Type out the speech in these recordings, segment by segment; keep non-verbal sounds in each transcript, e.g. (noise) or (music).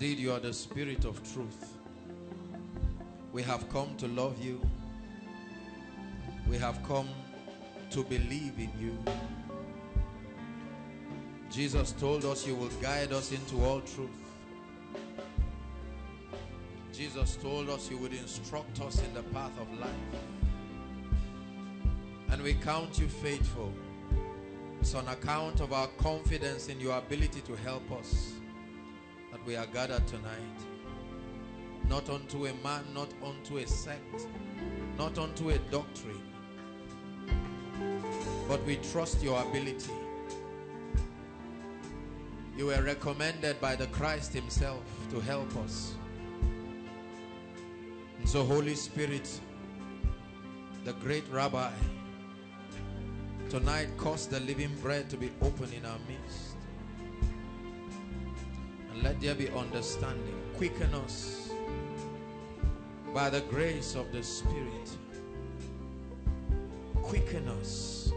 indeed you are the Spirit of truth. We have come to love you. We have come to believe in you. Jesus told us you will guide us into all truth. Jesus told us you would instruct us in the path of life. And we count you faithful. It's on account of our confidence in your ability to help us that we are gathered tonight. Not unto a man, not unto a sect, not unto a doctrine. But we trust your ability. You were recommended by the Christ himself to help us. And so Holy Spirit, the great Rabbi, Tonight, cause the living bread to be open in our midst. Let there be understanding. Quicken us by the grace of the Spirit. Quicken us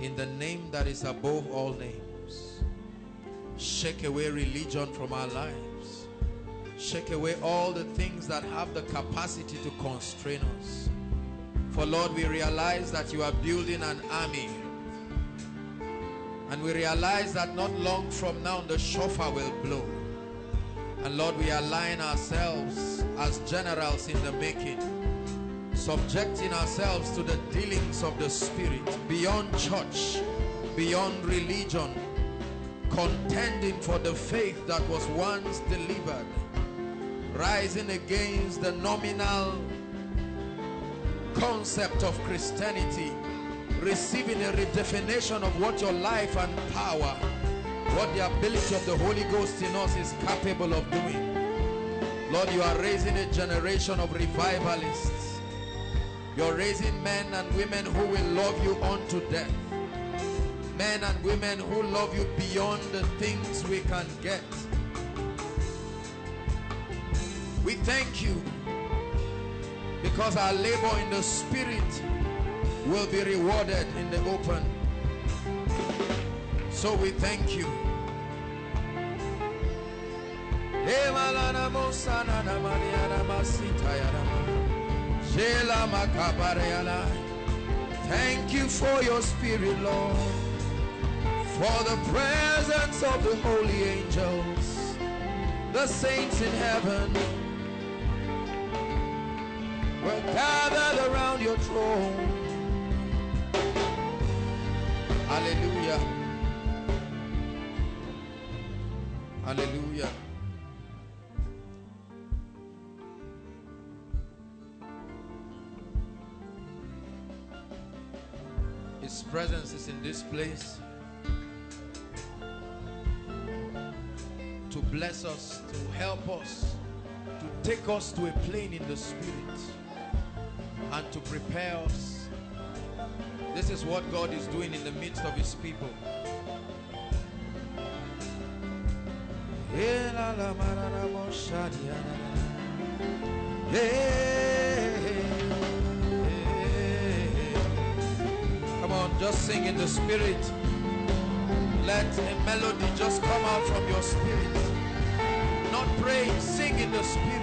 in the name that is above all names. Shake away religion from our lives. Shake away all the things that have the capacity to constrain us. For Lord, we realize that you are building an army. And we realize that not long from now the shofar will blow. And Lord, we align ourselves as generals in the making. Subjecting ourselves to the dealings of the Spirit. Beyond church, beyond religion. Contending for the faith that was once delivered. Rising against the nominal concept of Christianity receiving a redefinition of what your life and power what the ability of the Holy Ghost in us is capable of doing. Lord you are raising a generation of revivalists. You're raising men and women who will love you unto death. Men and women who love you beyond the things we can get. We thank you because our labor in the spirit will be rewarded in the open. So we thank you. Thank you for your spirit lord. For the presence of the holy angels the saints in heaven. We're gathered around your throne. Hallelujah. Hallelujah. His presence is in this place to bless us, to help us, to take us to a plane in the spirit and to prepare us. This is what God is doing in the midst of his people. Come on, just sing in the spirit. Let a melody just come out from your spirit. Not pray, sing in the spirit.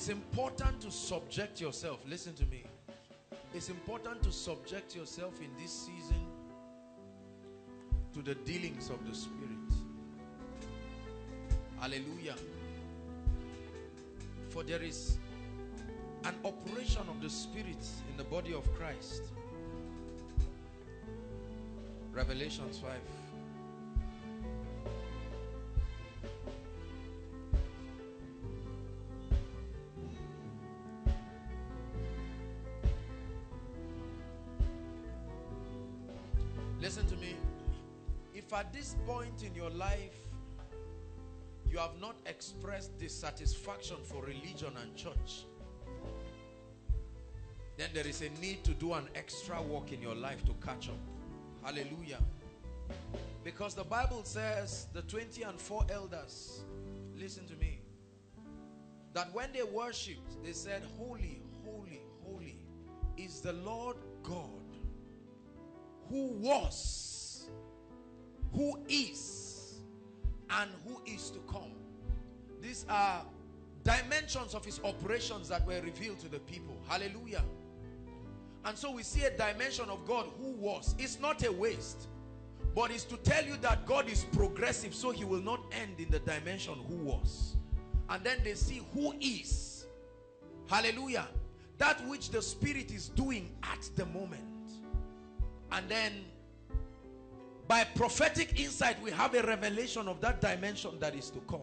It's important to subject yourself. Listen to me. It's important to subject yourself in this season to the dealings of the Spirit. Hallelujah. For there is an operation of the Spirit in the body of Christ. Revelations 5. Listen to me. If at this point in your life you have not expressed dissatisfaction for religion and church, then there is a need to do an extra work in your life to catch up. Hallelujah. Because the Bible says the 20 and 4 elders, listen to me, that when they worshipped, they said, Holy, holy, holy is the Lord God who was, who is, and who is to come. These are dimensions of his operations that were revealed to the people. Hallelujah. And so we see a dimension of God who was. It's not a waste, but it's to tell you that God is progressive, so he will not end in the dimension who was. And then they see who is. Hallelujah. That which the Spirit is doing at the moment. And then by prophetic insight, we have a revelation of that dimension that is to come.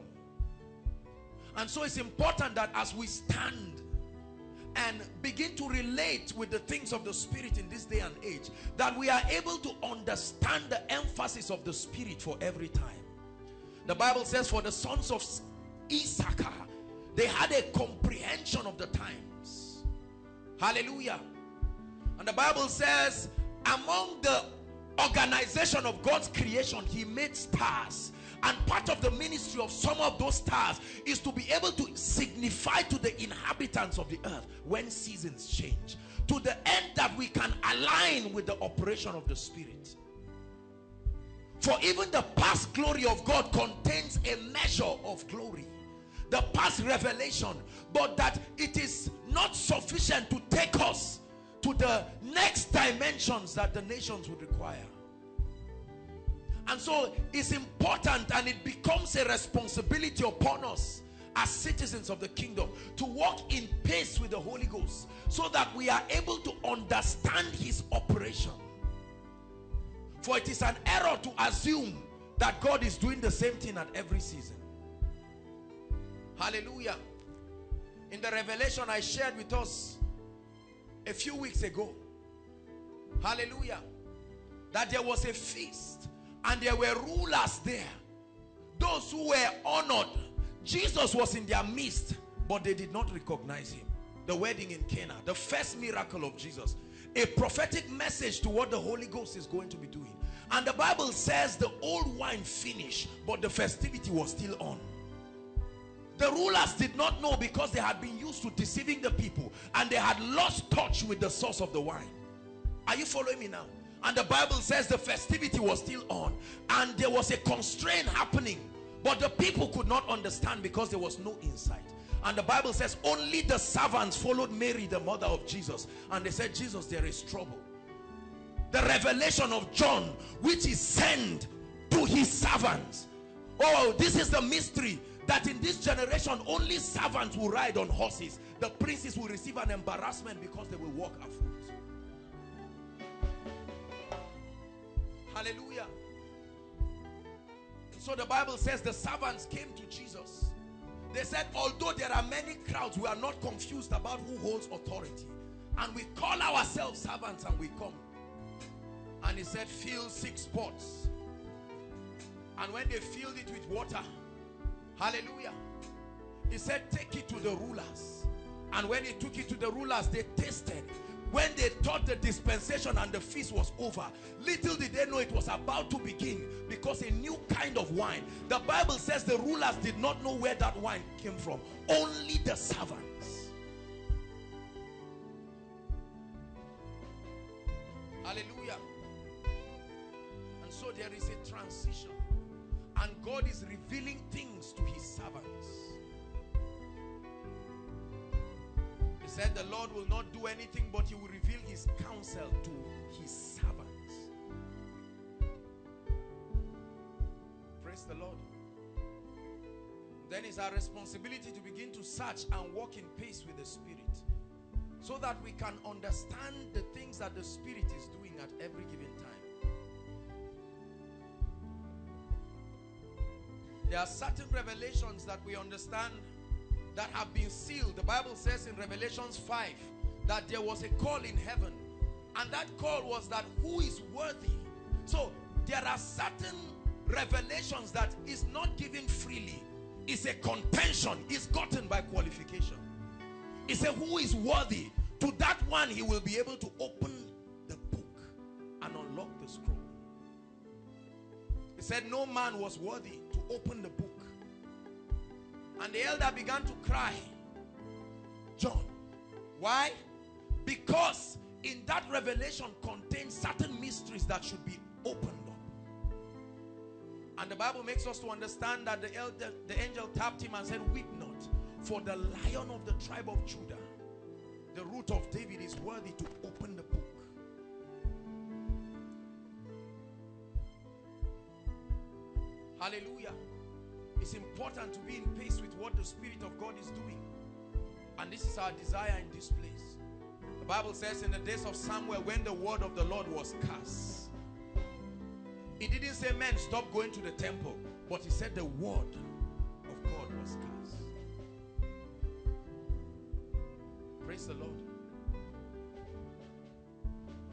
And so it's important that as we stand and begin to relate with the things of the Spirit in this day and age, that we are able to understand the emphasis of the Spirit for every time. The Bible says, For the sons of Issachar, they had a comprehension of the times. Hallelujah. And the Bible says, among the organization of God's creation, he made stars. And part of the ministry of some of those stars is to be able to signify to the inhabitants of the earth when seasons change. To the end that we can align with the operation of the Spirit. For even the past glory of God contains a measure of glory. The past revelation. But that it is not sufficient to take us to the next dimensions that the nations would require. And so it's important and it becomes a responsibility upon us as citizens of the kingdom to walk in pace with the Holy Ghost so that we are able to understand his operation. For it is an error to assume that God is doing the same thing at every season. Hallelujah. In the revelation I shared with us a few weeks ago. Hallelujah. That there was a feast and there were rulers there. Those who were honored. Jesus was in their midst, but they did not recognize him. The wedding in Cana, the first miracle of Jesus. A prophetic message to what the Holy Ghost is going to be doing. And the Bible says the old wine finished, but the festivity was still on. The rulers did not know because they had been used to deceiving the people and they had lost touch with the source of the wine. Are you following me now? And the Bible says the festivity was still on and there was a constraint happening. But the people could not understand because there was no insight. And the Bible says only the servants followed Mary, the mother of Jesus. And they said, Jesus, there is trouble. The revelation of John, which is sent to his servants. Oh, this is the mystery that in this generation only servants will ride on horses. The princes will receive an embarrassment because they will walk afoot. Hallelujah. So the Bible says the servants came to Jesus. They said, although there are many crowds, we are not confused about who holds authority. And we call ourselves servants and we come. And he said, fill six pots. And when they filled it with water, hallelujah, he said, take it to the rulers. And when he took it to the rulers, they tasted. When they thought the dispensation and the feast was over, little did they know it was about to begin because a new kind of wine. The Bible says the rulers did not know where that wine came from. Only the servants. Hallelujah. And so there is a transition. And God is revealing things to his servants. He said the Lord will not do anything but he will reveal his counsel to his servants. Praise the Lord. Then it's our responsibility to begin to search and walk in pace with the Spirit so that we can understand the things that the Spirit is doing at every given There are certain revelations that we understand that have been sealed. The Bible says in Revelations 5 that there was a call in heaven and that call was that who is worthy. So there are certain revelations that is not given freely. It's a contention. It's gotten by qualification. He said who is worthy. To that one he will be able to open the book and unlock the scroll. He said no man was worthy open the book and the elder began to cry. John. Why? Because in that revelation contains certain mysteries that should be opened up. And the Bible makes us to understand that the, elder, the angel tapped him and said, Weep not, for the lion of the tribe of Judah, the root of David, is worthy to open Hallelujah. It's important to be in pace with what the Spirit of God is doing. And this is our desire in this place. The Bible says in the days of Samuel, when the word of the Lord was cast, it didn't say men stop going to the temple, but he said the word of God was cast. Praise the Lord.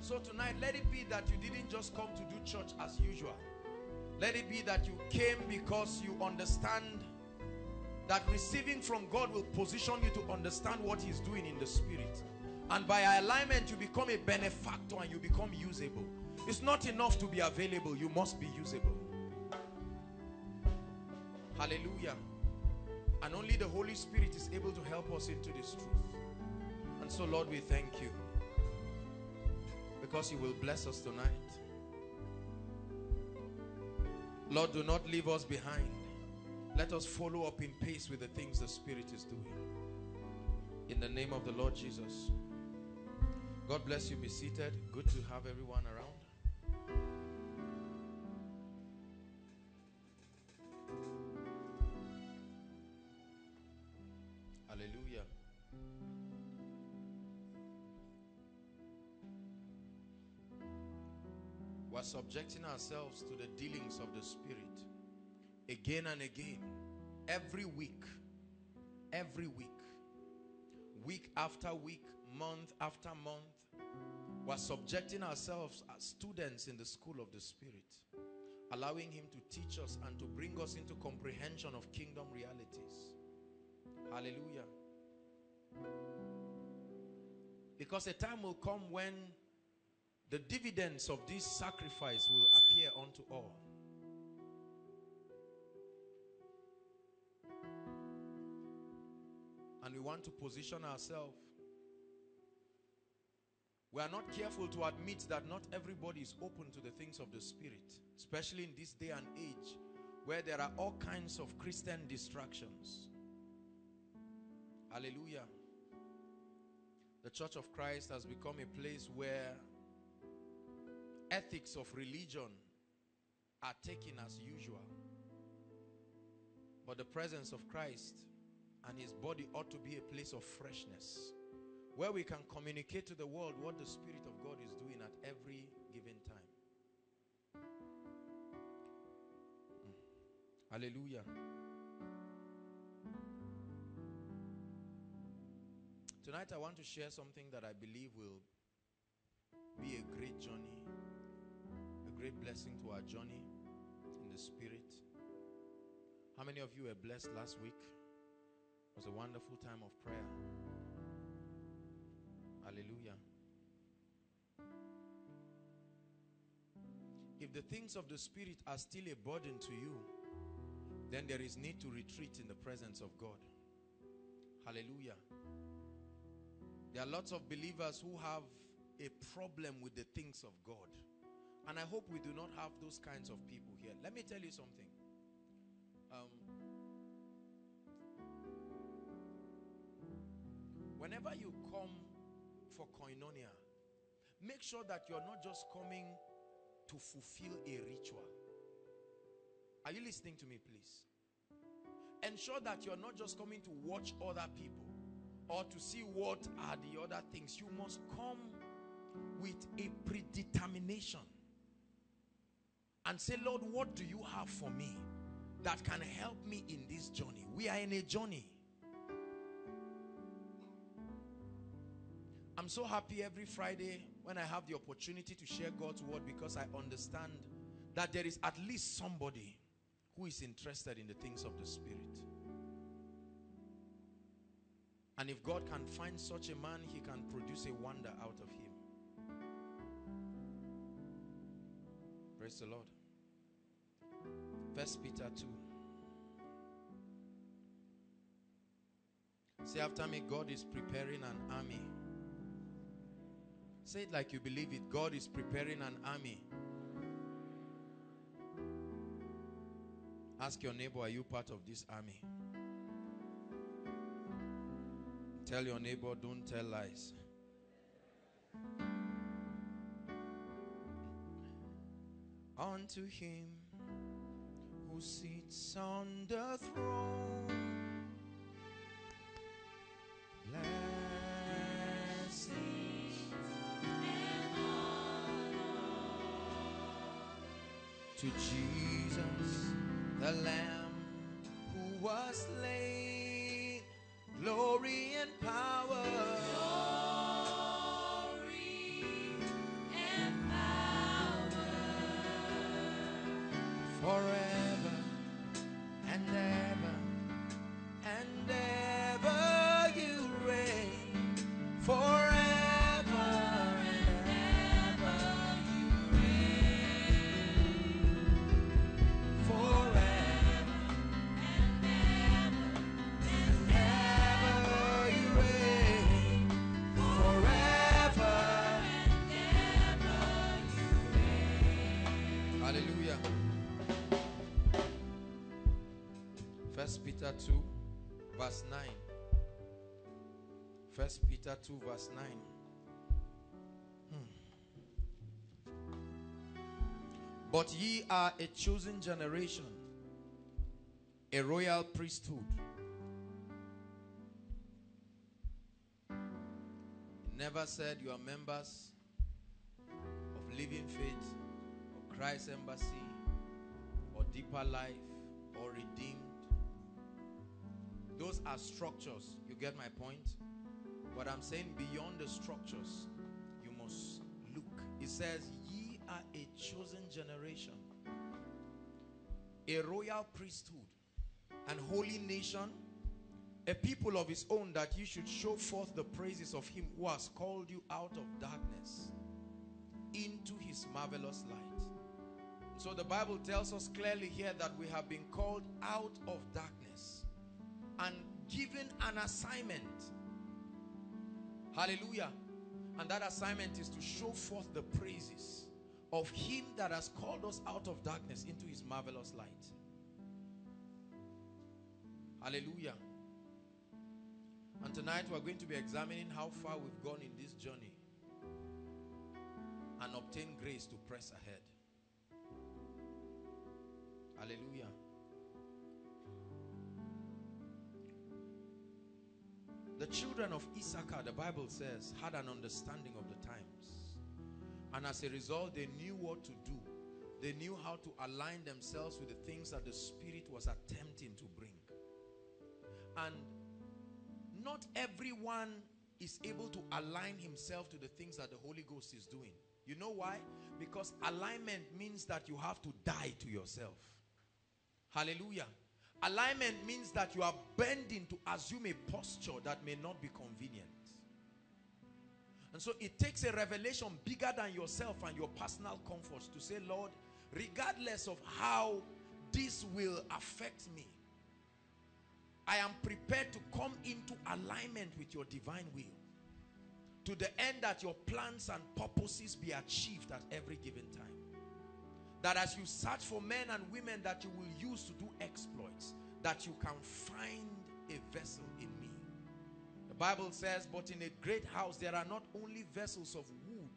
So tonight, let it be that you didn't just come to do church as usual. Let it be that you came because you understand that receiving from God will position you to understand what he's doing in the spirit. And by alignment, you become a benefactor and you become usable. It's not enough to be available. You must be usable. Hallelujah. And only the Holy Spirit is able to help us into this truth. And so, Lord, we thank you. Because you will bless us tonight. Lord, do not leave us behind. Let us follow up in pace with the things the Spirit is doing. In the name of the Lord Jesus. God bless you. Be seated. Good to have everyone around. Hallelujah. Subjecting ourselves to the dealings of the Spirit again and again, every week, every week, week after week, month after month. We're subjecting ourselves as students in the school of the Spirit, allowing Him to teach us and to bring us into comprehension of kingdom realities. Hallelujah. Because a time will come when the dividends of this sacrifice will appear unto all. And we want to position ourselves. We are not careful to admit that not everybody is open to the things of the Spirit, especially in this day and age where there are all kinds of Christian distractions. Hallelujah. The Church of Christ has become a place where ethics of religion are taken as usual. But the presence of Christ and his body ought to be a place of freshness where we can communicate to the world what the Spirit of God is doing at every given time. Mm. Hallelujah. Tonight I want to share something that I believe will be a great journey, great blessing to our journey in the spirit. How many of you were blessed last week? It was a wonderful time of prayer. Hallelujah. If the things of the spirit are still a burden to you, then there is need to retreat in the presence of God. Hallelujah. There are lots of believers who have a problem with the things of God. And I hope we do not have those kinds of people here. Let me tell you something. Um, whenever you come for koinonia, make sure that you're not just coming to fulfill a ritual. Are you listening to me, please? Ensure that you're not just coming to watch other people or to see what are the other things. You must come with a predetermination and say, Lord, what do you have for me that can help me in this journey? We are in a journey. I'm so happy every Friday when I have the opportunity to share God's word because I understand that there is at least somebody who is interested in the things of the Spirit. And if God can find such a man, he can produce a wonder out of him. Praise the Lord. First Peter 2. Say after me, God is preparing an army. Say it like you believe it. God is preparing an army. Ask your neighbor, are you part of this army? Tell your neighbor, don't tell lies. Unto him who sits on the throne, blessings and honor to Jesus, the Lamb who was slain, First Peter 2 verse 9. First Peter 2 verse 9. Hmm. But ye are a chosen generation, a royal priesthood. It never said you are members of Living Faith or Christ Embassy or Deeper Life or Redeemed those are structures. You get my point? But I'm saying beyond the structures, you must look. It says, Ye are a chosen generation, a royal priesthood, and holy nation, a people of his own, that you should show forth the praises of him who has called you out of darkness into his marvelous light. So the Bible tells us clearly here that we have been called out of darkness and given an assignment. Hallelujah. And that assignment is to show forth the praises of him that has called us out of darkness into his marvelous light. Hallelujah. And tonight we're going to be examining how far we've gone in this journey and obtain grace to press ahead. Hallelujah. The children of Issachar, the Bible says, had an understanding of the times. And as a result, they knew what to do. They knew how to align themselves with the things that the Spirit was attempting to bring. And not everyone is able to align himself to the things that the Holy Ghost is doing. You know why? Because alignment means that you have to die to yourself. Hallelujah. Alignment means that you are bending to assume a posture that may not be convenient. And so it takes a revelation bigger than yourself and your personal comforts to say, Lord, regardless of how this will affect me, I am prepared to come into alignment with your divine will to the end that your plans and purposes be achieved at every given time. That as you search for men and women that you will use to do exploits, that you can find a vessel in me. The Bible says, but in a great house there are not only vessels of wood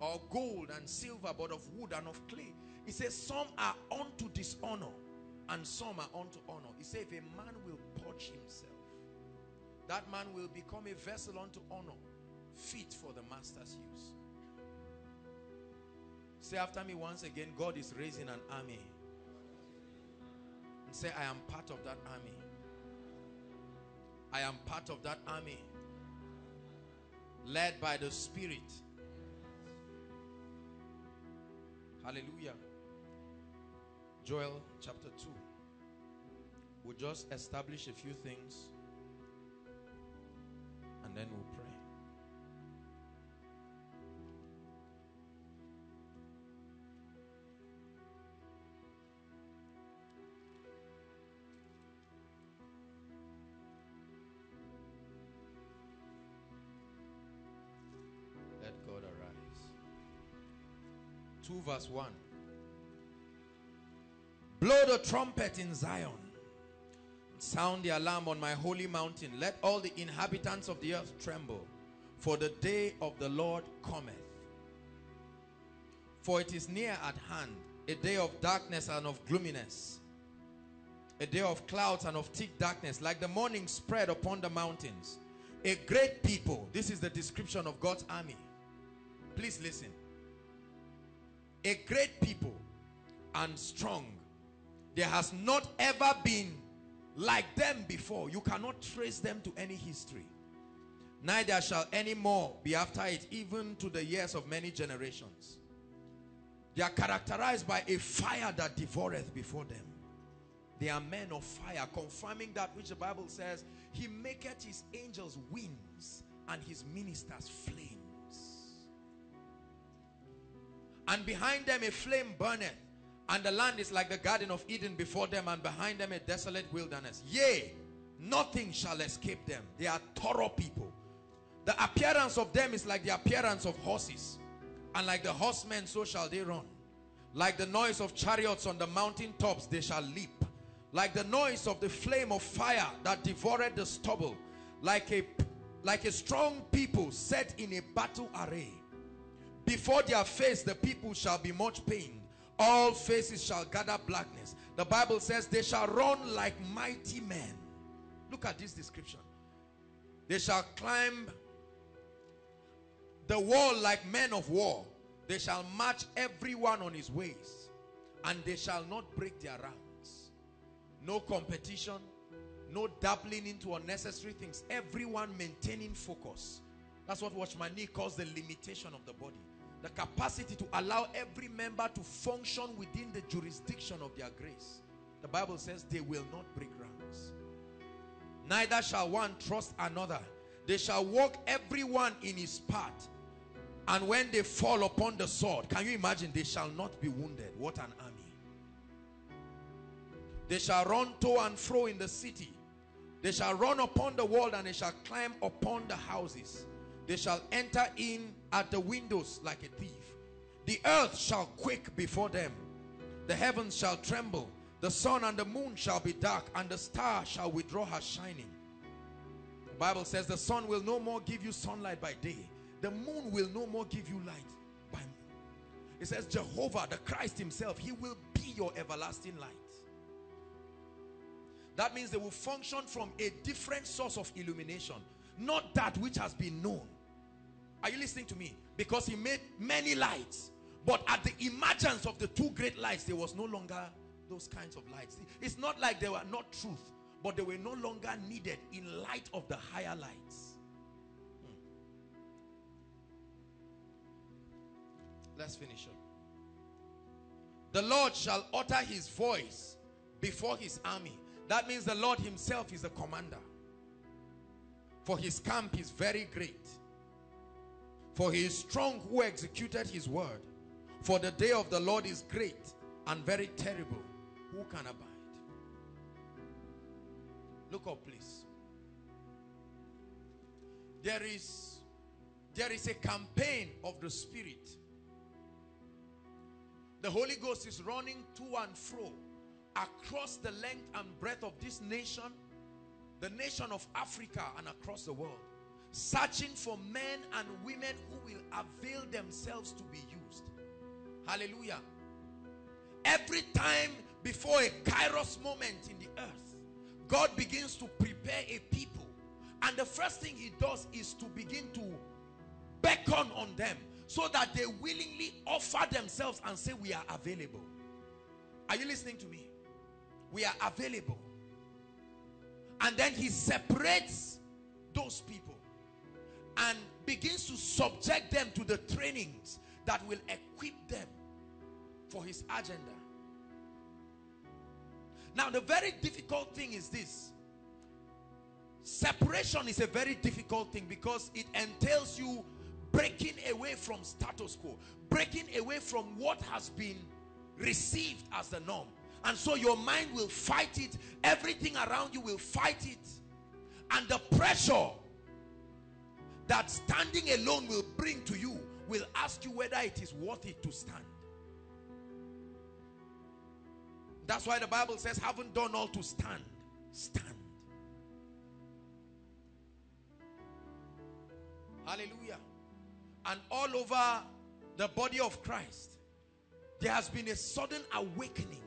or gold and silver, but of wood and of clay. He says, some are unto dishonor and some are unto honor. He says, if a man will purge himself, that man will become a vessel unto honor, fit for the master's use. Say after me once again, God is raising an army. And say, I am part of that army. I am part of that army. Led by the Spirit. Hallelujah. Joel chapter 2. We'll just establish a few things and then we'll pray. 2 verse 1. Blow the trumpet in Zion Sound the alarm on my holy mountain. Let all the inhabitants of the earth tremble. For the day of the Lord cometh. For it is near at hand, a day of darkness and of gloominess. A day of clouds and of thick darkness, like the morning spread upon the mountains. A great people. This is the description of God's army. Please listen. A great people and strong. There has not ever been like them before. You cannot trace them to any history. Neither shall any more be after it, even to the years of many generations. They are characterized by a fire that devoureth before them. They are men of fire, confirming that which the Bible says, He maketh His angels winds and His ministers flames. And behind them a flame burneth and the land is like the garden of Eden before them and behind them a desolate wilderness. Yea, nothing shall escape them. They are thorough people. The appearance of them is like the appearance of horses. And like the horsemen, so shall they run. Like the noise of chariots on the mountain tops, they shall leap. Like the noise of the flame of fire that devoured the stubble. Like a, like a strong people set in a battle array. Before their face, the people shall be much pained. All faces shall gather blackness. The bible says they shall run like mighty men. Look at this description. They shall climb the wall like men of war. They shall march everyone on his ways and they shall not break their ranks. No competition no dabbling into unnecessary things. Everyone maintaining focus. That's what watchman nee calls the limitation of the body the capacity to allow every member to function within the jurisdiction of their grace. The Bible says they will not break ranks. Neither shall one trust another. They shall walk everyone in his path. And when they fall upon the sword, can you imagine? They shall not be wounded. What an army. They shall run to and fro in the city. They shall run upon the wall and they shall climb upon the houses. They shall enter in at the windows like a thief. The earth shall quake before them. The heavens shall tremble. The sun and the moon shall be dark and the star shall withdraw her shining. The Bible says the sun will no more give you sunlight by day. The moon will no more give you light by It says Jehovah, the Christ himself, he will be your everlasting light. That means they will function from a different source of illumination. Not that which has been known. Are you listening to me? Because he made many lights. But at the emergence of the two great lights, there was no longer those kinds of lights. It's not like they were not truth, but they were no longer needed in light of the higher lights. Hmm. Let's finish up. The Lord shall utter his voice before his army. That means the Lord himself is the commander. For his camp is very great. For he is strong who executed his word. For the day of the Lord is great and very terrible. Who can abide? Look up, please. There is, there is a campaign of the Spirit. The Holy Ghost is running to and fro across the length and breadth of this nation, the nation of Africa and across the world, searching for men and women who will avail themselves to be used. Hallelujah. Every time before a kairos moment in the earth, God begins to prepare a people. And the first thing he does is to begin to beckon on them so that they willingly offer themselves and say, we are available. Are you listening to me? We are available. And then he separates those people and begins to subject them to the trainings that will equip them for his agenda. Now, the very difficult thing is this. Separation is a very difficult thing because it entails you breaking away from status quo, breaking away from what has been received as the norm. And so your mind will fight it. Everything around you will fight it. And the pressure that standing alone will bring to you will ask you whether it is worth it to stand. That's why the Bible says, haven't done all to stand. Stand. Hallelujah. And all over the body of Christ, there has been a sudden awakening.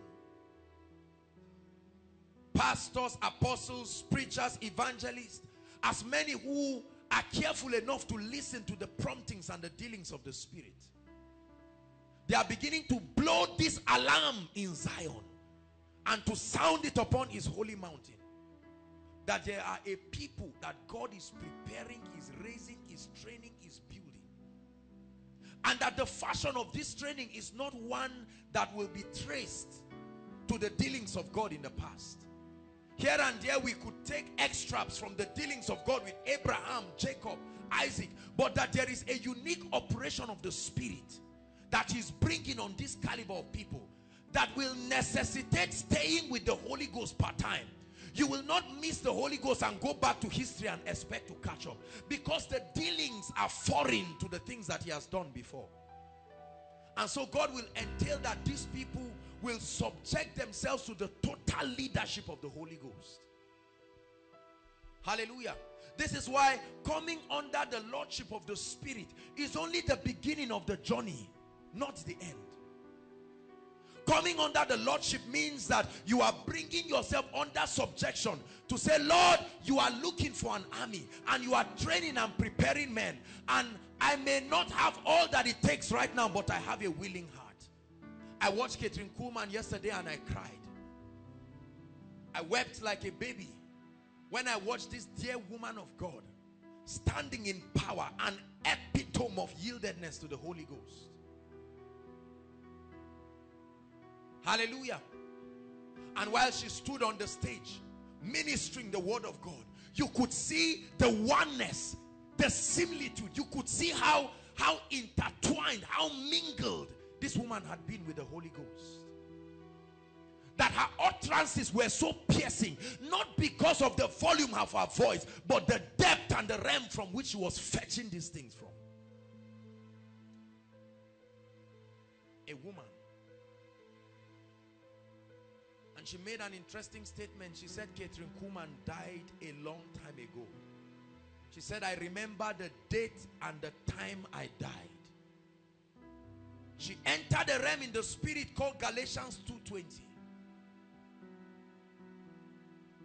Pastors, apostles, preachers, evangelists, as many who are careful enough to listen to the promptings and the dealings of the Spirit. They are beginning to blow this alarm in Zion and to sound it upon his holy mountain that there are a people that God is preparing, is raising, is training, is building. And that the fashion of this training is not one that will be traced to the dealings of God in the past. Here and there we could take extracts from the dealings of God with Abraham, Jacob, Isaac, but that there is a unique operation of the Spirit that is bringing on this caliber of people that will necessitate staying with the Holy Ghost part time. You will not miss the Holy Ghost and go back to history and expect to catch up because the dealings are foreign to the things that he has done before. And so God will entail that these people will subject themselves to the total leadership of the Holy Ghost. Hallelujah. This is why coming under the lordship of the Spirit is only the beginning of the journey, not the end. Coming under the Lordship means that you are bringing yourself under subjection to say, Lord, you are looking for an army and you are training and preparing men. And I may not have all that it takes right now, but I have a willing heart. I watched Kathryn Kuhlman yesterday and I cried. I wept like a baby when I watched this dear woman of God standing in power, an epitome of yieldedness to the Holy Ghost. Hallelujah. And while she stood on the stage ministering the word of God, you could see the oneness, the similitude. You could see how, how intertwined, how mingled this woman had been with the Holy Ghost. That her utterances were so piercing, not because of the volume of her voice, but the depth and the realm from which she was fetching these things from. A woman And she made an interesting statement. She said Kathryn Kuhlman died a long time ago. She said, I remember the date and the time I died. She entered a realm in the spirit called Galatians 2.20.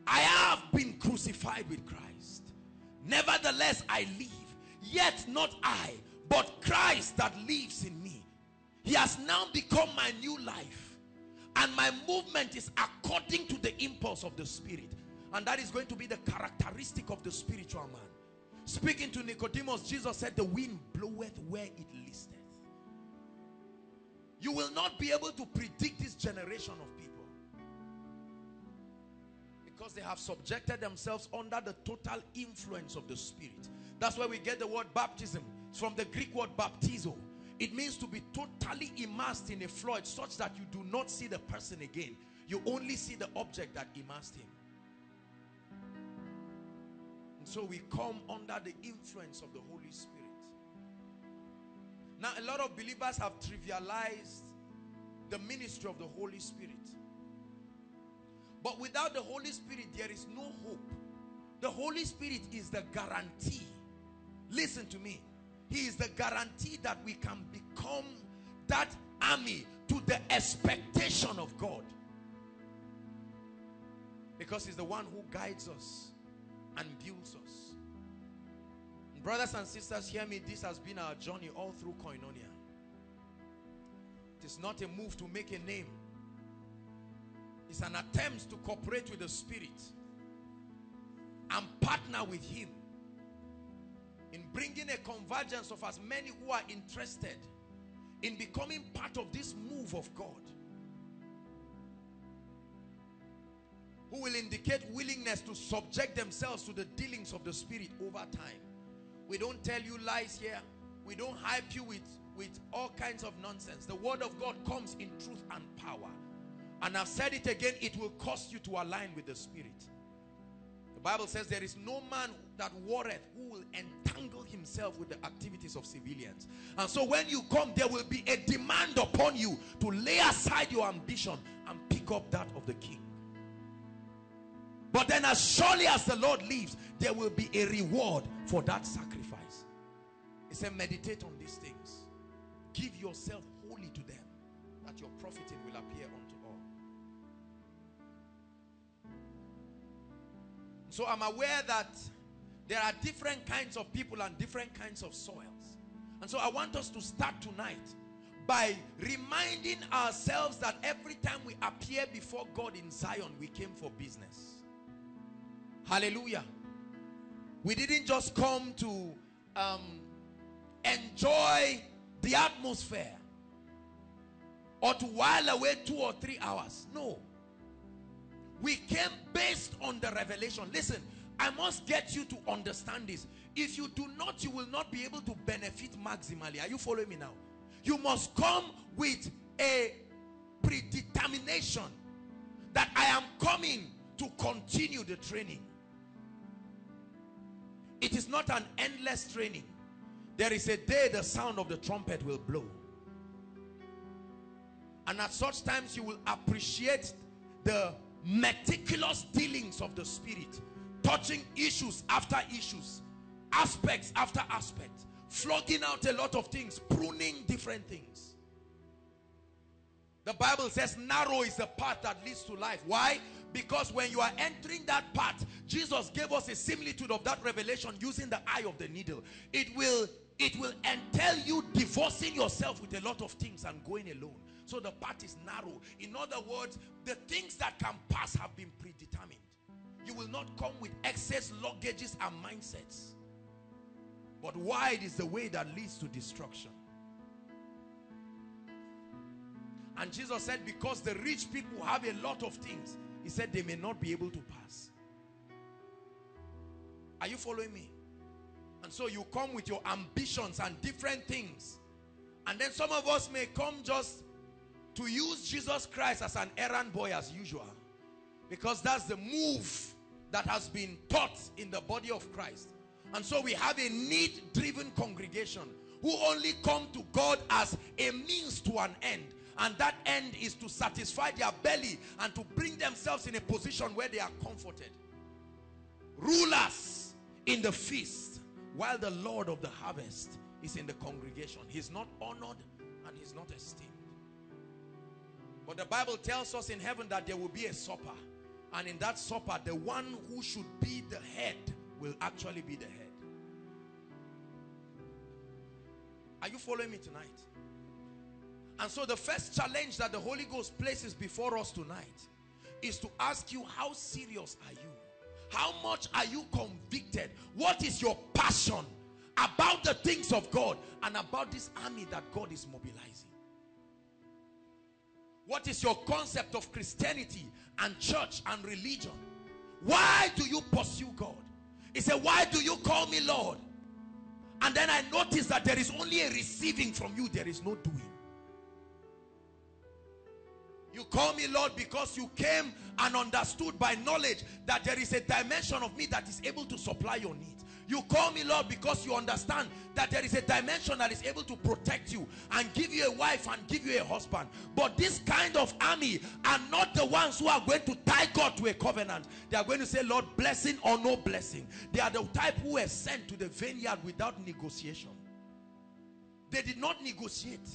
I have been crucified with Christ. Nevertheless, I live. Yet not I, but Christ that lives in me. He has now become my new life. And my movement is according to the impulse of the spirit. And that is going to be the characteristic of the spiritual man. Speaking to Nicodemus, Jesus said, the wind bloweth where it listeth. You will not be able to predict this generation of people. Because they have subjected themselves under the total influence of the spirit. That's where we get the word baptism. It's from the Greek word baptizo. It means to be totally immersed in a fluid such that you do not see the person again. You only see the object that immersed him. And so we come under the influence of the Holy Spirit. Now a lot of believers have trivialized the ministry of the Holy Spirit. But without the Holy Spirit, there is no hope. The Holy Spirit is the guarantee. Listen to me. He is the guarantee that we can become that army to the expectation of God. Because he's the one who guides us and builds us. Brothers and sisters, hear me. This has been our journey all through Koinonia. It is not a move to make a name. It's an attempt to cooperate with the Spirit and partner with Him in bringing a convergence of as many who are interested in becoming part of this move of God. Who will indicate willingness to subject themselves to the dealings of the Spirit over time. We don't tell you lies here. We don't hype you with, with all kinds of nonsense. The word of God comes in truth and power. And I've said it again, it will cost you to align with the Spirit. The Bible says there is no man that warreth who will entangle himself with the activities of civilians. And so when you come, there will be a demand upon you to lay aside your ambition and pick up that of the king. But then as surely as the Lord lives, there will be a reward for that sacrifice. He said, meditate on these things. Give yourself wholly to them, that your profiting will appear unto all. So I'm aware that there are different kinds of people and different kinds of soils. And so I want us to start tonight by reminding ourselves that every time we appear before God in Zion, we came for business. Hallelujah. We didn't just come to um, enjoy the atmosphere or to while away two or three hours. No. We came based on the revelation. Listen, I must get you to understand this. If you do not, you will not be able to benefit maximally. Are you following me now? You must come with a predetermination that I am coming to continue the training. It is not an endless training. There is a day the sound of the trumpet will blow. And at such times you will appreciate the meticulous dealings of the spirit. Touching issues after issues. Aspects after aspect. Flogging out a lot of things. Pruning different things. The Bible says narrow is the path that leads to life. Why? Because when you are entering that path, Jesus gave us a similitude of that revelation using the eye of the needle. It will, it will entail you divorcing yourself with a lot of things and going alone. So the path is narrow. In other words, the things that can pass have been predetermined. You will not come with excess luggages and mindsets. But wide is the way that leads to destruction. And Jesus said, because the rich people have a lot of things, he said they may not be able to pass. Are you following me? And so you come with your ambitions and different things. And then some of us may come just to use Jesus Christ as an errand boy as usual. Because that's the move that has been taught in the body of Christ. And so we have a need-driven congregation who only come to God as a means to an end and that end is to satisfy their belly and to bring themselves in a position where they are comforted. Rulers in the feast while the Lord of the harvest is in the congregation. He's not honored and he's not esteemed. But the Bible tells us in heaven that there will be a supper. And in that supper the one who should be the head will actually be the head. Are you following me tonight And so the first challenge that the Holy Ghost places before us tonight is to ask you, how serious are you? How much are you convicted? What is your passion about the things of God and about this army that God is mobilizing? What is your concept of Christianity and church and religion? Why do you pursue God? He said, why do you call me Lord? And then I noticed that there is only a receiving from you. There is no doing. You call me Lord because you came and understood by knowledge that there is a dimension of me that is able to supply your needs. You call me Lord because you understand that there is a dimension that is able to protect you and give you a wife and give you a husband. But this kind of army are not the ones who are going to tie God to a covenant. They are going to say, Lord, blessing or no blessing. They are the type who were sent to the vineyard without negotiation. They did not negotiate.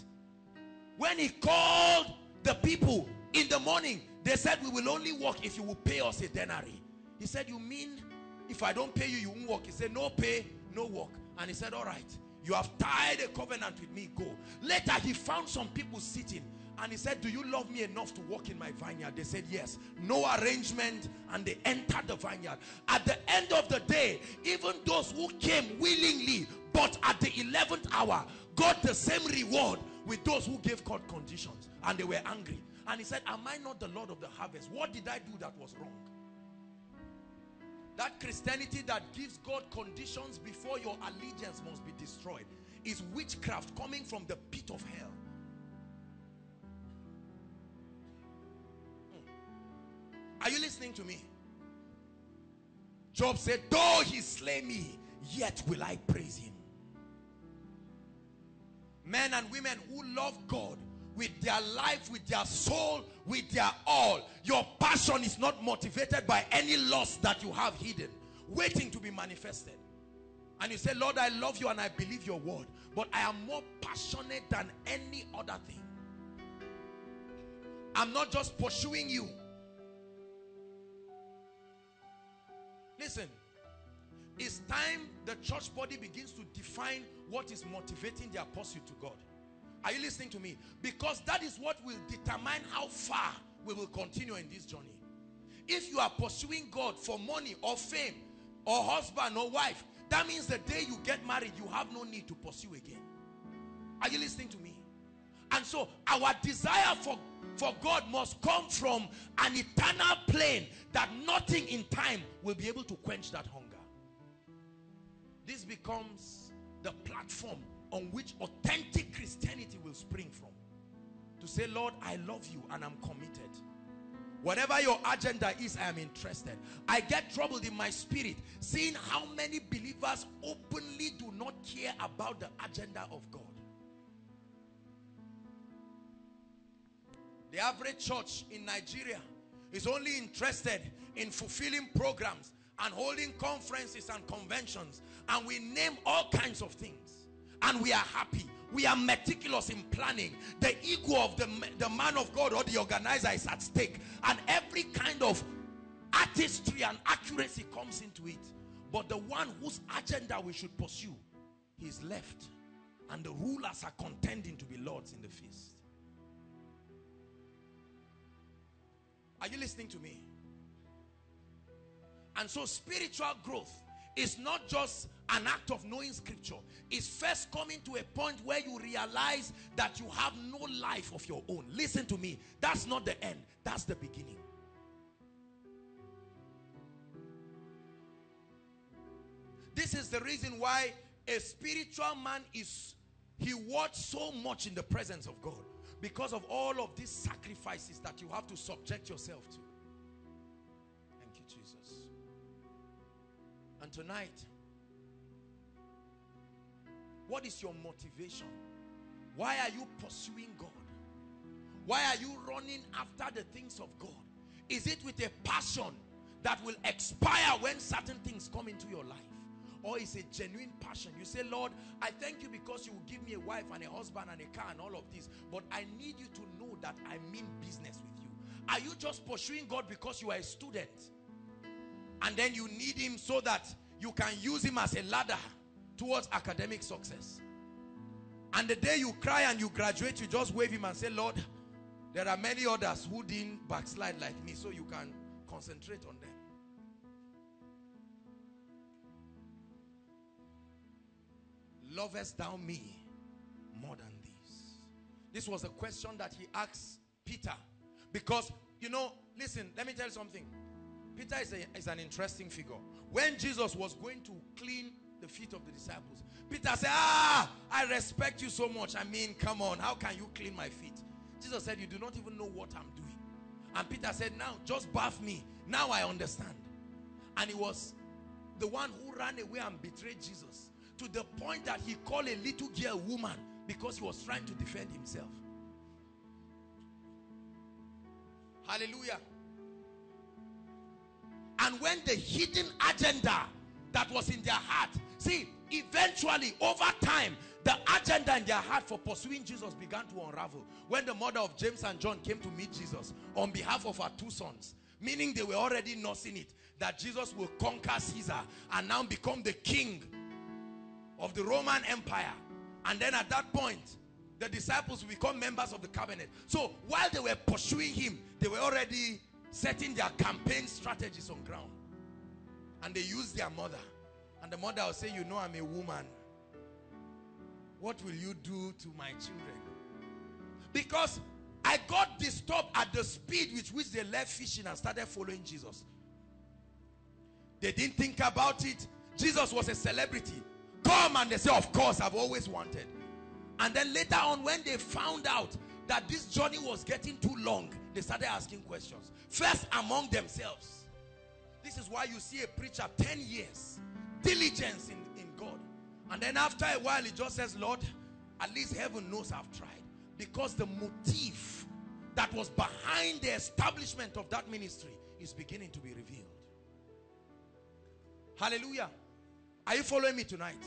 When he called the people in the morning, they said, we will only work if you will pay us a denary He said, you mean if I don't pay you, you won't work. He said, no pay, no work. And he said, all right, you have tied a covenant with me, go. Later, he found some people sitting and he said, do you love me enough to work in my vineyard? They said, yes. No arrangement and they entered the vineyard. At the end of the day, even those who came willingly, but at the 11th hour, got the same reward with those who gave God conditions and they were angry. And he said, am I not the Lord of the harvest? What did I do that was wrong? That Christianity that gives God conditions before your allegiance must be destroyed is witchcraft coming from the pit of hell. Hmm. Are you listening to me? Job said, though he slay me, yet will I praise him. Men and women who love God with their life, with their soul, with their all. Your passion is not motivated by any loss that you have hidden, waiting to be manifested. And you say, Lord, I love you and I believe your word, but I am more passionate than any other thing. I'm not just pursuing you. Listen, it's time the church body begins to define what is motivating their pursuit to God. Are you listening to me? Because that is what will determine how far we will continue in this journey. If you are pursuing God for money or fame or husband or wife, that means the day you get married, you have no need to pursue again. Are you listening to me? And so our desire for, for God must come from an eternal plane that nothing in time will be able to quench that hunger. This becomes the platform on which authentic Christianity will spring from. To say, Lord, I love you and I'm committed. Whatever your agenda is, I am interested. I get troubled in my spirit seeing how many believers openly do not care about the agenda of God. The average church in Nigeria is only interested in fulfilling programs and holding conferences and conventions and we name all kinds of things. And we are happy. We are meticulous in planning. The ego of the, the man of God or the organizer is at stake. And every kind of artistry and accuracy comes into it. But the one whose agenda we should pursue he's left. And the rulers are contending to be lords in the feast. Are you listening to me and so spiritual growth is not just an act of knowing scripture. It's first coming to a point where you realize that you have no life of your own. Listen to me. That's not the end. That's the beginning. This is the reason why a spiritual man is he works so much in the presence of God. Because of all of these sacrifices that you have to subject yourself to and tonight what is your motivation? Why are you pursuing God? Why are you running after the things of God? Is it with a passion that will expire when certain things come into your life? Or is it genuine passion? You say, Lord, I thank you because you will give me a wife and a husband and a car and all of this. But I need you to know that I mean business with you. Are you just pursuing God because you are a student? And then you need him so that you can use him as a ladder towards academic success. And the day you cry and you graduate, you just wave him and say, Lord, there are many others who didn't backslide like me, so you can concentrate on them. Lovest thou me more than these? This was a question that he asked Peter. Because, you know, listen, let me tell you something. Peter is, a, is an interesting figure. When Jesus was going to clean the feet of the disciples, Peter said, Ah, I respect you so much. I mean, come on, how can you clean my feet? Jesus said, You do not even know what I'm doing. And Peter said, Now just bath me. Now I understand. And he was the one who ran away and betrayed Jesus to the point that he called a little girl woman because he was trying to defend himself. Hallelujah. And when the hidden agenda that was in their heart, see, eventually over time, the agenda in their heart for pursuing Jesus began to unravel. When the mother of James and John came to meet Jesus on behalf of her two sons, meaning they were already nursing it, that Jesus will conquer Caesar and now become the king of the Roman Empire. And then at that point, the disciples become members of the covenant. So while they were pursuing him, they were already setting their campaign strategies on ground. And they use their mother. And the mother will say, you know I'm a woman. What will you do to my children? Because I got disturbed at the speed with which they left fishing and started following Jesus. They didn't think about it. Jesus was a celebrity. Come and they say, of course, I've always wanted. And then later on, when they found out that this journey was getting too long, they started asking questions. First among themselves. This is why you see a preacher 10 years. Diligence in, in God. And then after a while, he just says, Lord, at least heaven knows I've tried. Because the motif that was behind the establishment of that ministry is beginning to be revealed. Hallelujah. Are you following me tonight?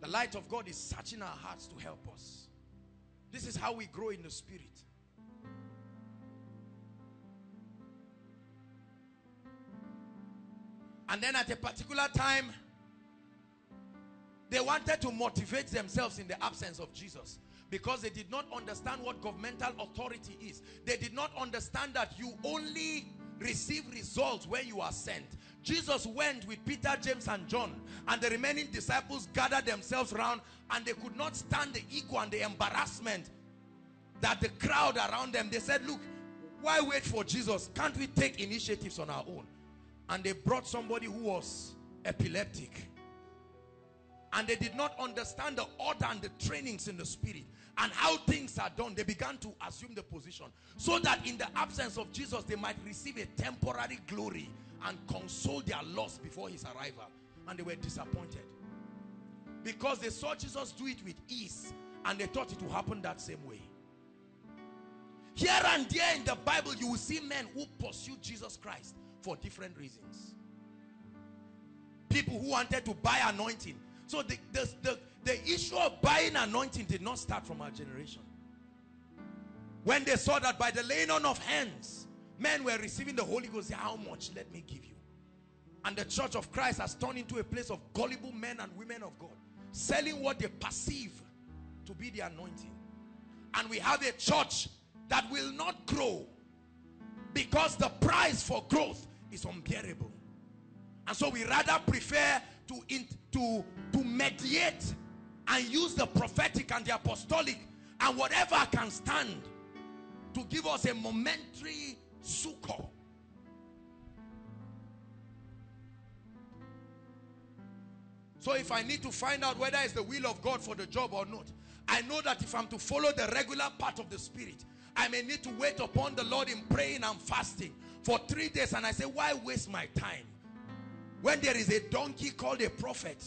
The light of God is searching our hearts to help us. This is how we grow in the spirit. And then at a particular time, they wanted to motivate themselves in the absence of Jesus because they did not understand what governmental authority is. They did not understand that you only receive results when you are sent. Jesus went with Peter, James, and John, and the remaining disciples gathered themselves around, and they could not stand the ego and the embarrassment that the crowd around them, they said, look, why wait for Jesus? Can't we take initiatives on our own? And they brought somebody who was epileptic. And they did not understand the order and the trainings in the spirit and how things are done. They began to assume the position so that in the absence of Jesus, they might receive a temporary glory and console their loss before his arrival. And they were disappointed. Because they saw Jesus do it with ease and they thought it would happen that same way. Here and there in the Bible, you will see men who pursued Jesus Christ for different reasons. People who wanted to buy anointing. So the, the, the, the issue of buying anointing did not start from our generation. When they saw that by the laying on of hands, Men were receiving the Holy Ghost. How much? Let me give you. And the church of Christ has turned into a place of gullible men and women of God. Selling what they perceive to be the anointing. And we have a church that will not grow because the price for growth is unbearable. And so we rather prefer to, to, to mediate and use the prophetic and the apostolic and whatever can stand to give us a momentary succor. So if I need to find out whether it's the will of God for the job or not, I know that if I'm to follow the regular part of the spirit, I may need to wait upon the Lord in praying and fasting for three days. And I say, why waste my time? When there is a donkey called a prophet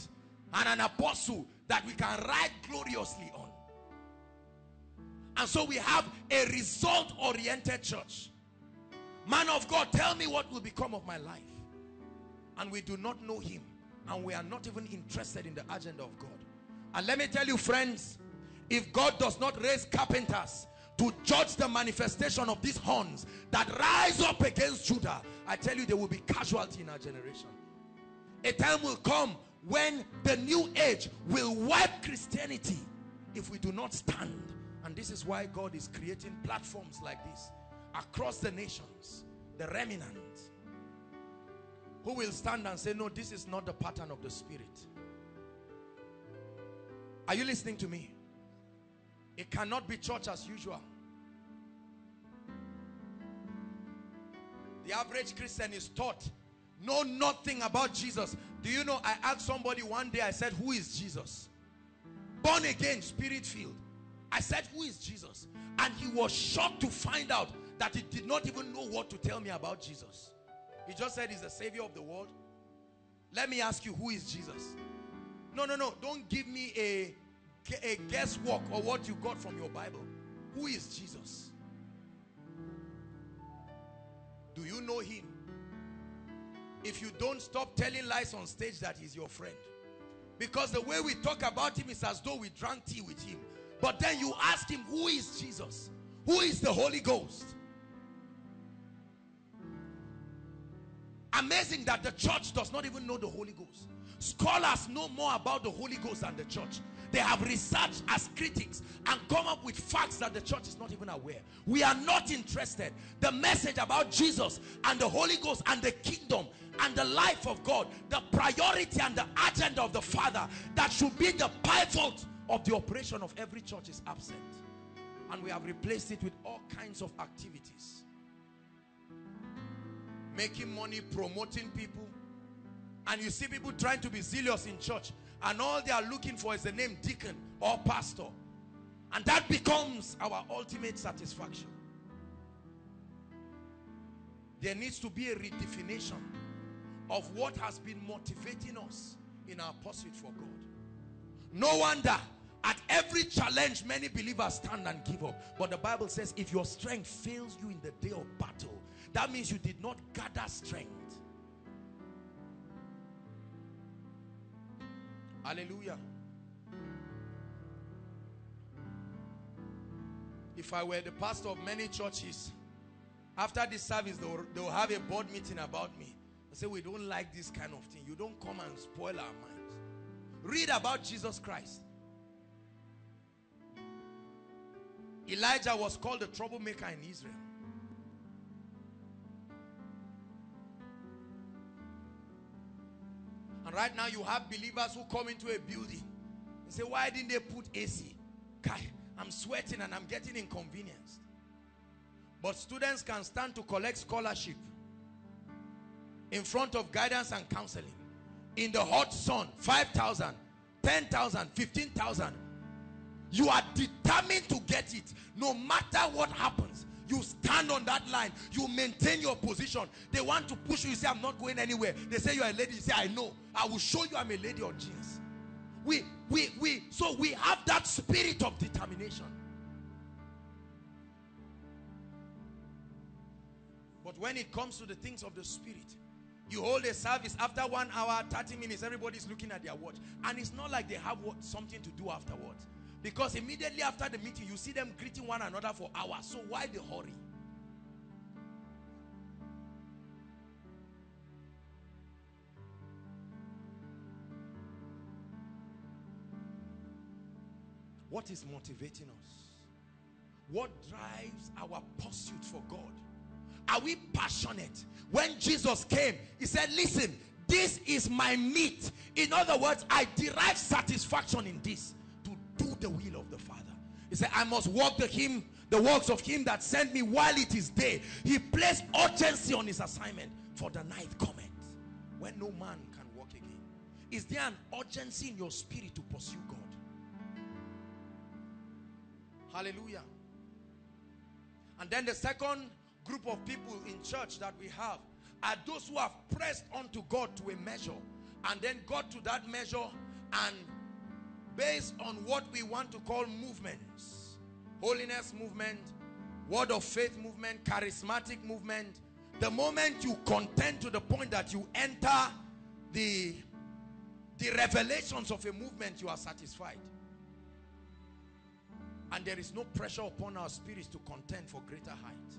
and an apostle that we can ride gloriously on. And so we have a result-oriented church. Man of God, tell me what will become of my life. And we do not know him. And we are not even interested in the agenda of God. And let me tell you, friends, if God does not raise carpenters to judge the manifestation of these horns that rise up against Judah, I tell you, there will be casualty in our generation. A time will come when the new age will wipe Christianity if we do not stand. And this is why God is creating platforms like this across the nations, the remnant, who will stand and say, no, this is not the pattern of the spirit. Are you listening to me? It cannot be church as usual. The average Christian is taught, know nothing about Jesus. Do you know, I asked somebody one day, I said, who is Jesus? Born again, spirit filled. I said, who is Jesus? And he was shocked to find out that he did not even know what to tell me about Jesus. He just said he's the savior of the world. Let me ask you, who is Jesus? No, no, no. Don't give me a, a guesswork or what you got from your Bible. Who is Jesus? Do you know him? If you don't stop telling lies on stage that he's your friend. Because the way we talk about him is as though we drank tea with him. But then you ask him, who is Jesus? Who is the Holy Ghost? Amazing that the church does not even know the Holy Ghost. Scholars know more about the Holy Ghost than the church. They have researched as critics and come up with facts that the church is not even aware. We are not interested. The message about Jesus and the Holy Ghost and the kingdom and the life of God, the priority and the agenda of the Father that should be the pivot of the operation of every church is absent. And we have replaced it with all kinds of activities. Making money, promoting people. And you see people trying to be zealous in church. And all they are looking for is the name deacon or pastor. And that becomes our ultimate satisfaction. There needs to be a redefinition of what has been motivating us in our pursuit for God. No wonder at every challenge, many believers stand and give up. But the Bible says, if your strength fails you in the day of battle, that means you did not gather strength. Hallelujah. If I were the pastor of many churches, after this service, they'll, they'll have a board meeting about me. They say, we don't like this kind of thing. You don't come and spoil our minds. Read about Jesus Christ. Elijah was called a troublemaker in Israel. And right now you have believers who come into a building and say, why didn't they put AC? I'm sweating and I'm getting inconvenienced. But students can stand to collect scholarship in front of guidance and counseling in the hot sun 5,000 10,000 15,000 you are determined to get it no matter what happens you stand on that line. You maintain your position. They want to push you you say i'm not going anywhere. They say you're a lady. You say i know. I will show you i'm a lady on jeans we we we so we have that spirit of determination. But when it comes to the things of the spirit you hold a service. After one hour 30 minutes everybody's looking at their watch. And it's not like they have what, something to do afterwards because immediately after the meeting, you see them greeting one another for hours. So why the hurry? What is motivating us? What drives our pursuit for God? Are we passionate? When Jesus came, he said, listen, this is my meat. In other words, I derive satisfaction in this the will of the Father. He said, I must walk the him, the works of him that sent me while it is day. He placed urgency on his assignment for the night cometh when no man can walk again. Is there an urgency in your spirit to pursue God? Hallelujah. And then the second group of people in church that we have are those who have pressed on to God to a measure and then got to that measure and based on what we want to call movements. Holiness movement word of faith movement charismatic movement. The moment you contend to the point that you enter the the revelations of a movement you are satisfied. And there is no pressure upon our spirits to contend for greater height.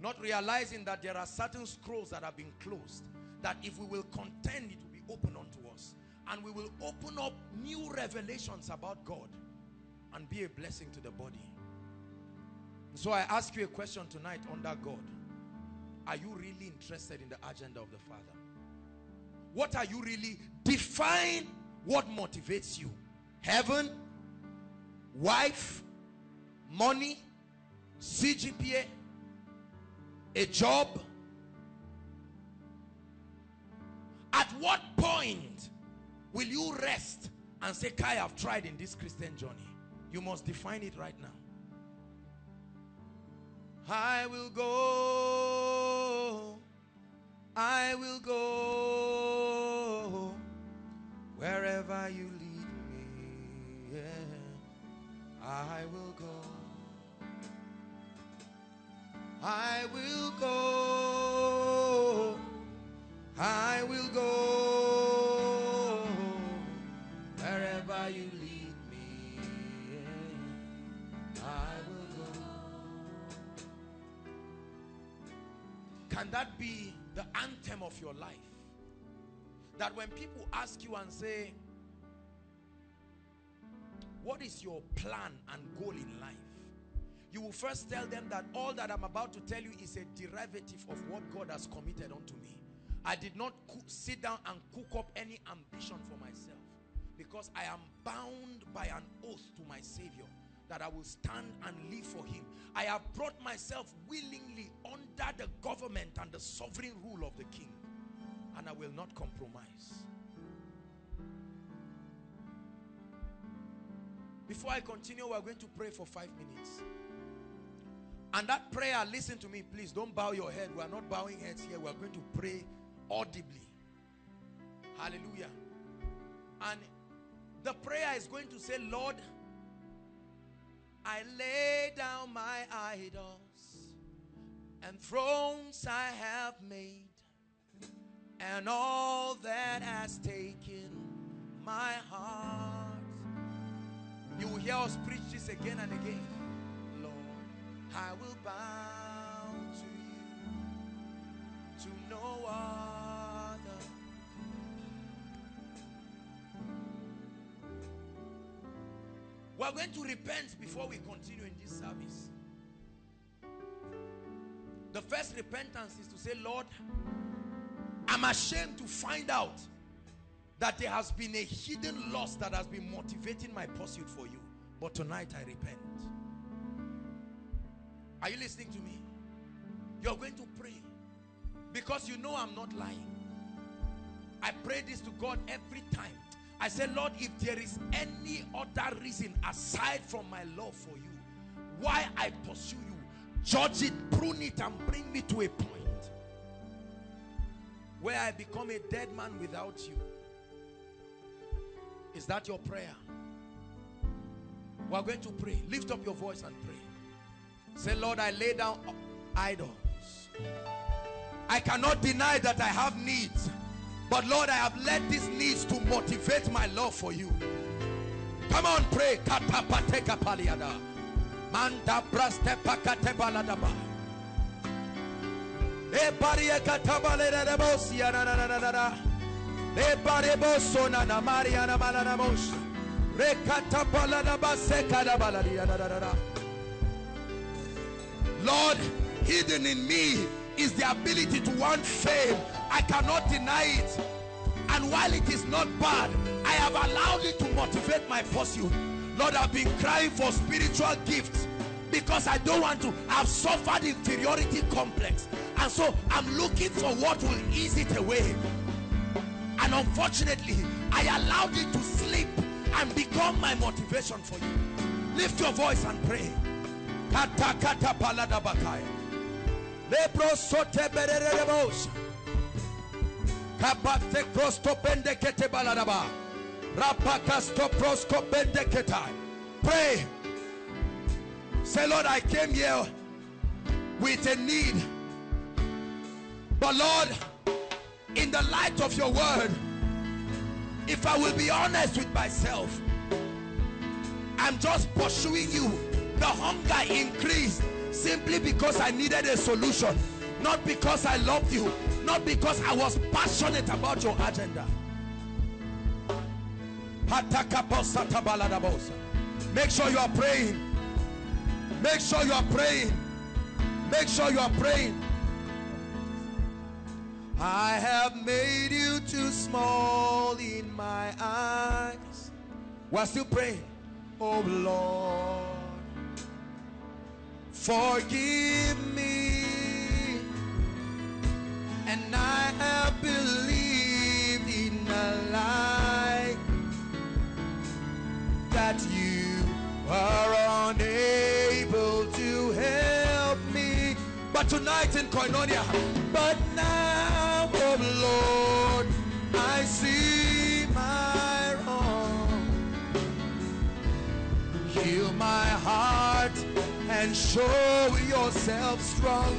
Not realizing that there are certain scrolls that have been closed that if we will contend it will be open unto us. And we will open up new revelations about God and be a blessing to the body. So I ask you a question tonight under God. Are you really interested in the agenda of the Father? What are you really? Define what motivates you. Heaven, wife, money, CGPA, a job. At what point will you rest and say, Kai, I've tried in this Christian journey? You must define it right now. I will go. I will go wherever you lead me. Yeah, I will go. I will go. I will go Can that be the anthem of your life? That when people ask you and say, What is your plan and goal in life? You will first tell them that all that I'm about to tell you is a derivative of what God has committed unto me. I did not sit down and cook up any ambition for myself because I am bound by an oath to my Savior that I will stand and live for him. I have brought myself willingly under the government and the sovereign rule of the king and I will not compromise. Before I continue, we're going to pray for five minutes. And that prayer, listen to me, please. Don't bow your head. We are not bowing heads here. We are going to pray audibly. Hallelujah. And the prayer is going to say, Lord, I lay down my idols and thrones I have made and all that has taken my heart. You will hear us preach this again and again. Lord, I will bow to you, to no other. We're going to repent before we continue in this service. The first repentance is to say, Lord, I'm ashamed to find out that there has been a hidden loss that has been motivating my pursuit for you. But tonight I repent. Are you listening to me? You're going to pray because you know I'm not lying. I pray this to God every time. I say, Lord, if there is any other reason aside from my love for you, why I pursue you, judge it, prune it, and bring me to a point where I become a dead man without you. Is that your prayer? We're going to pray. Lift up your voice and pray. Say, Lord, I lay down idols. I cannot deny that I have needs. But Lord, I have let these needs to motivate my love for you. Come on, pray. Lord, hidden in me is the ability to want fame. I cannot deny it. And while it is not bad, I have allowed it to motivate my pursuit. Lord, I've been crying for spiritual gifts because I don't want to. I've suffered inferiority complex. And so I'm looking for what will ease it away. And unfortunately, I allowed it to slip and become my motivation for you. Lift your voice and pray. Kata kata palada bakaya. Lebro sote bererebosa. Kabate krosto bende kete baladaba. Rapakasto prosko bende ketai. Pray. Say, Lord, I came here with a need. But Lord, in the light of your word, if I will be honest with myself, I'm just pursuing you. The hunger increased simply because I needed a solution. Not because I loved you. Not because I was passionate about your agenda. Make sure you are praying. Make sure you are praying. Make sure you are praying. I have made you too small in my eyes. We're still praying. Oh Lord, forgive me. And I have believed in a lie that you are unable to help me. But tonight in Koinonia, but now, oh Lord, I see my wrong. Heal my heart and show yourself strong.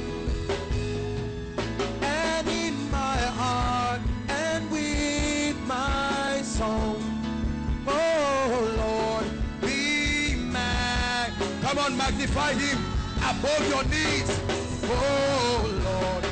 And in my heart and with my song, oh Lord, be mag. Come on, magnify him above your needs. Oh Lord,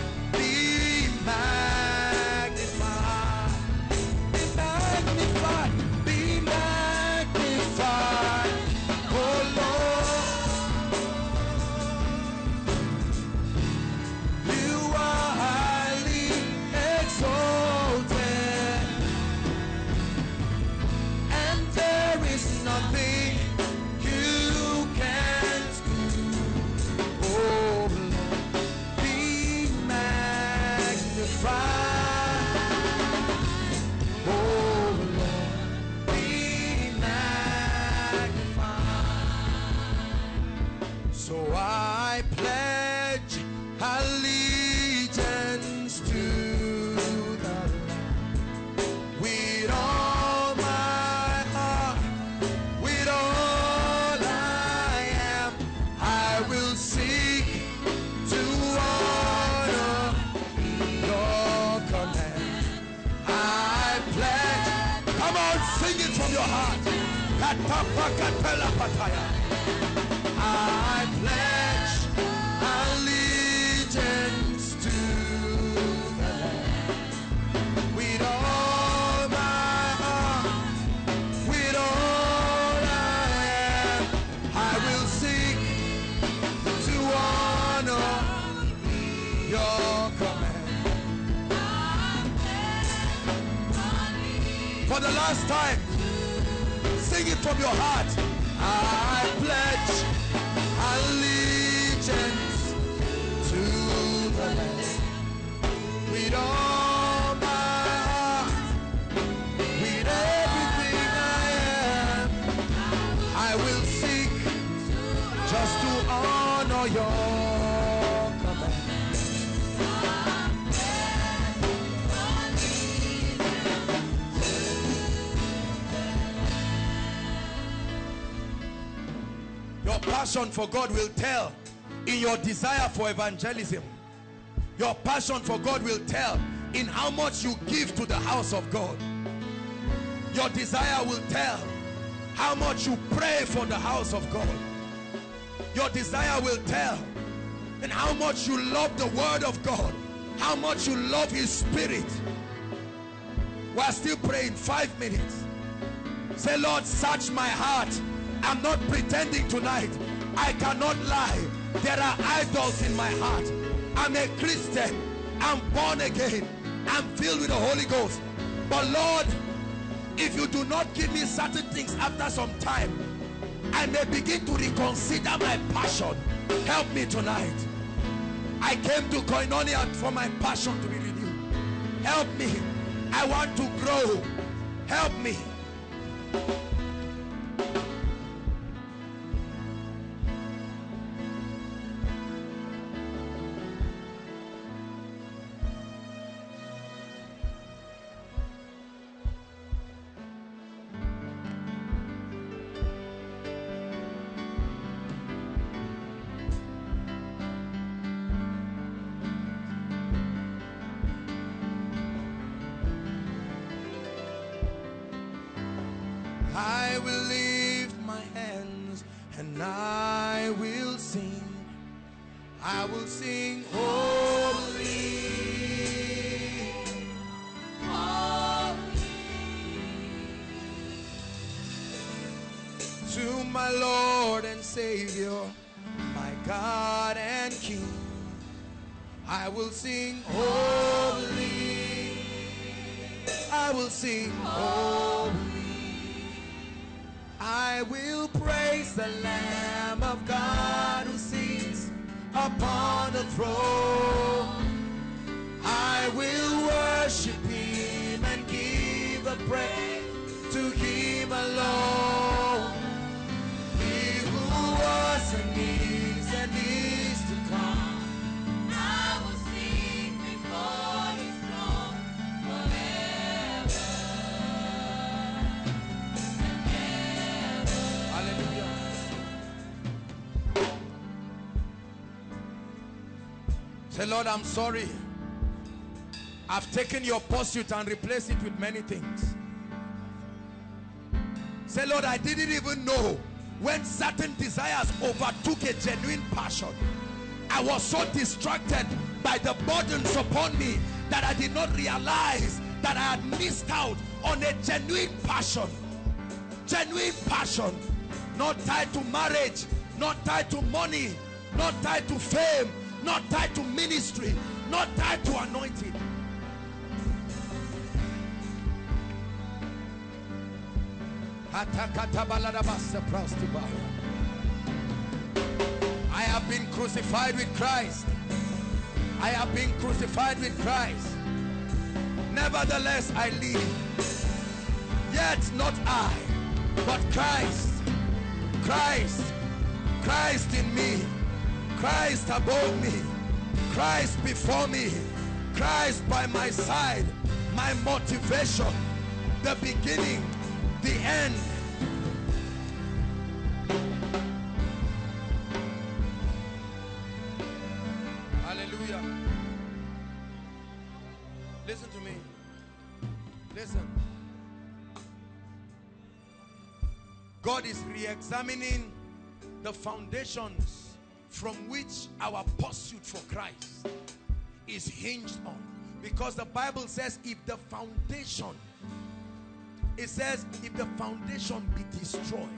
I pledge allegiance to the Lamb with all my heart, with all I. I will seek to honor your command. For the last time, from your heart. Passion for God will tell in your desire for evangelism. Your passion for God will tell in how much you give to the house of God. Your desire will tell how much you pray for the house of God. Your desire will tell in how much you love the word of God, how much you love his spirit. We're still praying five minutes. Say, Lord, search my heart. I'm not pretending tonight. I cannot lie. There are idols in my heart. I'm a Christian. I'm born again. I'm filled with the Holy Ghost. But Lord, if you do not give me certain things after some time, I may begin to reconsider my passion. Help me tonight. I came to Koinonia for my passion to be renewed. Help me. I want to grow. Help me. Lord, I'm sorry. I've taken your pursuit and replaced it with many things. Say, Lord, I didn't even know when certain desires overtook a genuine passion. I was so distracted by the burdens upon me that I did not realize that I had missed out on a genuine passion. Genuine passion. Not tied to marriage, not tied to money, not tied to fame, not tied to ministry, not tied to anointing. I have been crucified with Christ. I have been crucified with Christ. Nevertheless, I live. Yet not I, but Christ. Christ. Christ in me. Christ above me. Christ before me. Christ by my side. My motivation. The beginning. The end. Hallelujah. Listen to me. Listen. God is re-examining the foundations from which our pursuit for Christ is hinged on. Because the Bible says if the foundation, it says if the foundation be destroyed.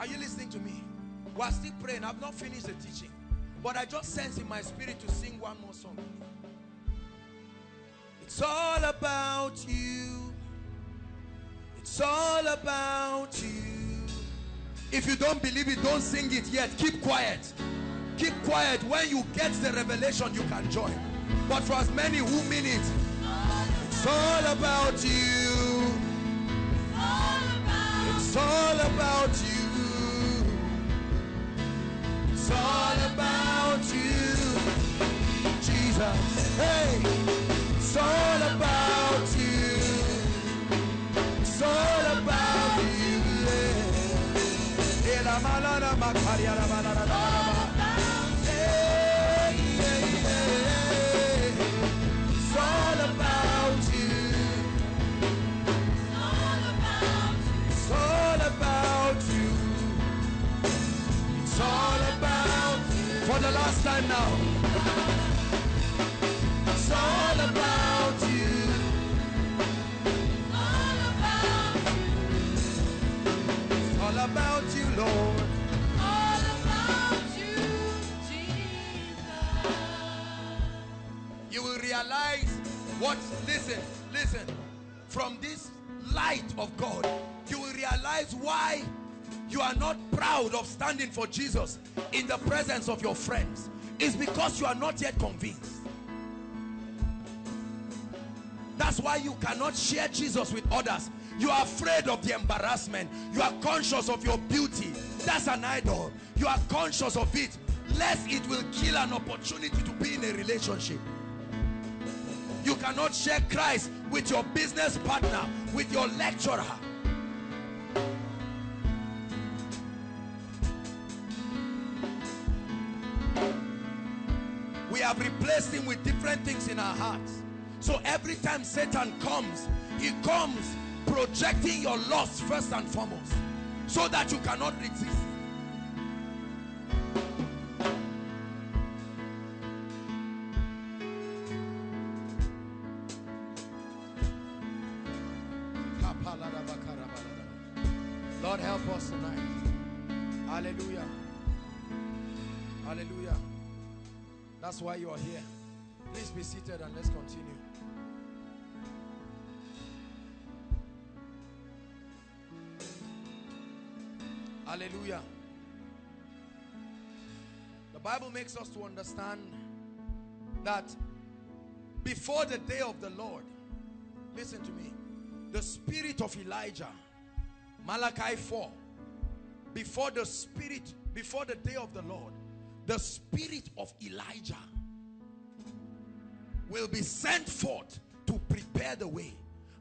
Are you listening to me? We're still praying. I've not finished the teaching. But I just sense in my spirit to sing one more song. It's all about you. It's all about you. If you don't believe it, don't sing it yet. Keep quiet. Keep quiet. When you get the revelation, you can join. But for as many who mean it, it's all about you. It's all about you. It's all about you. Jesus. Hey. It's all For the last time now. Realize what, listen, listen, from this light of God, you will realize why you are not proud of standing for Jesus in the presence of your friends. It's because you are not yet convinced. That's why you cannot share Jesus with others. You are afraid of the embarrassment. You are conscious of your beauty. That's an idol. You are conscious of it. Lest it will kill an opportunity to be in a relationship. You cannot share Christ with your business partner, with your lecturer. We have replaced him with different things in our hearts. So every time Satan comes, he comes projecting your lust first and foremost so that you cannot resist. That's why you are here. Please be seated and let's continue. Hallelujah. The Bible makes us to understand that before the day of the Lord, listen to me, the spirit of Elijah, Malachi 4, before the spirit, before the day of the Lord, the spirit of Elijah will be sent forth to prepare the way.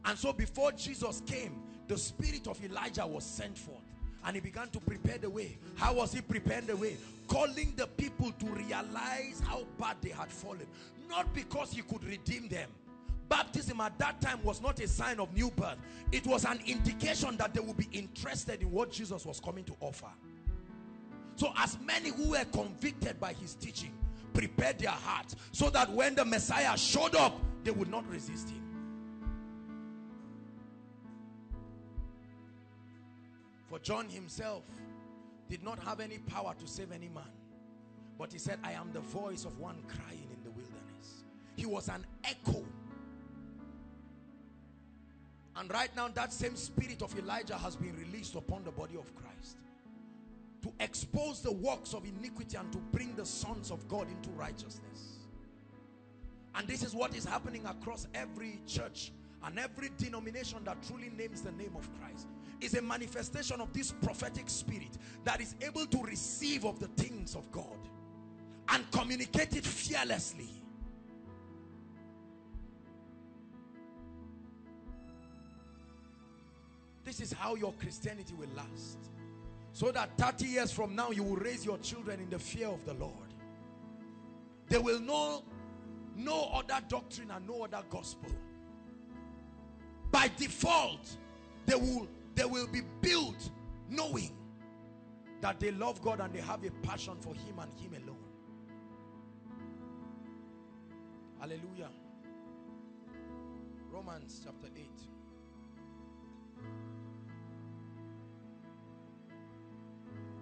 And so before Jesus came, the spirit of Elijah was sent forth and he began to prepare the way. How was he preparing the way? Calling the people to realize how bad they had fallen. Not because he could redeem them. Baptism at that time was not a sign of new birth. It was an indication that they would be interested in what Jesus was coming to offer. So as many who were convicted by his teaching prepared their hearts so that when the Messiah showed up, they would not resist him. For John himself did not have any power to save any man. But he said, I am the voice of one crying in the wilderness. He was an echo. And right now that same spirit of Elijah has been released upon the body of Christ. To expose the works of iniquity and to bring the sons of God into righteousness. And this is what is happening across every church and every denomination that truly names the name of Christ is a manifestation of this prophetic spirit that is able to receive of the things of God and communicate it fearlessly. This is how your Christianity will last. So that 30 years from now, you will raise your children in the fear of the Lord. They will know no other doctrine and no other gospel. By default, they will they will be built knowing that they love God and they have a passion for him and him alone hallelujah Romans chapter 8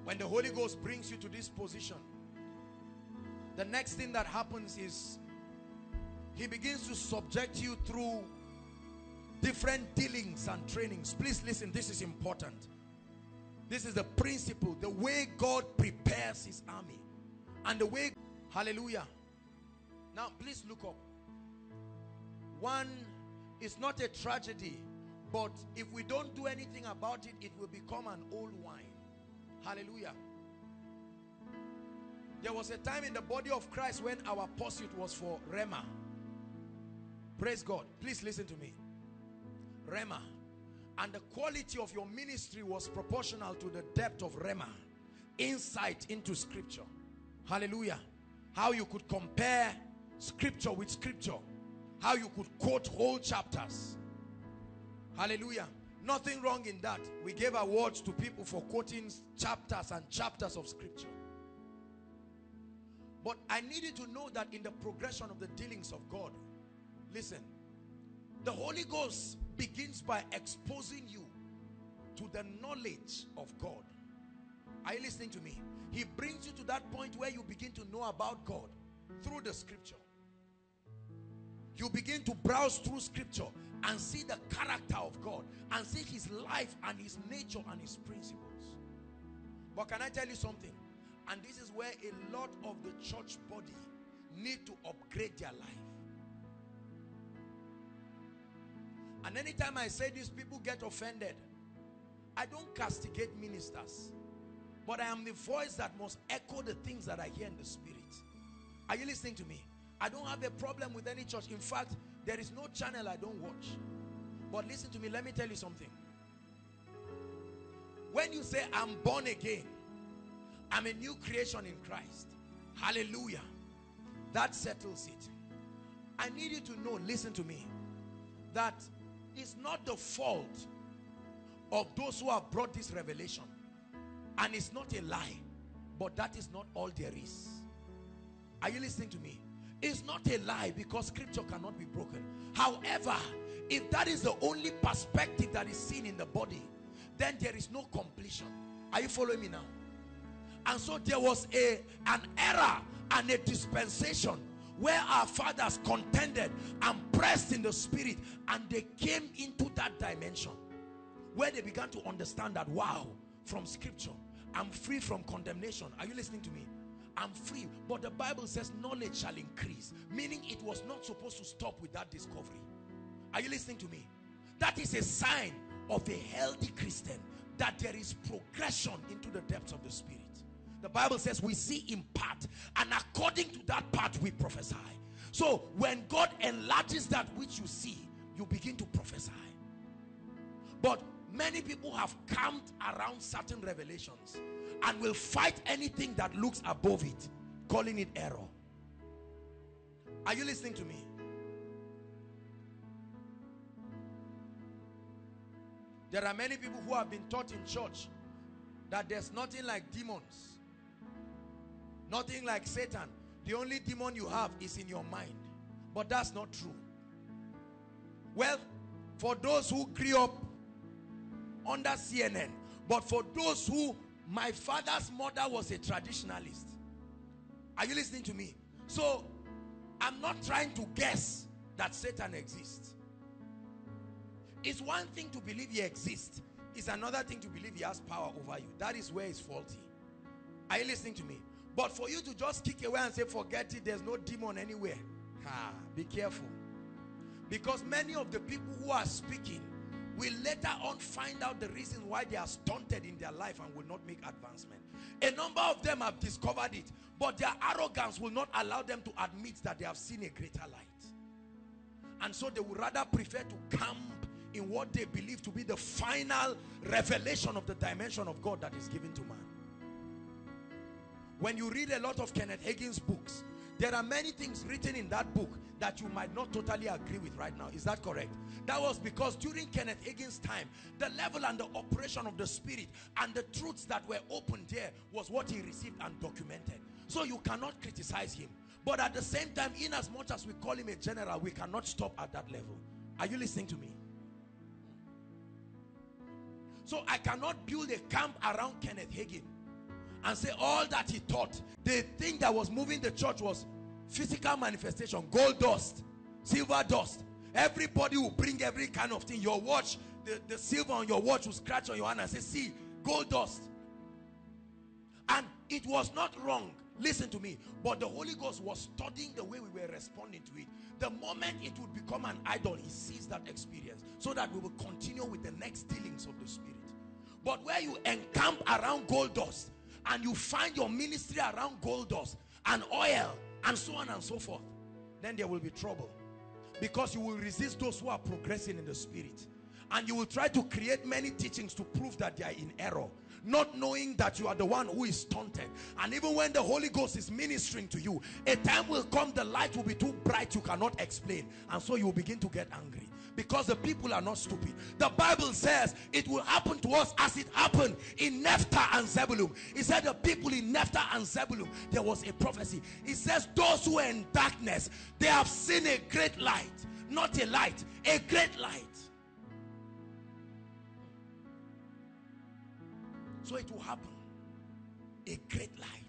when the Holy Ghost brings you to this position the next thing that happens is he begins to subject you through different dealings and trainings. Please listen this is important. This is the principle the way God prepares his army. And the way hallelujah. Now please look up. One is not a tragedy but if we don't do anything about it it will become an old wine hallelujah there was a time in the body of Christ when our pursuit was for Rhema. praise God please listen to me Rhema. And the quality of your ministry was proportional to the depth of Rhema. Insight into scripture. Hallelujah. How you could compare scripture with scripture. How you could quote whole chapters. Hallelujah. Nothing wrong in that. We gave awards to people for quoting chapters and chapters of scripture. But I needed to know that in the progression of the dealings of God, listen, the Holy Ghost begins by exposing you to the knowledge of God. Are you listening to me? He brings you to that point where you begin to know about God through the scripture. You begin to browse through scripture and see the character of God and see his life and his nature and his principles. But can I tell you something? And this is where a lot of the church body need to upgrade their life. And anytime I say this, people get offended. I don't castigate ministers. But I am the voice that must echo the things that I hear in the spirit. Are you listening to me? I don't have a problem with any church. In fact, there is no channel I don't watch. But listen to me, let me tell you something. When you say I'm born again, I'm a new creation in Christ. Hallelujah. That settles it. I need you to know, listen to me, that it's not the fault of those who have brought this revelation. And it's not a lie, but that is not all there is. Are you listening to me? It's not a lie because scripture cannot be broken. However, if that is the only perspective that is seen in the body, then there is no completion. Are you following me now? And so there was a an era and a dispensation where our fathers contended and pressed in the spirit and they came into that dimension where they began to understand that wow from scripture i'm free from condemnation are you listening to me i'm free. But the bible says knowledge shall increase meaning it was not supposed to stop with that discovery. Are you listening to me? That is a sign of a healthy christian that there is progression into the depths of the spirit. The bible says we see in part and according to that part we prophesy. So when god enlarges that which you see you begin to prophesy. But many people have camped around certain revelations and will fight anything that looks above it calling it error. Are you listening to me? There are many people who have been taught in church that there's nothing like demons. Nothing like satan. The only demon you have is in your mind. But that's not true. Well for those who grew up under CNN. But for those who, my father's mother was a traditionalist. Are you listening to me? So, I'm not trying to guess that Satan exists. It's one thing to believe he exists. It's another thing to believe he has power over you. That is where it's faulty. Are you listening to me? But for you to just kick away and say, forget it, there's no demon anywhere. Ha, be careful. Because many of the people who are speaking will later on find out the reason why they are stunted in their life and will not make advancement. A number of them have discovered it, but their arrogance will not allow them to admit that they have seen a greater light. And so they would rather prefer to camp in what they believe to be the final revelation of the dimension of God that is given to man. When you read a lot of Kenneth Hagin's books, there are many things written in that book that you might not totally agree with right now. Is that correct? That was because during Kenneth Hagin's time, the level and the operation of the spirit and the truths that were opened there was what he received and documented. So you cannot criticize him. But at the same time, in as much as we call him a general, we cannot stop at that level. Are you listening to me? So I cannot build a camp around Kenneth Hagin and say all that he taught. The thing that was moving the church was physical manifestation, gold dust, silver dust. Everybody will bring every kind of thing. Your watch, the, the silver on your watch will scratch on your hand and say, see, gold dust. And it was not wrong. Listen to me. But the Holy Ghost was studying the way we were responding to it. The moment it would become an idol, he sees that experience so that we will continue with the next dealings of the Spirit. But where you encamp around gold dust and you find your ministry around gold dust and oil and so on and so forth, then there will be trouble. Because you will resist those who are progressing in the spirit. And you will try to create many teachings to prove that they are in error. Not knowing that you are the one who is taunted And even when the Holy Ghost is ministering to you, a time will come the light will be too bright you cannot explain. And so you will begin to get angry. Because the people are not stupid. The Bible says it will happen to us as it happened in Naphtali and Zebulun. It said the people in Naphtali and Zebulun, there was a prophecy. It says those who are in darkness, they have seen a great light. Not a light, a great light. So it will happen. A great light.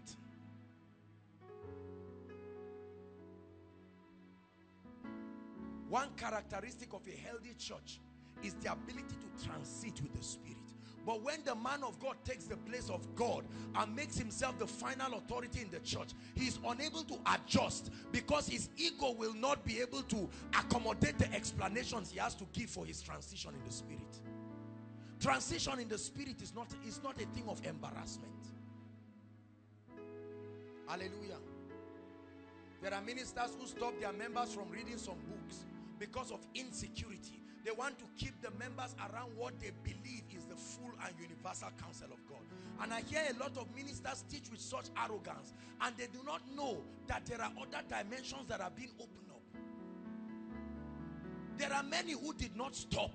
One characteristic of a healthy church is the ability to transit with the spirit. But when the man of God takes the place of God and makes himself the final authority in the church, he is unable to adjust because his ego will not be able to accommodate the explanations he has to give for his transition in the spirit. Transition in the spirit is not, is not a thing of embarrassment. Hallelujah. There are ministers who stop their members from reading some books because of insecurity. They want to keep the members around what they believe is the full and universal counsel of God. And I hear a lot of ministers teach with such arrogance and they do not know that there are other dimensions that are being opened up. There are many who did not stop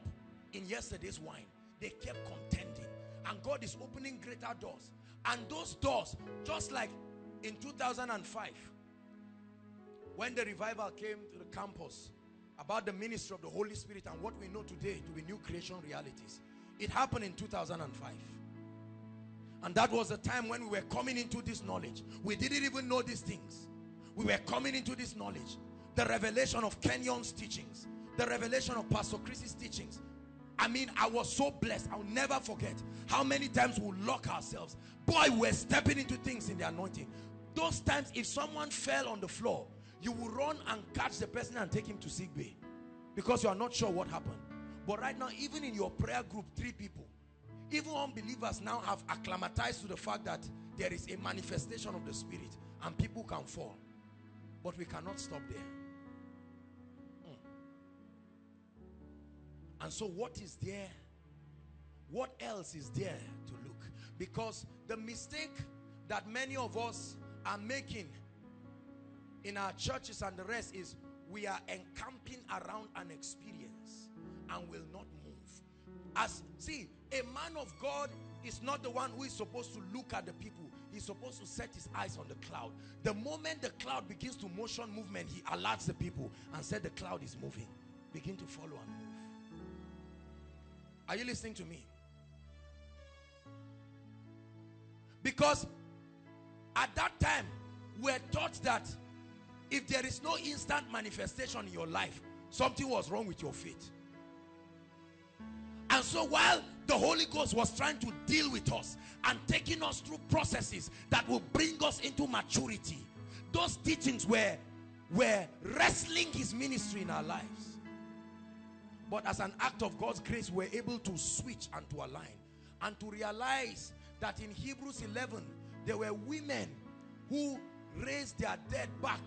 in yesterday's wine. They kept contending and God is opening greater doors. And those doors, just like in 2005, when the revival came to the campus, about the ministry of the Holy Spirit and what we know today to be new creation realities. It happened in 2005. And that was the time when we were coming into this knowledge. We didn't even know these things. We were coming into this knowledge. The revelation of Kenyon's teachings. The revelation of Pastor Chris's teachings. I mean, I was so blessed. I'll never forget how many times we lock ourselves. Boy, we're stepping into things in the anointing. Those times, if someone fell on the floor, you will run and catch the person and take him to sick bay because you are not sure what happened. But right now, even in your prayer group, three people, even unbelievers now have acclimatized to the fact that there is a manifestation of the spirit and people can fall. But we cannot stop there. Mm. And so what is there? What else is there to look? Because the mistake that many of us are making in our churches and the rest is we are encamping around an experience and will not move. As see, a man of God is not the one who is supposed to look at the people. He's supposed to set his eyes on the cloud. The moment the cloud begins to motion movement, he alerts the people and said the cloud is moving. Begin to follow and move. Are you listening to me? Because at that time, we're taught that if there is no instant manifestation in your life, something was wrong with your faith. And so while the Holy Ghost was trying to deal with us and taking us through processes that will bring us into maturity, those teachings were, were wrestling his ministry in our lives. But as an act of God's grace, we're able to switch and to align and to realize that in Hebrews 11, there were women who raised their dead back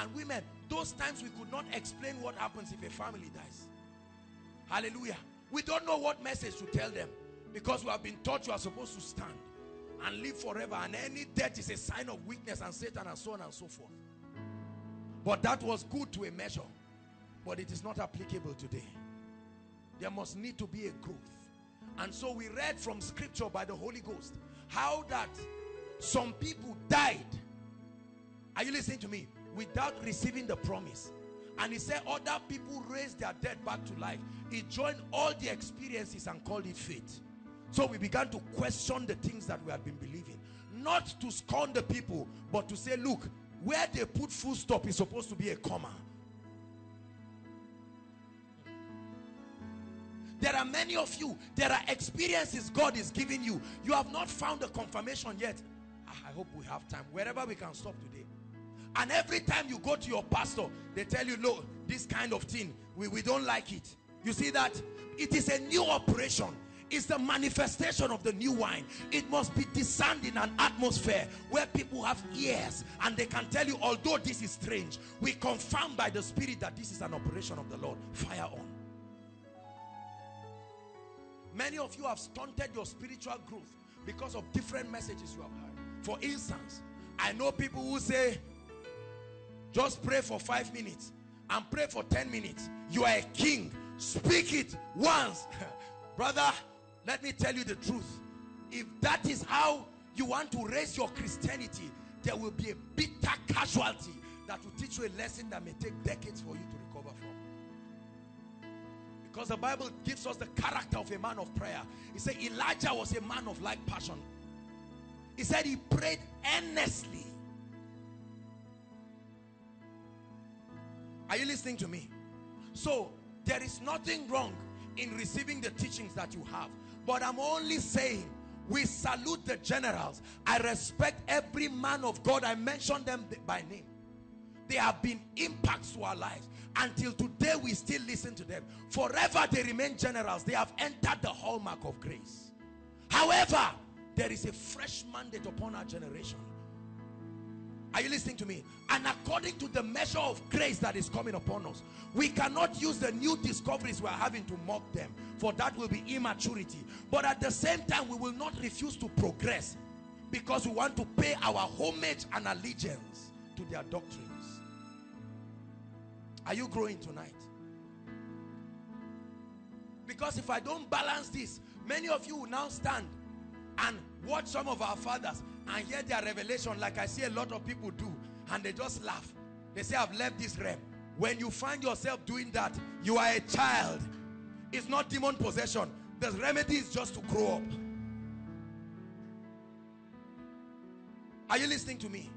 and women, those times we could not explain what happens if a family dies. Hallelujah. We don't know what message to tell them because we have been taught you are supposed to stand and live forever and any death is a sign of weakness and Satan and so on and so forth. But that was good to a measure, but it is not applicable today. There must need to be a growth. And so we read from scripture by the Holy Ghost how that some people died. Are you listening to me? Without receiving the promise. And he said other people raised their dead back to life. He joined all the experiences and called it faith. So we began to question the things that we had been believing. Not to scorn the people, but to say, look, where they put full stop is supposed to be a comma. There are many of you, there are experiences God is giving you. You have not found the confirmation yet. Ah, I hope we have time. Wherever we can stop today. And every time you go to your pastor, they tell you, no, this kind of thing, we, we don't like it. You see that? It is a new operation. It's the manifestation of the new wine. It must be discerned in an atmosphere where people have ears and they can tell you, although this is strange, we confirm by the Spirit that this is an operation of the Lord. Fire on. Many of you have stunted your spiritual growth because of different messages you have heard. For instance, I know people who say, just pray for five minutes and pray for 10 minutes. You are a king. Speak it once. (laughs) Brother, let me tell you the truth. If that is how you want to raise your Christianity, there will be a bitter casualty that will teach you a lesson that may take decades for you to recover from. Because the Bible gives us the character of a man of prayer. He said Elijah was a man of like passion. He said he prayed earnestly. Are you listening to me? So there is nothing wrong in receiving the teachings that you have. But I'm only saying we salute the generals. I respect every man of God. I mention them by name. They have been impacts to our lives. Until today, we still listen to them. Forever, they remain generals. They have entered the hallmark of grace. However, there is a fresh mandate upon our generation. Are you listening to me? And according to the measure of grace that is coming upon us, we cannot use the new discoveries we are having to mock them, for that will be immaturity. But at the same time, we will not refuse to progress because we want to pay our homage and allegiance to their doctrines. Are you growing tonight? Because if I don't balance this, many of you will now stand and watch some of our fathers and hear their revelation like I see a lot of people do and they just laugh. They say, I've left this realm. When you find yourself doing that, you are a child. It's not demon possession. The remedy is just to grow up. Are you listening to me?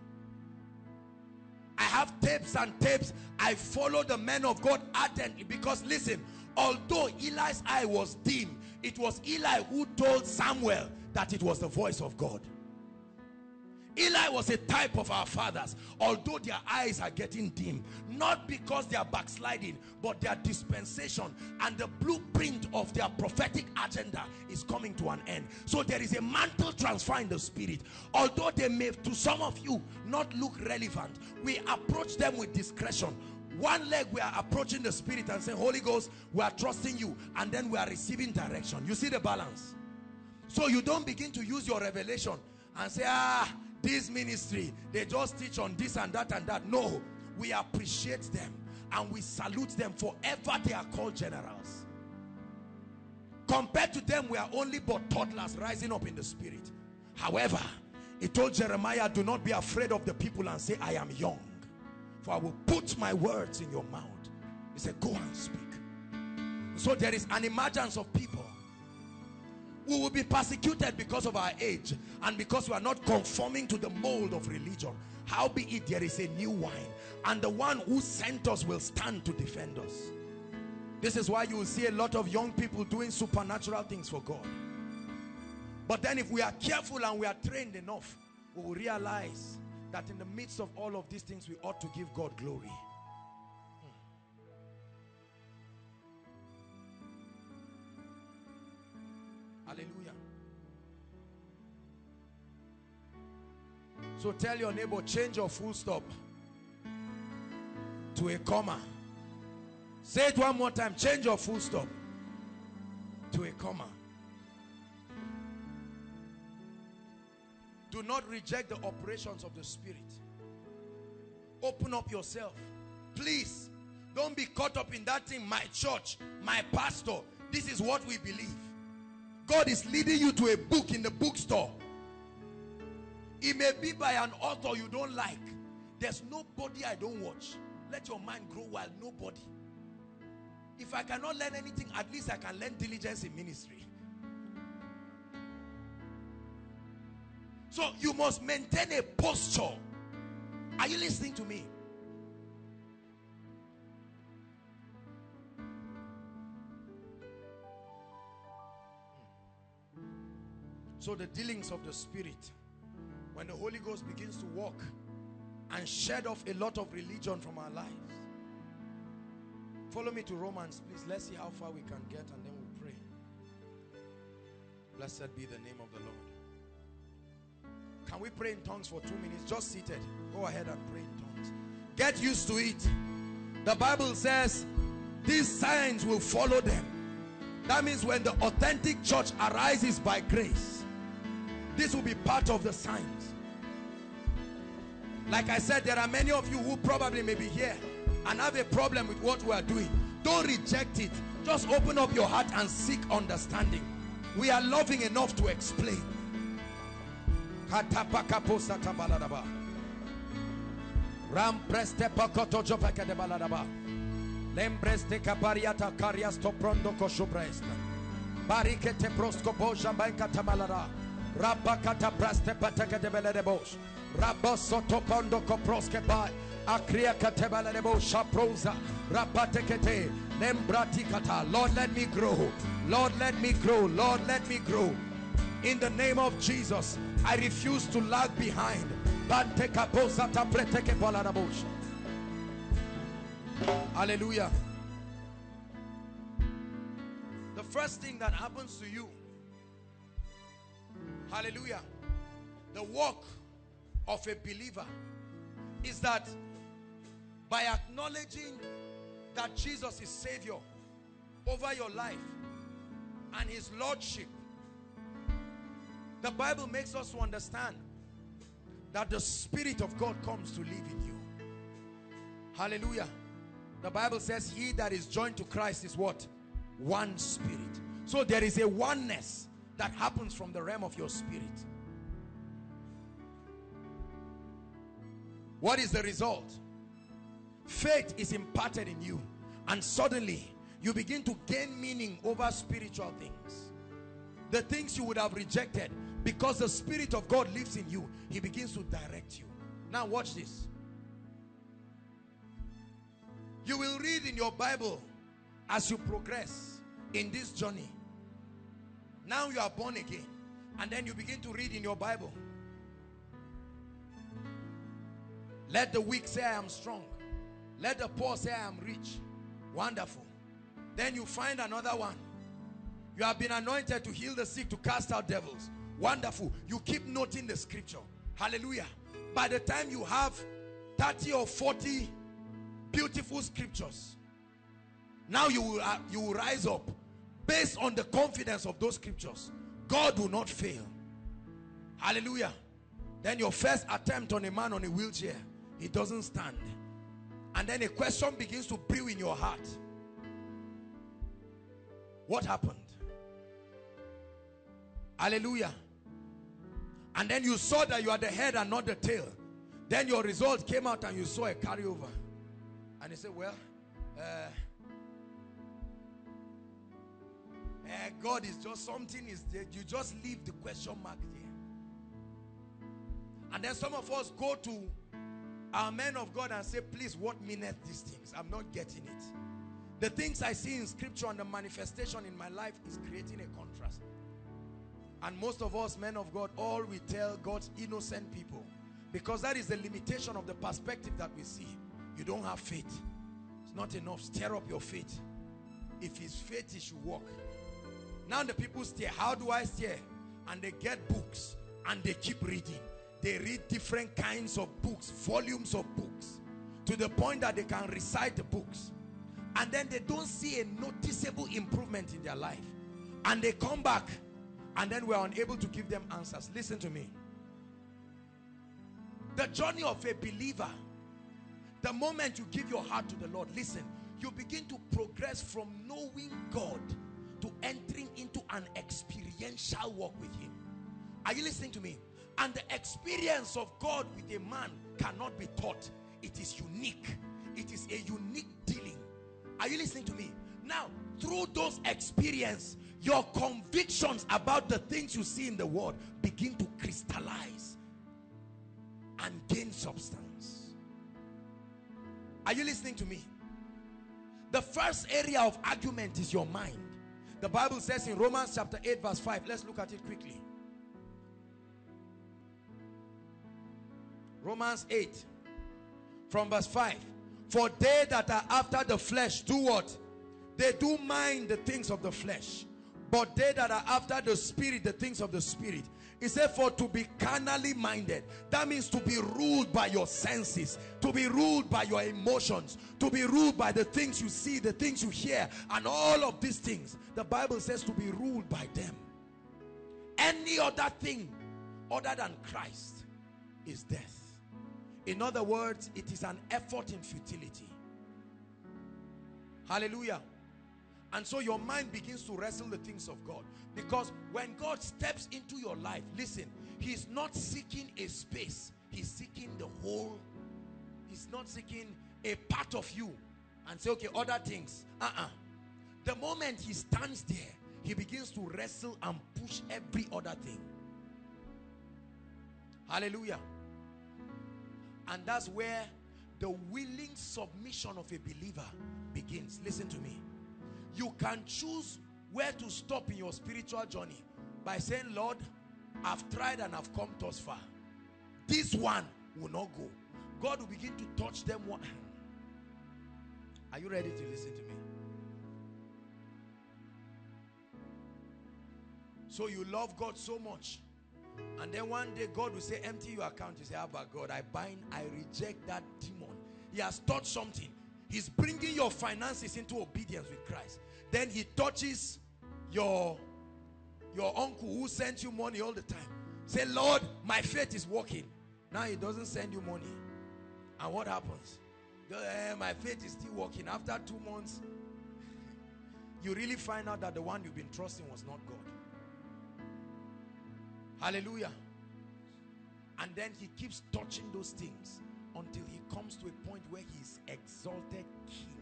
I have tapes and tapes. I follow the men of God ardently because listen, although Eli's eye was dim, it was Eli who told Samuel that it was the voice of God. Eli was a type of our fathers, although their eyes are getting dim, not because they are backsliding, but their dispensation and the blueprint of their prophetic agenda is coming to an end. So there is a mantle transfer in the spirit. Although they may, to some of you, not look relevant, we approach them with discretion. One leg we are approaching the spirit and saying, Holy Ghost, we are trusting you, and then we are receiving direction. You see the balance? So you don't begin to use your revelation and say, ah, this ministry, they just teach on this and that and that. No, we appreciate them and we salute them forever they are called generals. Compared to them, we are only but toddlers rising up in the spirit. However, he told Jeremiah, do not be afraid of the people and say, I am young. For I will put my words in your mouth. He said, go and speak. So there is an emergence of people we will be persecuted because of our age and because we are not conforming to the mold of religion. Howbeit there is a new wine and the one who sent us will stand to defend us? This is why you will see a lot of young people doing supernatural things for God. But then if we are careful and we are trained enough we will realize that in the midst of all of these things we ought to give God glory So tell your neighbor, change your full stop to a comma. Say it one more time, change your full stop to a comma. Do not reject the operations of the Spirit. Open up yourself. Please, don't be caught up in that thing. My church, my pastor, this is what we believe. God is leading you to a book in the bookstore. It may be by an author you don't like. There's nobody I don't watch. Let your mind grow while nobody. If I cannot learn anything, at least I can learn diligence in ministry. So you must maintain a posture. Are you listening to me? So the dealings of the spirit, when the Holy Ghost begins to walk and shed off a lot of religion from our lives. Follow me to Romans, please. Let's see how far we can get and then we'll pray. Blessed be the name of the Lord. Can we pray in tongues for two minutes? Just seated. Go ahead and pray in tongues. Get used to it. The Bible says these signs will follow them. That means when the authentic church arises by grace, this will be part of the signs. Like I said, there are many of you who probably may be here and have a problem with what we are doing. Don't reject it. Just open up your heart and seek understanding. We are loving enough to explain. Ram preste pakoto jopeke de baladaba. Lembreste capariata carias toprondo koshubresta. Barike te prosco boja banka tamalara. Rabakata praste pateke de bosh. Raboso topondo koproske pai. Akria katebala de bosh shaprosa. Rapatekete. Lembratikata. Lord, let me grow. Lord, let me grow. Lord, let me grow. In the name of Jesus, I refuse to lag behind. Hallelujah. The first thing that happens to you, hallelujah, the work of a believer is that by acknowledging that Jesus is Savior over your life and His Lordship, the Bible makes us to understand that the Spirit of God comes to live in you. Hallelujah. The Bible says he that is joined to Christ is what? One spirit. So there is a oneness that happens from the realm of your spirit. What is the result? Faith is imparted in you and suddenly you begin to gain meaning over spiritual things. The things you would have rejected Because the Spirit of God lives in you, He begins to direct you. Now watch this. You will read in your Bible as you progress in this journey. Now you are born again. And then you begin to read in your Bible. Let the weak say I am strong. Let the poor say I am rich. Wonderful. Then you find another one. You have been anointed to heal the sick, to cast out devils. Wonderful. You keep noting the scripture. Hallelujah. By the time you have 30 or 40 beautiful scriptures, now you will, uh, you will rise up based on the confidence of those scriptures. God will not fail. Hallelujah. Then your first attempt on a man on a wheelchair, he doesn't stand. And then a question begins to brew in your heart. What happened? Hallelujah. And then you saw that you are the head and not the tail. Then your result came out and you saw a carryover. And he said, well, uh, uh, God is just something is there. You just leave the question mark there. And then some of us go to our men of God and say, please, what meaneth these things? I'm not getting it. The things I see in scripture and the manifestation in my life is creating a contrast. And most of us, men of God, all we tell God's innocent people because that is the limitation of the perspective that we see. You don't have faith. It's not enough. Stir up your faith. If his faith, he should walk. Now the people stare. How do I stare? And they get books and they keep reading. They read different kinds of books, volumes of books, to the point that they can recite the books. And then they don't see a noticeable improvement in their life. And they come back and then we're unable to give them answers. Listen to me. The journey of a believer, the moment you give your heart to the Lord, listen, you begin to progress from knowing God to entering into an experiential walk with Him. Are you listening to me? And the experience of God with a man cannot be taught. It is unique. It is a unique dealing. Are you listening to me? Now, through those experience, your convictions about the things you see in the world begin to crystallize and gain substance. Are you listening to me? The first area of argument is your mind. The Bible says in Romans chapter 8 verse 5. Let's look at it quickly. Romans 8 from verse 5. For they that are after the flesh do what? They do mind the things of the flesh. But they that are after the spirit, the things of the spirit. He said, for to be carnally minded, that means to be ruled by your senses, to be ruled by your emotions, to be ruled by the things you see, the things you hear, and all of these things. The Bible says to be ruled by them. Any other thing other than Christ is death. In other words, it is an effort in futility. Hallelujah. And so your mind begins to wrestle the things of God. Because when God steps into your life, listen, he's not seeking a space. He's seeking the whole. He's not seeking a part of you and say, okay, other things. Uh-uh. The moment he stands there, he begins to wrestle and push every other thing. Hallelujah. And that's where the willing submission of a believer begins. Listen to me. You can choose where to stop in your spiritual journey by saying, Lord, I've tried and I've come thus far. This one will not go. God will begin to touch them. (sighs) Are you ready to listen to me? So you love God so much. And then one day God will say, empty your account. You say, ah, Abba God, I bind, I reject that demon. He has taught something. He's bringing your finances into obedience with Christ. Then he touches your, your uncle who sent you money all the time. Say, Lord, my faith is working. Now he doesn't send you money. And what happens? Eh, my faith is still working. After two months, (laughs) you really find out that the one you've been trusting was not God. Hallelujah. And then he keeps touching those things until he comes to a point where he is exalted king.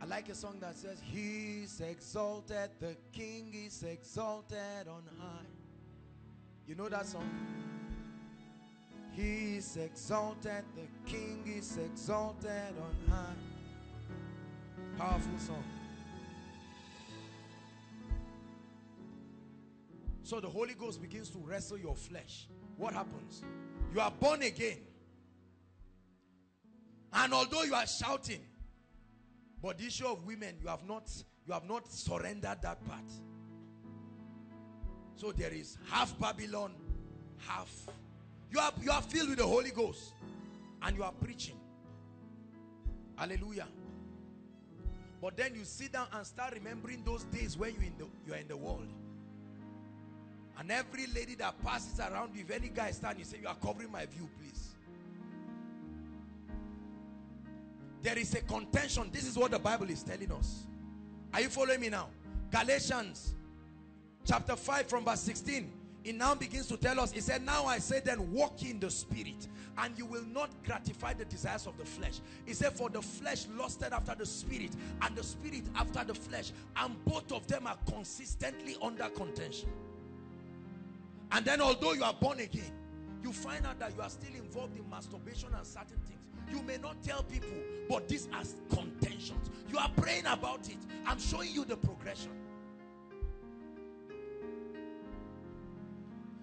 I like a song that says, He's exalted, the King is exalted on high. You know that song? He is exalted, the King is exalted on high. Powerful song. So the Holy Ghost begins to wrestle your flesh. What happens? You are born again. And although you are shouting, but the issue of women, you have not you have not surrendered that part. So there is half Babylon, half you are you are filled with the Holy Ghost and you are preaching. Hallelujah. But then you sit down and start remembering those days when you in the you are in the world. And every lady that passes around you, if any guy stand, you say, You are covering my view, please. There is a contention. This is what the Bible is telling us. Are you following me now? Galatians chapter 5 from verse 16. It now begins to tell us, He said, Now I say then, walk in the spirit, and you will not gratify the desires of the flesh. He said, For the flesh lusted after the spirit, and the spirit after the flesh, and both of them are consistently under contention. And then, although you are born again, you find out that you are still involved in masturbation and certain things. You may not tell people, but these are contentions. You are praying about it. I'm showing you the progression.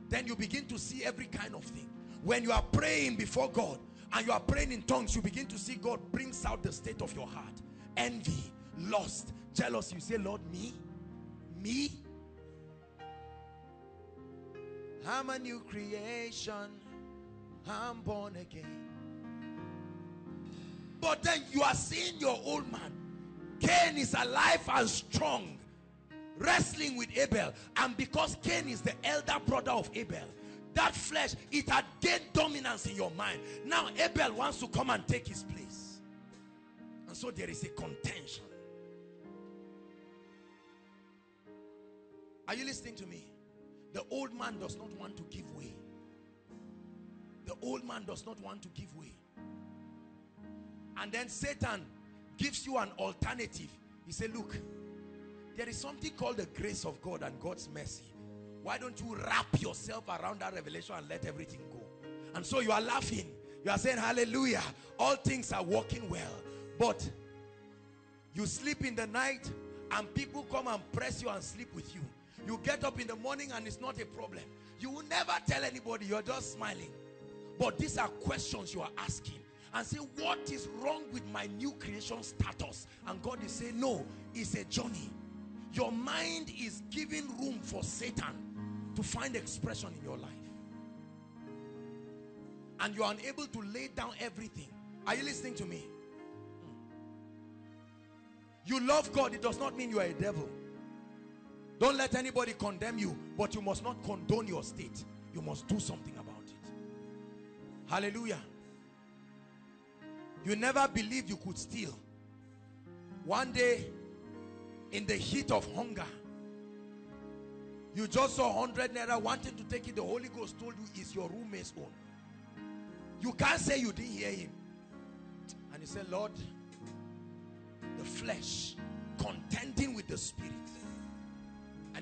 Then you begin to see every kind of thing. When you are praying before God and you are praying in tongues, you begin to see God brings out the state of your heart. Envy, lust, jealousy. You say, Lord, me? Me? I'm a new creation. I'm born again. But then you are seeing your old man. Cain is alive and strong, wrestling with Abel. And because Cain is the elder brother of Abel, that flesh, it had gained dominance in your mind. Now Abel wants to come and take his place. And so there is a contention. Are you listening to me? The old man does not want to give way. The old man does not want to give way. And then Satan gives you an alternative. He said, look, there is something called the grace of God and God's mercy. Why don't you wrap yourself around that revelation and let everything go? And so you are laughing. You are saying, hallelujah. All things are working well. But you sleep in the night and people come and press you and sleep with you. You get up in the morning and it's not a problem. You will never tell anybody. You're just smiling. But these are questions you are asking. And say, what is wrong with my new creation status? And God is saying, no, it's a journey. Your mind is giving room for Satan to find expression in your life. And you are unable to lay down everything. Are you listening to me? Hmm. You love God, it does not mean you are a devil. Don't let anybody condemn you, but you must not condone your state. You must do something about it. Hallelujah. You never believed you could steal. One day, in the heat of hunger, you just saw 100 naira wanting to take it. The Holy Ghost told you it's your roommate's own. You can't say you didn't hear him. And he said, Lord, the flesh contending with the spirit.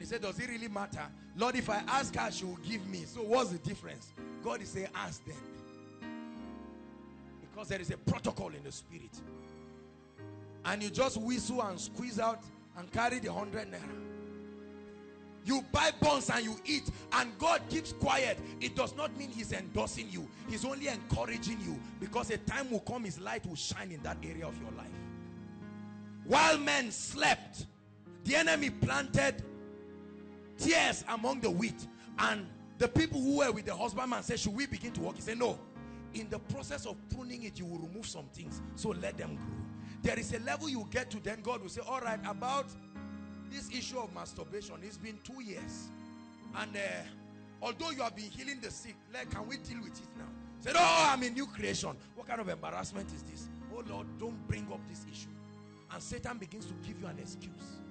He said, does it really matter? Lord, if I ask her, she will give me. So what's the difference? God is saying, ask them. Because there is a protocol in the spirit. And you just whistle and squeeze out and carry the hundred naira. You buy bonds and you eat and God keeps quiet. It does not mean he's endorsing you. He's only encouraging you because a time will come his light will shine in that area of your life. While men slept, the enemy planted tares among the wheat and the people who were with the husbandman said, should we begin to work? He said, no. In the process of pruning it, you will remove some things. So let them grow. There is a level you get to, then God will say, all right, about this issue of masturbation, it's been two years. And uh, although you have been healing the sick, like, can we deal with it now? Said, oh, I'm a new creation. What kind of embarrassment is this? Oh Lord, don't bring up this issue. And Satan begins to give you an excuse.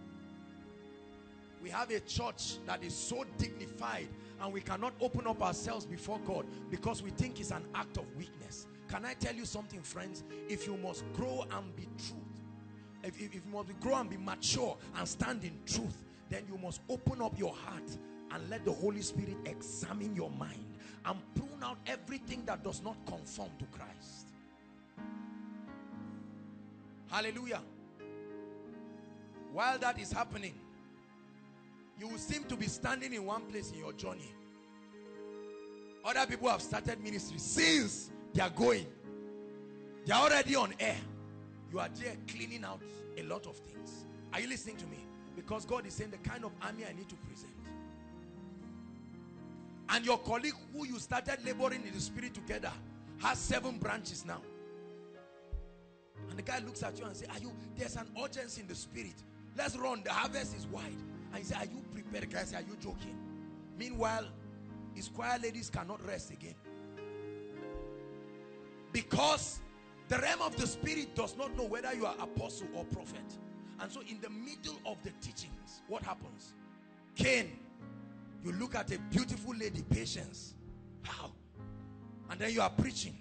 We have a church that is so dignified and we cannot open up ourselves before God because we think it's an act of weakness. Can I tell you something, friends? If you must grow and be truth, if, if, if you must grow and be mature and stand in truth, then you must open up your heart and let the Holy Spirit examine your mind and prune out everything that does not conform to Christ. Hallelujah. While that is happening, you will seem to be standing in one place in your journey. Other people have started ministry since they are going. They are already on air. You are there cleaning out a lot of things. Are you listening to me? Because God is saying the kind of army I need to present. And your colleague who you started laboring in the spirit together has seven branches now. And the guy looks at you and says, Are you there's an urgency in the spirit? Let's run. The harvest is wide. And he said, Are you prepared? Guys, guy Are you joking? Meanwhile, his choir ladies cannot rest again. Because the realm of the spirit does not know whether you are apostle or prophet. And so in the middle of the teachings, what happens? Cain, you look at a beautiful lady, patience. How? And then you are preaching.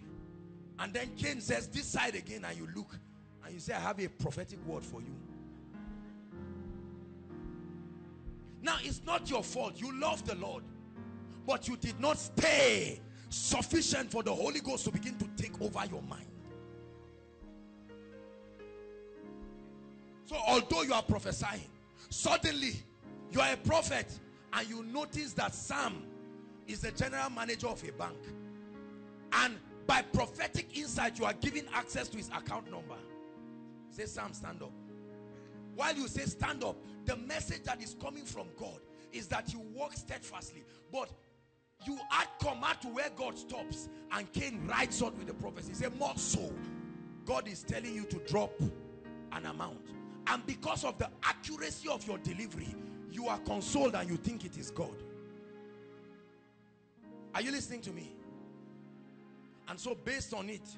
And then Cain says, this side again, and you look. And you say, I have a prophetic word for you. Now, it's not your fault. You love the Lord. But you did not stay sufficient for the Holy Ghost to begin to take over your mind. So although you are prophesying, suddenly you are a prophet and you notice that Sam is the general manager of a bank. And by prophetic insight, you are giving access to his account number. Say, Sam, stand up. While you say stand up, the message that is coming from God is that you walk steadfastly. But you add comma to where God stops and Cain rides on with the prophecy. Say, more so. God is telling you to drop an amount. And because of the accuracy of your delivery, you are consoled and you think it is God. Are you listening to me? And so based on it,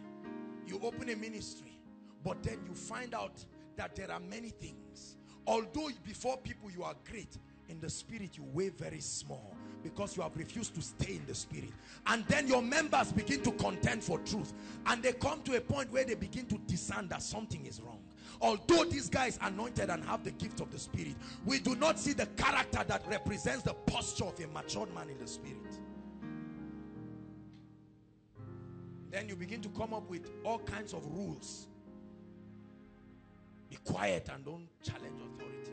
you open a ministry. But then you find out that there are many things. Although before people you are great, in the spirit you weigh very small because you have refused to stay in the spirit. And then your members begin to contend for truth. And they come to a point where they begin to discern that something is wrong. Although this guy is anointed and have the gift of the spirit, we do not see the character that represents the posture of a matured man in the spirit. Then you begin to come up with all kinds of rules. Be quiet and don't challenge authority.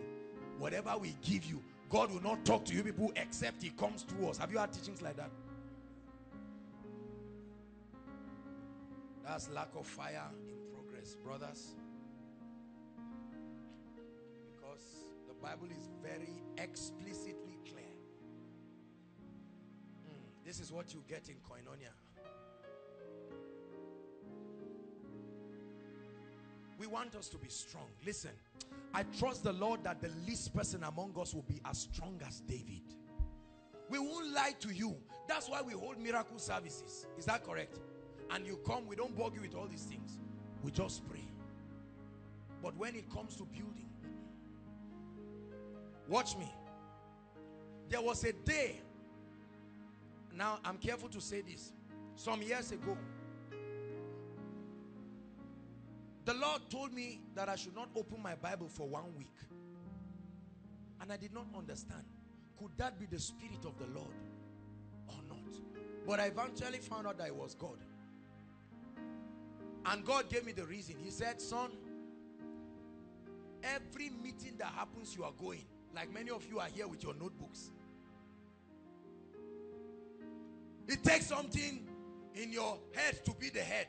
Whatever we give you, God will not talk to you people except he comes to us. Have you had teachings like that? That's lack of fire in progress, brothers. Because the Bible is very explicitly clear. Hmm, this is what you get in koinonia. We want us to be strong. Listen, I trust the Lord that the least person among us will be as strong as David. We won't lie to you. That's why we hold miracle services. Is that correct? And you come, we don't bug you with all these things. We just pray. But when it comes to building, watch me. There was a day, now I'm careful to say this. Some years ago, the Lord told me that I should not open my Bible for one week. And I did not understand. Could that be the Spirit of the Lord or not? But I eventually found out that it was God. And God gave me the reason. He said, son, every meeting that happens, you are going. Like many of you are here with your notebooks. It takes something in your head to be the head.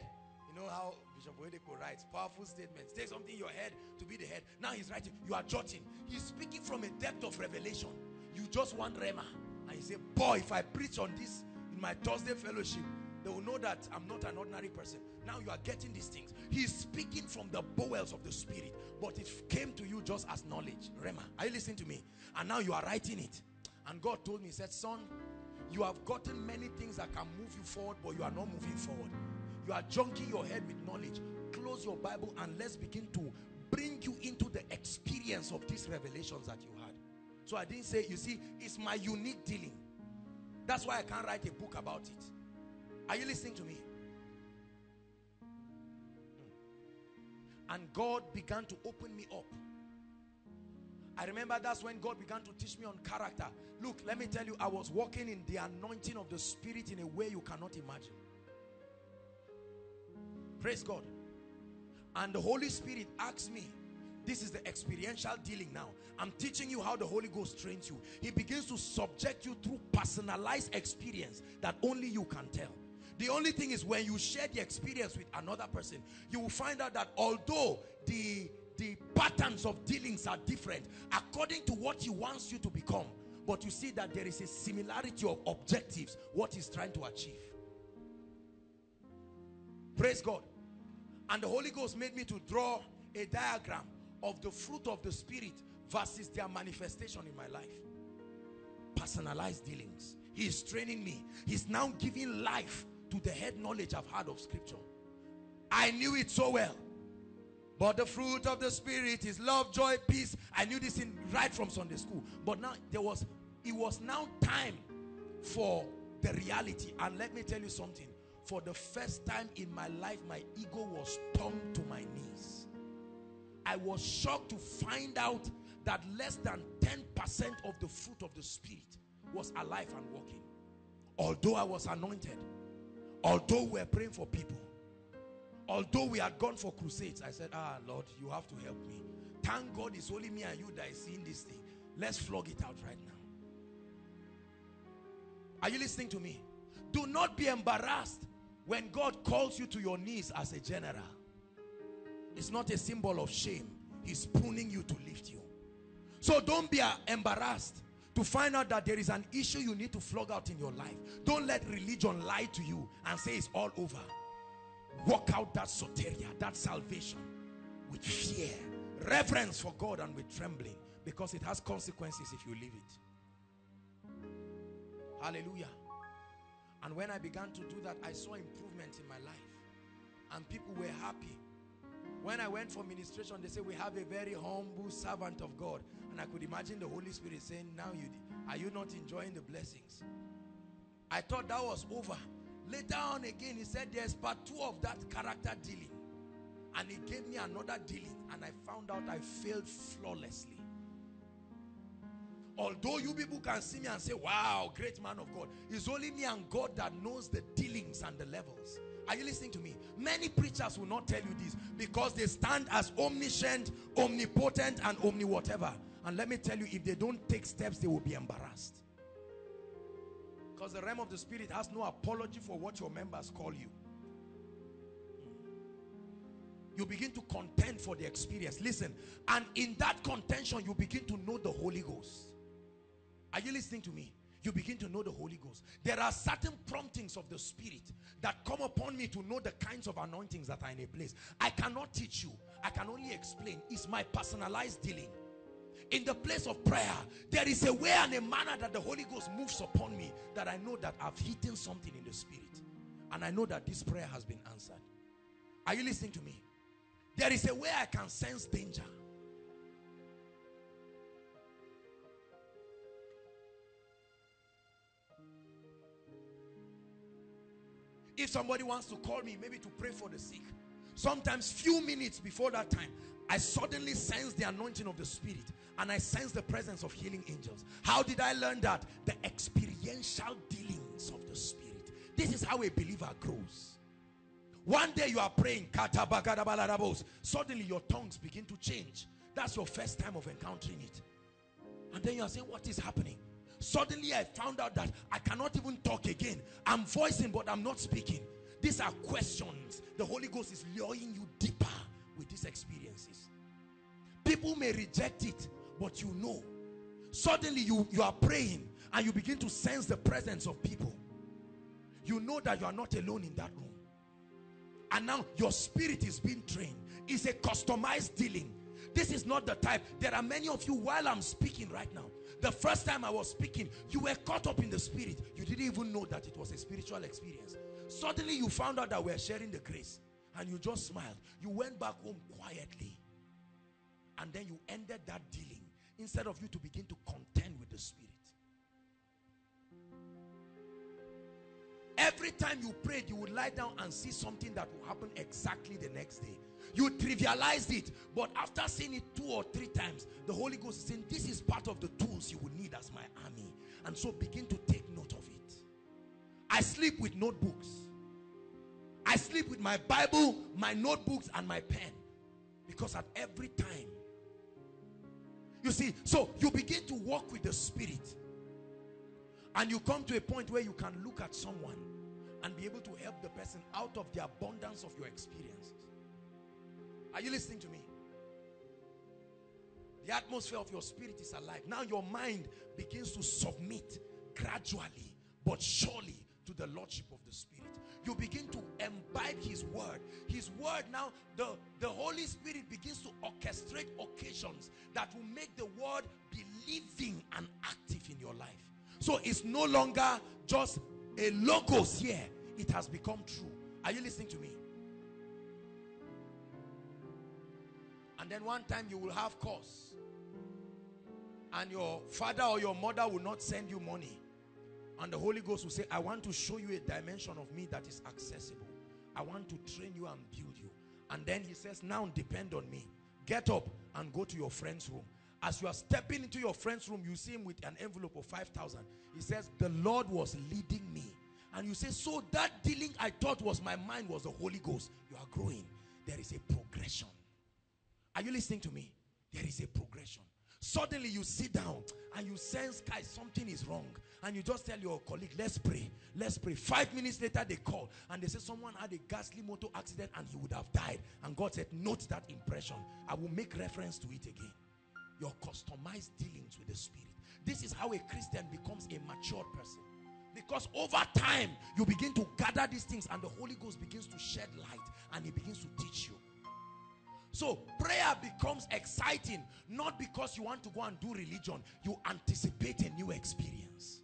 You know how Bishop Oyedepo writes powerful statements. Take something in your head to be the head. Now he's writing, you are jotting. He's speaking from a depth of revelation. You just want Rhema. And you say, boy, if I preach on this in my Thursday fellowship, they will know that I'm not an ordinary person. Now you are getting these things. He's speaking from the bowels of the spirit, but it came to you just as knowledge. Rhema, are you listening to me? And now you are writing it. And God told me, He said, son, you have gotten many things that can move you forward, but you are not moving forward. You are junking your head with knowledge. Close your Bible and let's begin to bring you into the experience of these revelations that you had. So I didn't say, you see, it's my unique dealing. That's why I can't write a book about it. Are you listening to me? Hmm. And God began to open me up. I remember that's when God began to teach me on character. Look, let me tell you, I was walking in the anointing of the Spirit in a way you cannot imagine. Praise God. And the Holy Spirit asked me, this is the experiential dealing now. I'm teaching you how the Holy Ghost trains you. He begins to subject you through personalized experience that only you can tell. The only thing is when you share the experience with another person, you will find out that although the, the patterns of dealings are different, according to what he wants you to become, but you see that there is a similarity of objectives, what he's trying to achieve. Praise God. And the Holy Ghost made me to draw a diagram of the fruit of the Spirit versus their manifestation in my life. Personalized dealings. He is training me. He's now giving life to the head knowledge I've had of scripture. I knew it so well. But the fruit of the Spirit is love, joy, peace. I knew this in right from Sunday school. But now there was, it was now time for the reality. And let me tell you something. For the first time in my life, my ego was torn to my knees. I was shocked to find out that less than 10% of the fruit of the Spirit was alive and working. Although I was anointed, although we were praying for people, although we had gone for crusades, I said, ah, Lord, you have to help me. Thank God it's only me and you that is seeing this thing. Let's flog it out right now. Are you listening to me? Do not be embarrassed when God calls you to your knees as a general. It's not a symbol of shame. He's pruning you to lift you. So don't be uh, embarrassed to find out that there is an issue you need to flog out in your life. Don't let religion lie to you and say it's all over. Walk out that soteria, that salvation with fear, reverence for God and with trembling because it has consequences if you leave it. Hallelujah. And when I began to do that, I saw improvement in my life. And people were happy. When I went for ministration, they said, we have a very humble servant of God. And I could imagine the Holy Spirit saying, now you, are you not enjoying the blessings? I thought that was over. Later on again, he said, there's part two of that character dealing. And he gave me another dealing. And I found out I failed flawlessly. Although you people can see me and say, wow, great man of God. It's only me and God that knows the dealings and the levels. Are you listening to me? Many preachers will not tell you this because they stand as omniscient, omnipotent, and omni whatever. And let me tell you, if they don't take steps, they will be embarrassed. Because the realm of the spirit has no apology for what your members call you. You begin to contend for the experience. Listen, and in that contention, you begin to know the Holy Ghost. Are you listening to me? You begin to know the Holy Ghost. There are certain promptings of the Spirit that come upon me to know the kinds of anointings that are in a place. I cannot teach you. I can only explain. It's my personalized dealing. In the place of prayer, there is a way and a manner that the Holy Ghost moves upon me that I know that I've hidden something in the Spirit. And I know that this prayer has been answered. Are you listening to me? There is a way I can sense danger. If somebody wants to call me, maybe to pray for the sick, sometimes few minutes before that time, I suddenly sense the anointing of the Spirit and I sense the presence of healing angels. How did I learn that? The experiential dealings of the Spirit. This is how a believer grows. One day you are praying, suddenly your tongues begin to change. That's your first time of encountering it. And then you are saying, what is happening? Suddenly I found out that I cannot even talk again. I'm voicing, but I'm not speaking. These are questions. The Holy Ghost is luring you deeper with these experiences. People may reject it, but you know. Suddenly you, you are praying and you begin to sense the presence of people. You know that you are not alone in that room. And now your spirit is being trained. It's a customized dealing. This is not the type. There are many of you while I'm speaking right now. The first time I was speaking, you were caught up in the spirit. You didn't even know that it was a spiritual experience. Suddenly you found out that we're sharing the grace and you just smiled. You went back home quietly and then you ended that dealing instead of you to begin to contend with the spirit. Every time you prayed, you would lie down and see something that will happen exactly the next day. You trivialized it, but after seeing it two or three times, the Holy Ghost is saying, This is part of the tools you will need as my army. And so begin to take note of it. I sleep with notebooks. I sleep with my Bible, my notebooks, and my pen. Because at every time, you see, so you begin to walk with the Spirit. And you come to a point where you can look at someone and be able to help the person out of the abundance of your experiences. Are you listening to me? The atmosphere of your spirit is alive. Now your mind begins to submit gradually but surely to the lordship of the spirit. You begin to imbibe his word. His word now, the, the Holy Spirit begins to orchestrate occasions that will make the word be living and active in your life. So it's no longer just a logos here. It has become true. Are you listening to me? And then one time you will have course. And your father or your mother will not send you money. And the Holy Ghost will say, I want to show you a dimension of me that is accessible. I want to train you and build you. And then he says, now depend on me. Get up and go to your friend's room. As you are stepping into your friend's room, you see him with an envelope of 5,000. He says, the Lord was leading me. And you say, so that dealing I thought was my mind was the Holy Ghost. You are growing. There is a progression. Are you listening to me? There is a progression. Suddenly you sit down and you sense, guys, something is wrong. And you just tell your colleague, let's pray. Let's pray. Five minutes later, they call and they say someone had a ghastly motor accident and he would have died. And God said, note that impression. I will make reference to it again. Your customized dealings with the Spirit. This is how a Christian becomes a mature person. Because over time, you begin to gather these things and the Holy Ghost begins to shed light and he begins to teach you. So prayer becomes exciting not because you want to go and do religion. You anticipate a new experience.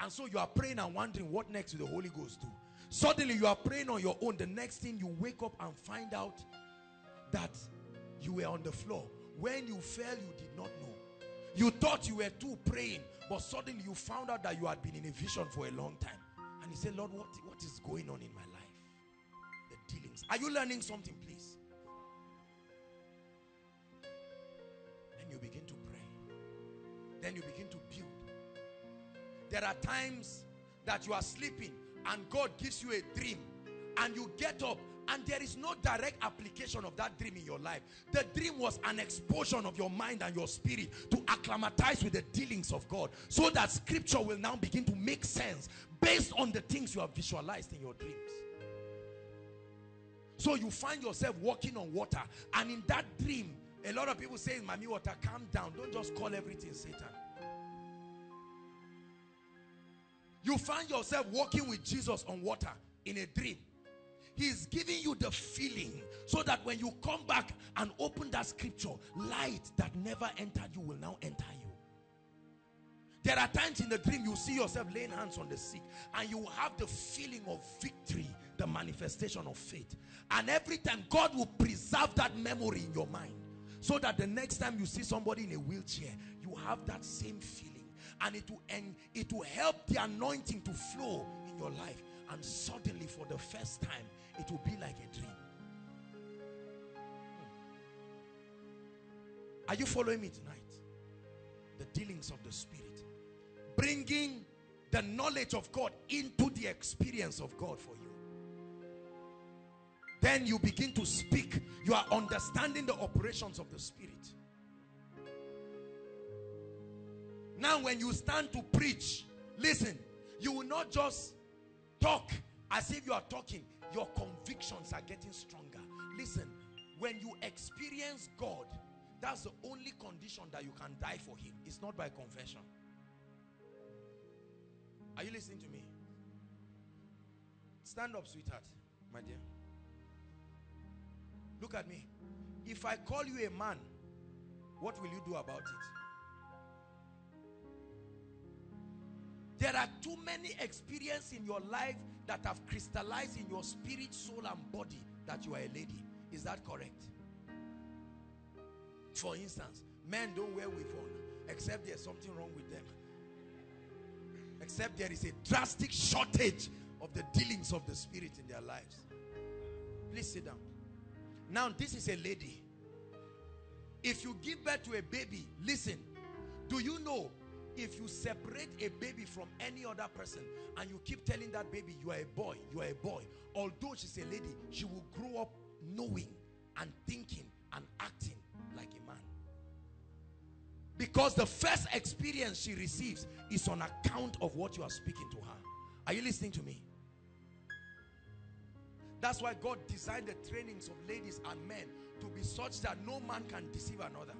And so you are praying and wondering what next will the Holy Ghost do. Suddenly you are praying on your own. The next thing you wake up and find out that you were on the floor. When you fell, you did not know. You thought you were too praying, but suddenly you found out that you had been in a vision for a long time. And you said, Lord, what, what is going on in my life? The dealings. Are you learning something, begin to pray. Then you begin to build. There are times that you are sleeping and God gives you a dream and you get up and there is no direct application of that dream in your life. The dream was an explosion of your mind and your spirit to acclimatize with the dealings of God so that scripture will now begin to make sense based on the things you have visualized in your dreams. So you find yourself walking on water and in that dream, a lot of people say, Mami water, calm down. Don't just call everything Satan. You find yourself walking with Jesus on water in a dream. He's giving you the feeling so that when you come back and open that scripture, light that never entered you will now enter you. There are times in the dream you see yourself laying hands on the sick and you have the feeling of victory, the manifestation of faith. And every time God will preserve that memory in your mind so that the next time you see somebody in a wheelchair, you have that same feeling and it will, and it will help the anointing to flow in your life. And suddenly for the first time, it will be like a dream. Hmm. Are you following me tonight? The dealings of the Spirit. Bringing the knowledge of God into the experience of God for you. Then you begin to speak. You are understanding the operations of the Spirit. Now when you stand to preach, listen, you will not just talk as if you are talking. Your convictions are getting stronger. Listen, when you experience God, that's the only condition that you can die for him. It's not by confession. Are you listening to me? Stand up, sweetheart, my dear. Look at me. If I call you a man, what will you do about it? There are too many experiences in your life that have crystallized in your spirit, soul, and body that you are a lady. Is that correct? For instance, men don't wear weave on except there's something wrong with them. Except there is a drastic shortage of the dealings of the spirit in their lives. Please sit down. Now, this is a lady. If you give birth to a baby, listen, do you know if you separate a baby from any other person and you keep telling that baby you are a boy, you are a boy, although she's a lady, she will grow up knowing and thinking and acting like a man. Because the first experience she receives is on account of what you are speaking to her. Are you listening to me? That's why God designed the trainings of ladies and men to be such that no man can deceive another.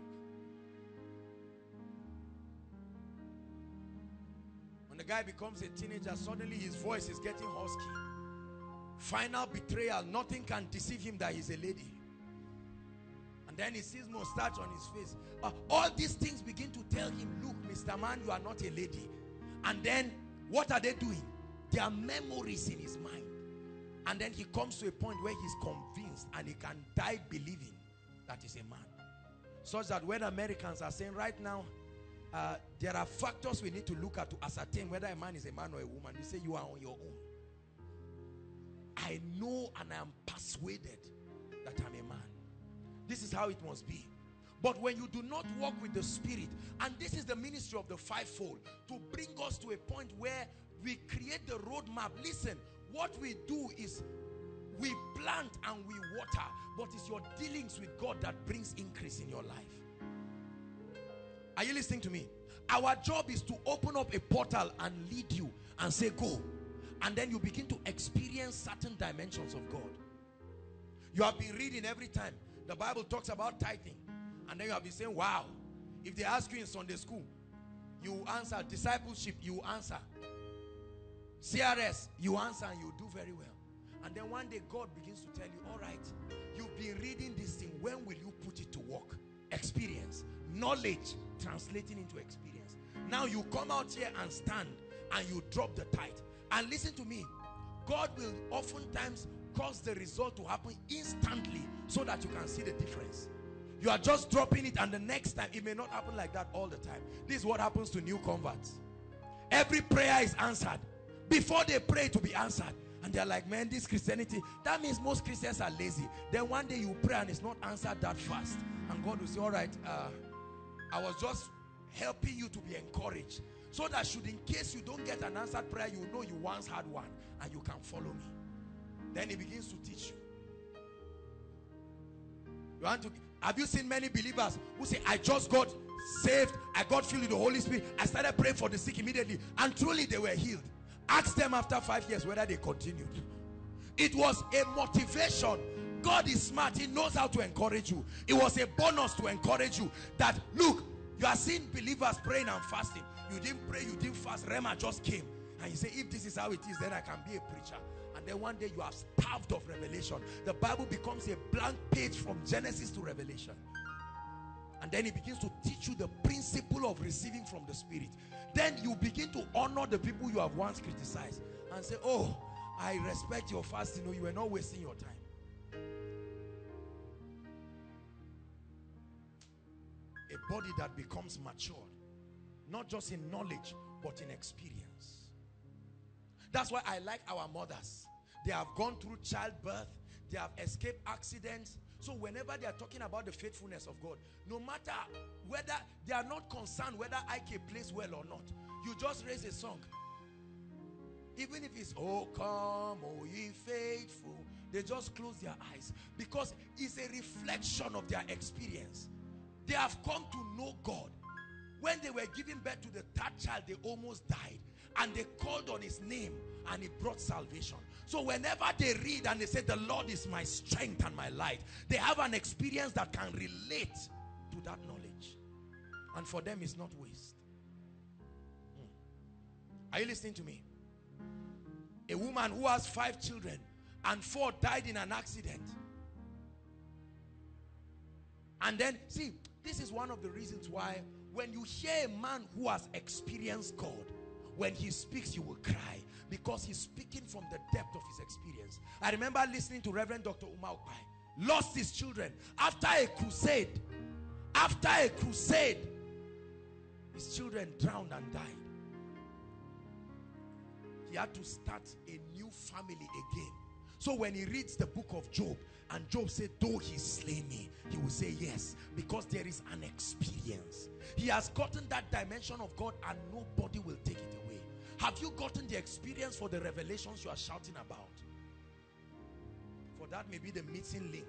When the guy becomes a teenager, suddenly his voice is getting husky. Final betrayal, nothing can deceive him that he's a lady. And then he sees mustache on his face. Uh, all these things begin to tell him, look, Mr. Man, you are not a lady. And then what are they doing? There are memories in his mind. And then he comes to a point where he's convinced and he can die believing that he's a man. Such that when Americans are saying right now, uh, there are factors we need to look at to ascertain whether a man is a man or a woman. You say you are on your own. I know and I am persuaded that I'm a man. This is how it must be. But when you do not walk with the spirit, and this is the ministry of the fivefold, to bring us to a point where we create the roadmap. Listen, what we do is we plant and we water, but it's your dealings with God that brings increase in your life. Are you listening to me? Our job is to open up a portal and lead you and say, Go. And then you begin to experience certain dimensions of God. You have been reading every time. The Bible talks about tithing. And then you have been saying, Wow. If they ask you in Sunday school, you answer. Discipleship, you answer. CRS, you answer and you do very well. And then one day God begins to tell you, all right, you've been reading this thing. When will you put it to work? Experience. Knowledge translating into experience. Now you come out here and stand and you drop the tithe. And listen to me. God will oftentimes cause the result to happen instantly so that you can see the difference. You are just dropping it and the next time, it may not happen like that all the time. This is what happens to new converts. Every prayer is answered. Before they pray to be answered. And they're like, man, this Christianity, that means most Christians are lazy. Then one day you pray and it's not answered that fast. And God will say, all right, uh, I was just helping you to be encouraged. So that should in case you don't get an answered prayer, you know you once had one and you can follow me. Then he begins to teach you. You want to have you seen many believers who say, I just got saved, I got filled with the Holy Spirit, I started praying for the sick immediately, and truly they were healed. Ask them after five years whether they continued. It was a motivation. God is smart. He knows how to encourage you. It was a bonus to encourage you that look, you are seeing believers praying and fasting. You didn't pray, you didn't fast. Rhema just came. And you say, if this is how it is, then I can be a preacher. And then one day you are starved of revelation. The Bible becomes a blank page from Genesis to Revelation. And then he begins to teach you the principle of receiving from the Spirit. Then you begin to honor the people you have once criticized and say, oh, I respect your fasting. You are not wasting your time. A body that becomes matured, not just in knowledge, but in experience. That's why I like our mothers. They have gone through childbirth, they have escaped accidents. So whenever they are talking about the faithfulness of God, no matter whether they are not concerned whether IK plays well or not, you just raise a song. Even if it's, oh come, oh ye faithful, they just close their eyes because it's a reflection of their experience. They have come to know God. When they were giving birth to the third child, they almost died. And they called on his name and he brought salvation. So whenever they read and they say, the Lord is my strength and my light, they have an experience that can relate to that knowledge. And for them, it's not waste. Hmm. Are you listening to me? A woman who has five children and four died in an accident. And then, see, this is one of the reasons why when you hear a man who has experienced God, when he speaks, you will cry because he's speaking from the depth of his experience. I remember listening to Reverend Dr. Uma Ukpai, lost his children after a crusade. After a crusade, his children drowned and died. He had to start a new family again. So when he reads the book of Job and Job said, though he slay me, he will say yes because there is an experience. He has gotten that dimension of God and nobody will take it away. Have you gotten the experience for the revelations you are shouting about? For that may be the missing link.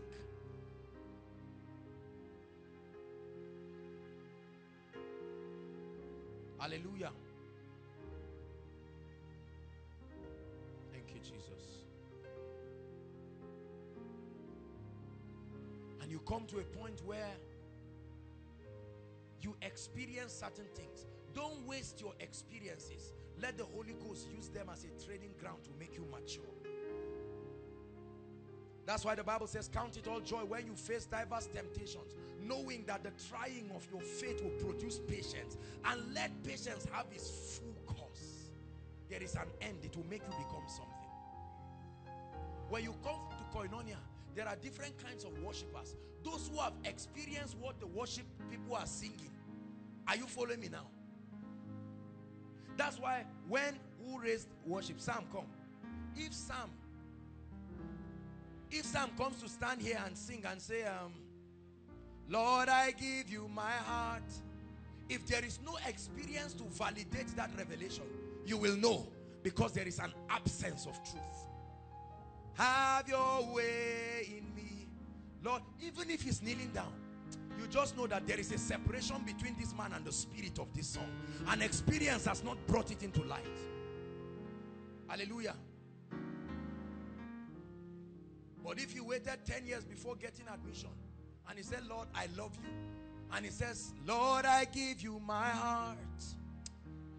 Hallelujah. Thank you, Jesus. And you come to a point where you experience certain things. Don't waste your experiences. Let the Holy Ghost use them as a training ground to make you mature. That's why the Bible says, count it all joy when you face diverse temptations, knowing that the trying of your faith will produce patience. And let patience have its full course. There is an end. It will make you become something. When you come to Koinonia, there are different kinds of worshippers. Those who have experienced what the worship people are singing. Are you following me now? That's why when who raised worship? Sam, come. If Sam if Sam comes to stand here and sing and say, um, Lord, I give you my heart. If there is no experience to validate that revelation, you will know because there is an absence of truth. Have your way in me. Lord, even if he's kneeling down, you just know that there is a separation between this man and the spirit of this song. An experience has not brought it into light. Hallelujah. But if you waited 10 years before getting admission and he said, Lord, I love you. And he says, Lord, I give you my heart.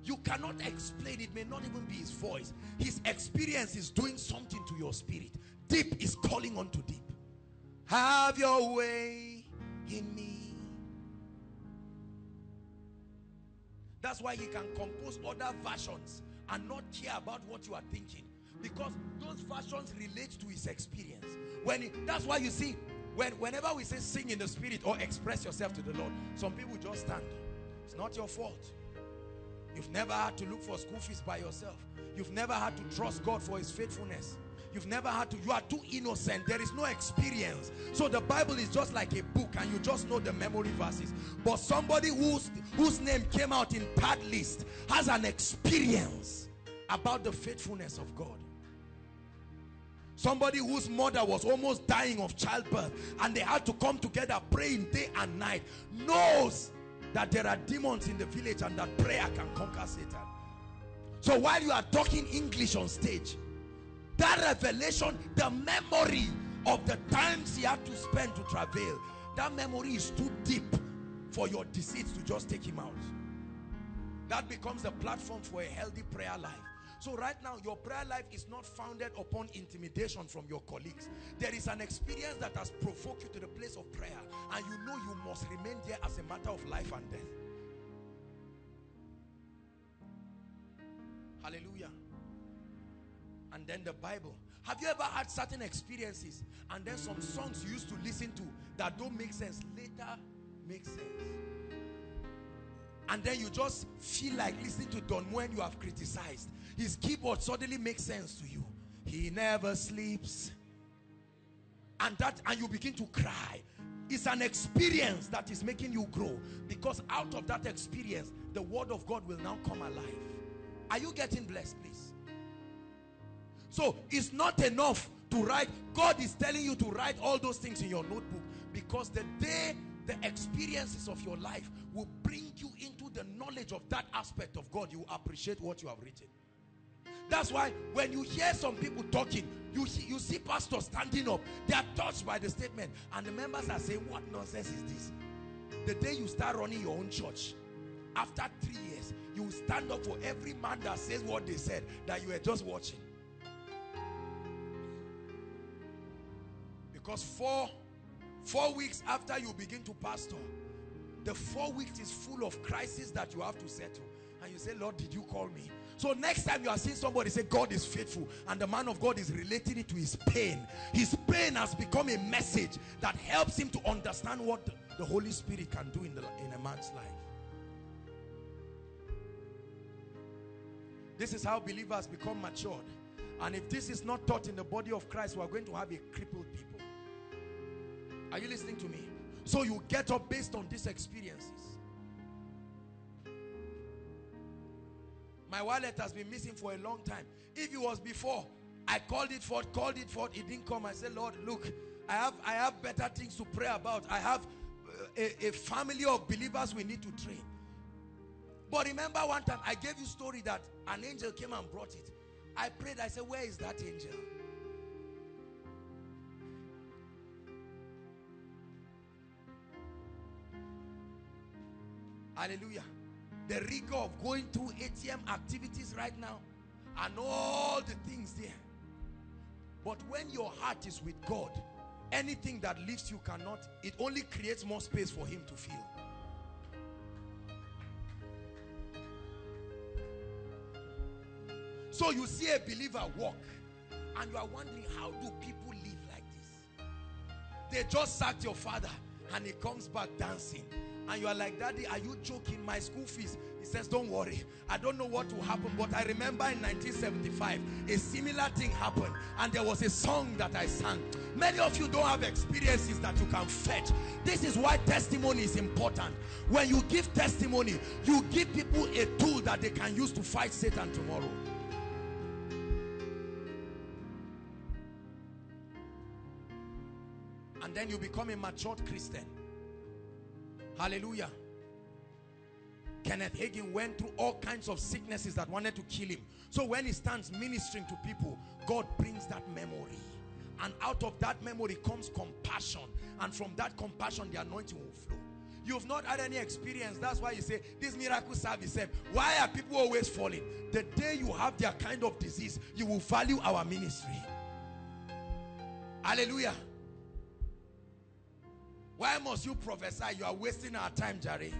You cannot explain. It may not even be his voice. His experience is doing something to your spirit. Deep is calling unto deep. Have your way in me. That's why he can compose other versions and not care about what you are thinking. Because those versions relate to his experience. When he, that's why you see when whenever we say sing in the spirit or express yourself to the lord some people just stand. It's not your fault. You've never had to look for school fees by yourself. You've never had to trust god for his faithfulness you've never had to you are too innocent. There is no experience. So the bible is just like a book and you just know the memory verses. But somebody whose whose name came out in third list has an experience about the faithfulness of god. Somebody whose mother was almost dying of childbirth and they had to come together praying day and night knows that there are demons in the village and that prayer can conquer Satan. So while you are talking English on stage, that revelation, the memory of the times he had to spend to travail, that memory is too deep for your deceit to just take him out. That becomes the platform for a healthy prayer life. So right now, your prayer life is not founded upon intimidation from your colleagues. There is an experience that has provoked you to the place of prayer. And you know you must remain there as a matter of life and death. Hallelujah. And then the Bible. Have you ever had certain experiences and then some songs you used to listen to that don't make sense later make sense? And then you just feel like listening to Don when you have criticized. His keyboard suddenly makes sense to you. He never sleeps. And that and you begin to cry. It's an experience that is making you grow because out of that experience the word of God will now come alive. Are you getting blessed please so it's not enough to write God is telling you to write all those things in your notebook because the day the experiences of your life will bring you into the knowledge of that aspect of God you will appreciate what you have written that's why when you hear some people talking, you, you see pastors standing up. They are touched by the statement. And the members are saying, what nonsense is this? The day you start running your own church, after three years, you will stand up for every man that says what they said, that you were just watching. Because four, four weeks after you begin to pastor, the four weeks is full of crises that you have to settle. And you say, Lord, did you call me? So next time you are seeing somebody say God is faithful and the man of God is relating it to his pain. His pain has become a message that helps him to understand what the Holy Spirit can do in, the, in a man's life. This is how believers become matured. And if this is not taught in the body of Christ, we are going to have a crippled people. Are you listening to me? So you get up based on these experiences. My wallet has been missing for a long time. If it was before, I called it forth, called it forth, it didn't come. I said, Lord, look, I have I have better things to pray about. I have uh, a, a family of believers we need to train. But remember one time I gave you story that an angel came and brought it. I prayed, I said, Where is that angel? Hallelujah. The rigor of going through ATM activities right now and all the things there. But when your heart is with God, anything that leaves you cannot, it only creates more space for him to feel. So you see a believer walk and you are wondering how do people live like this? They just sacked your father and he comes back dancing. And you are like, Daddy, are you joking? My school fees. He says, Don't worry. I don't know what will happen. But I remember in 1975, a similar thing happened. And there was a song that I sang. Many of you don't have experiences that you can fetch. This is why testimony is important. When you give testimony, you give people a tool that they can use to fight Satan tomorrow. And then you become a matured Christian. Hallelujah. Kenneth Hagin went through all kinds of sicknesses that wanted to kill him. So when he stands ministering to people, God brings that memory. And out of that memory comes compassion. And from that compassion, the anointing will flow. You've not had any experience. That's why you say, this miracle service, said, why are people always falling? The day you have their kind of disease, you will value our ministry. Hallelujah. Why must you prophesy? You are wasting our time, Jerry.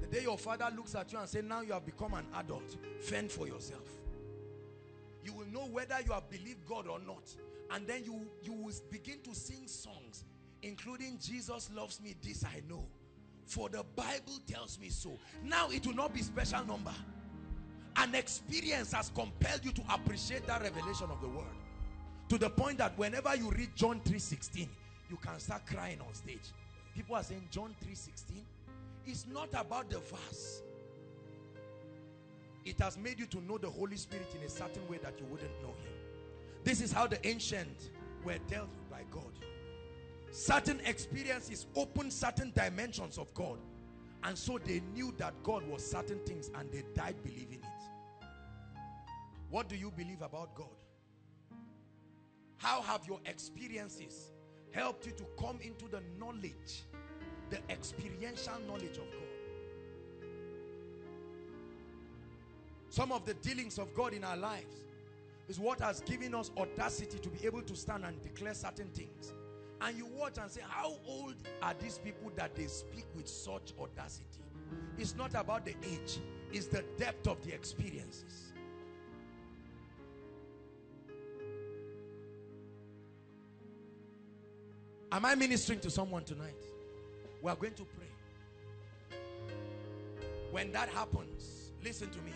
The day your father looks at you and say, now you have become an adult, fend for yourself. You will know whether you have believed God or not. And then you, you will begin to sing songs, including Jesus loves me, this I know. For the Bible tells me so. Now it will not be special number. An experience has compelled you to appreciate that revelation of the word. To the point that whenever you read John 3.16, you can start crying on stage. People are saying John 3.16. It's not about the verse. It has made you to know the Holy Spirit in a certain way that you wouldn't know him. This is how the ancient were dealt with by God. Certain experiences open certain dimensions of God. And so they knew that God was certain things and they died believing it. What do you believe about God? How have your experiences helped you to come into the knowledge, the experiential knowledge of God. Some of the dealings of God in our lives is what has given us audacity to be able to stand and declare certain things. And you watch and say, how old are these people that they speak with such audacity? It's not about the age, it's the depth of the experiences. Am I ministering to someone tonight? We are going to pray. When that happens, listen to me.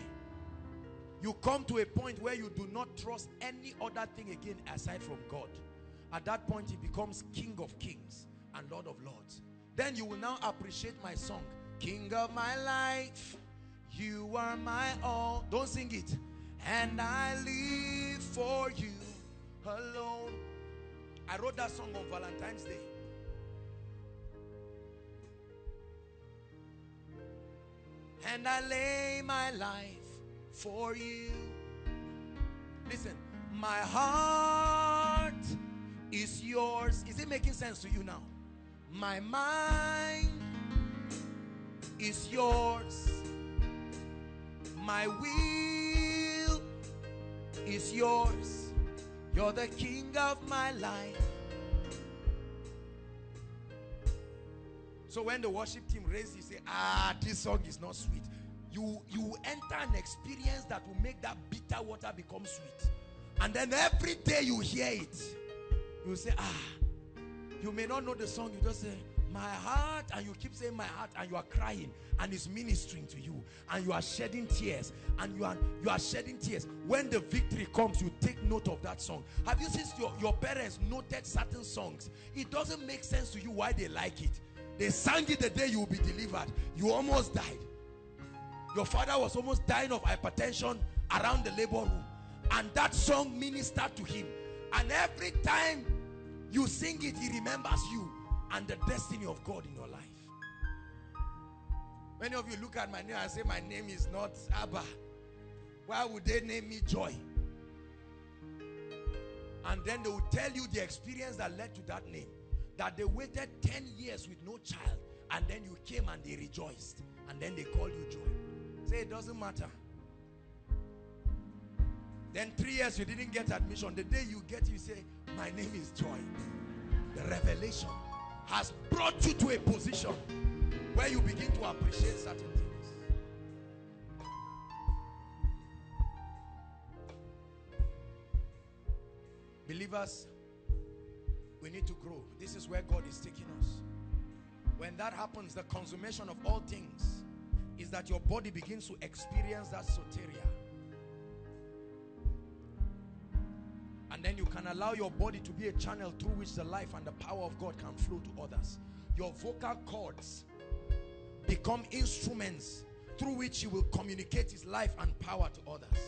You come to a point where you do not trust any other thing again aside from God. At that point, he becomes King of Kings and Lord of Lords. Then you will now appreciate my song. King of my life, you are my all. Don't sing it. And I live for you alone. I wrote that song on Valentine's Day. And I lay my life for you. Listen, my heart is yours. Is it making sense to you now? My mind is yours. My will is yours. You're the king of my life. So when the worship team raises, you say, ah, this song is not sweet. You, you enter an experience that will make that bitter water become sweet. And then every day you hear it, you say, ah, you may not know the song, you just say, my heart and you keep saying my heart and you are crying and it's ministering to you and you are shedding tears and you are you are shedding tears. When the victory comes you take note of that song. Have you seen your, your parents noted certain songs? It doesn't make sense to you why they like it. They sang it the day you will be delivered. You almost died. Your father was almost dying of hypertension around the labor room and that song ministered to him. And every time you sing it he remembers you and the destiny of God in your life. Many of you look at my name and say my name is not Abba. Why would they name me Joy? And then they will tell you the experience that led to that name. That they waited 10 years with no child and then you came and they rejoiced and then they called you Joy. Say it doesn't matter. Then three years you didn't get admission. The day you get you say my name is Joy. The revelation has brought you to a position where you begin to appreciate certain things. Believers, we need to grow. This is where God is taking us. When that happens, the consummation of all things is that your body begins to experience that soteria. And then you can allow your body to be a channel through which the life and the power of God can flow to others. Your vocal cords become instruments through which you will communicate his life and power to others.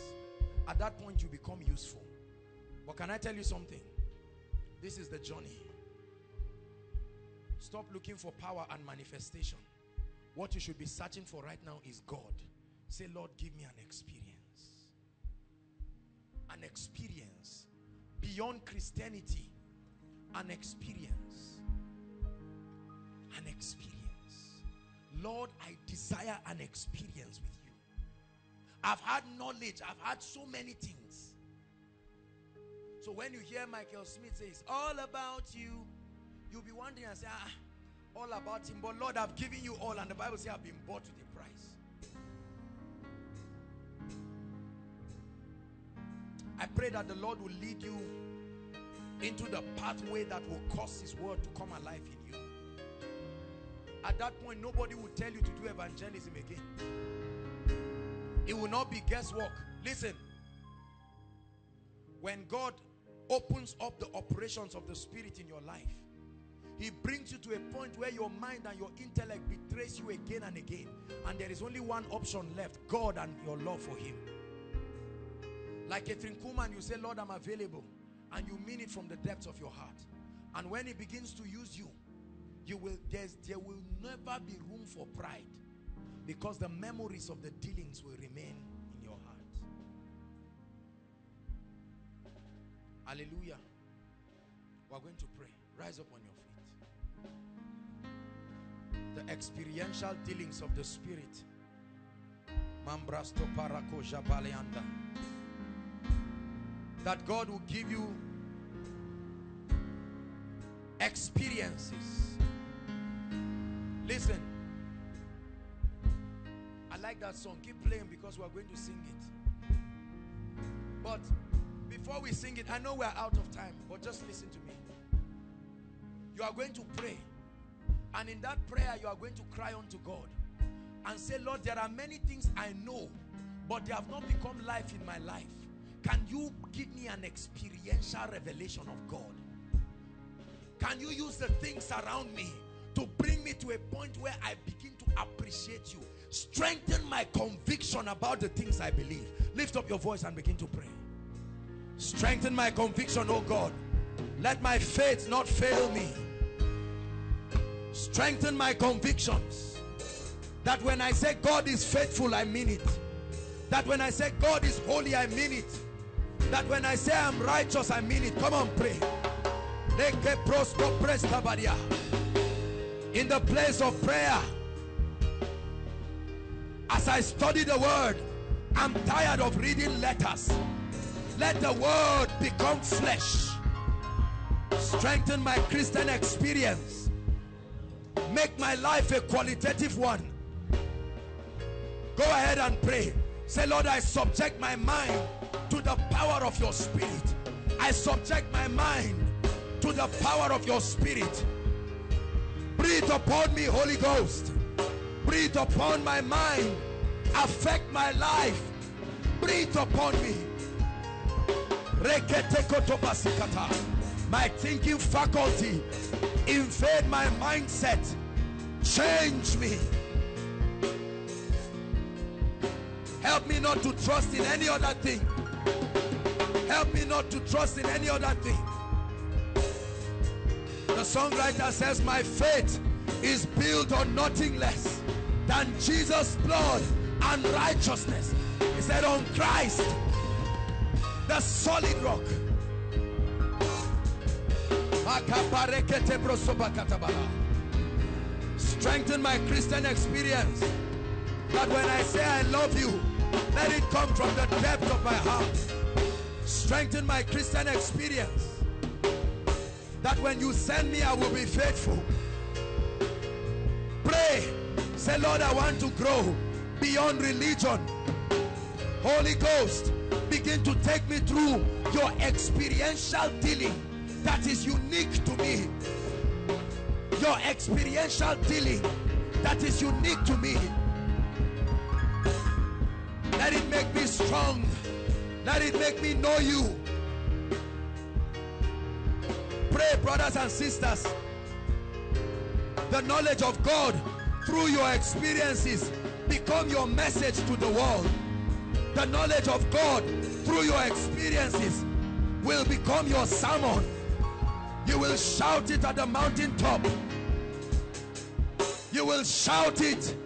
At that point, you become useful. But can I tell you something? This is the journey. Stop looking for power and manifestation. What you should be searching for right now is God. Say, Lord, give me an experience. An experience beyond Christianity. An experience. An experience. Lord, I desire an experience with you. I've had knowledge. I've had so many things. So when you hear Michael Smith say it's all about you, you'll be wondering and say, ah, all about him. But Lord, I've given you all. And the Bible says I've been bought with a price. I pray that the Lord will lead you into the pathway that will cause his word to come alive in you. At that point, nobody will tell you to do evangelism again. It will not be guesswork. Listen, when God opens up the operations of the spirit in your life, he brings you to a point where your mind and your intellect betrays you again and again. And there is only one option left, God and your love for him. Like a Kathryn Kuhlman, you say, Lord, I'm available. And you mean it from the depths of your heart. And when he begins to use you, you will there's, there will never be room for pride. Because the memories of the dealings will remain in your heart. Hallelujah. We're going to pray. Rise up on your feet. The experiential dealings of the Spirit. Mambrasto parako jabaleanda that God will give you experiences. Listen, I like that song. Keep playing because we are going to sing it. But before we sing it, I know we're out of time, but just listen to me. You are going to pray, and in that prayer, you are going to cry unto God and say, Lord, there are many things I know, but they have not become life in my life. Can you give me an experiential revelation of God? Can you use the things around me to bring me to a point where I begin to appreciate you? Strengthen my conviction about the things I believe. Lift up your voice and begin to pray. Strengthen my conviction, oh God. Let my faith not fail me. Strengthen my convictions. That when I say God is faithful, I mean it. That when I say God is holy, I mean it. That when I say I'm righteous, I mean it. Come on, pray. In the place of prayer, as I study the word, I'm tired of reading letters. Let the word become flesh. Strengthen my Christian experience. Make my life a qualitative one. Go ahead and pray. Say, Lord, I subject my mind to the power of your spirit. I subject my mind to the power of your spirit. Breathe upon me, Holy Ghost. Breathe upon my mind. Affect my life. Breathe upon me. My thinking faculty. Invade my mindset. Change me. Help me not to trust in any other thing. Help me not to trust in any other thing. The songwriter says, My faith is built on nothing less than Jesus' blood and righteousness. He said, On Christ, the solid rock. Strengthen my Christian experience that when I say I love you, let it come from the depth of my heart. Strengthen my Christian experience that when you send me, I will be faithful. Pray. Say, Lord, I want to grow beyond religion. Holy Ghost, begin to take me through your experiential dealing that is unique to me. Your experiential dealing that is unique to me. Let it make me strong. Let it make me know you. Pray, brothers and sisters. The knowledge of God through your experiences become your message to the world. The knowledge of God through your experiences will become your sermon. You will shout it at the mountaintop. You will shout it.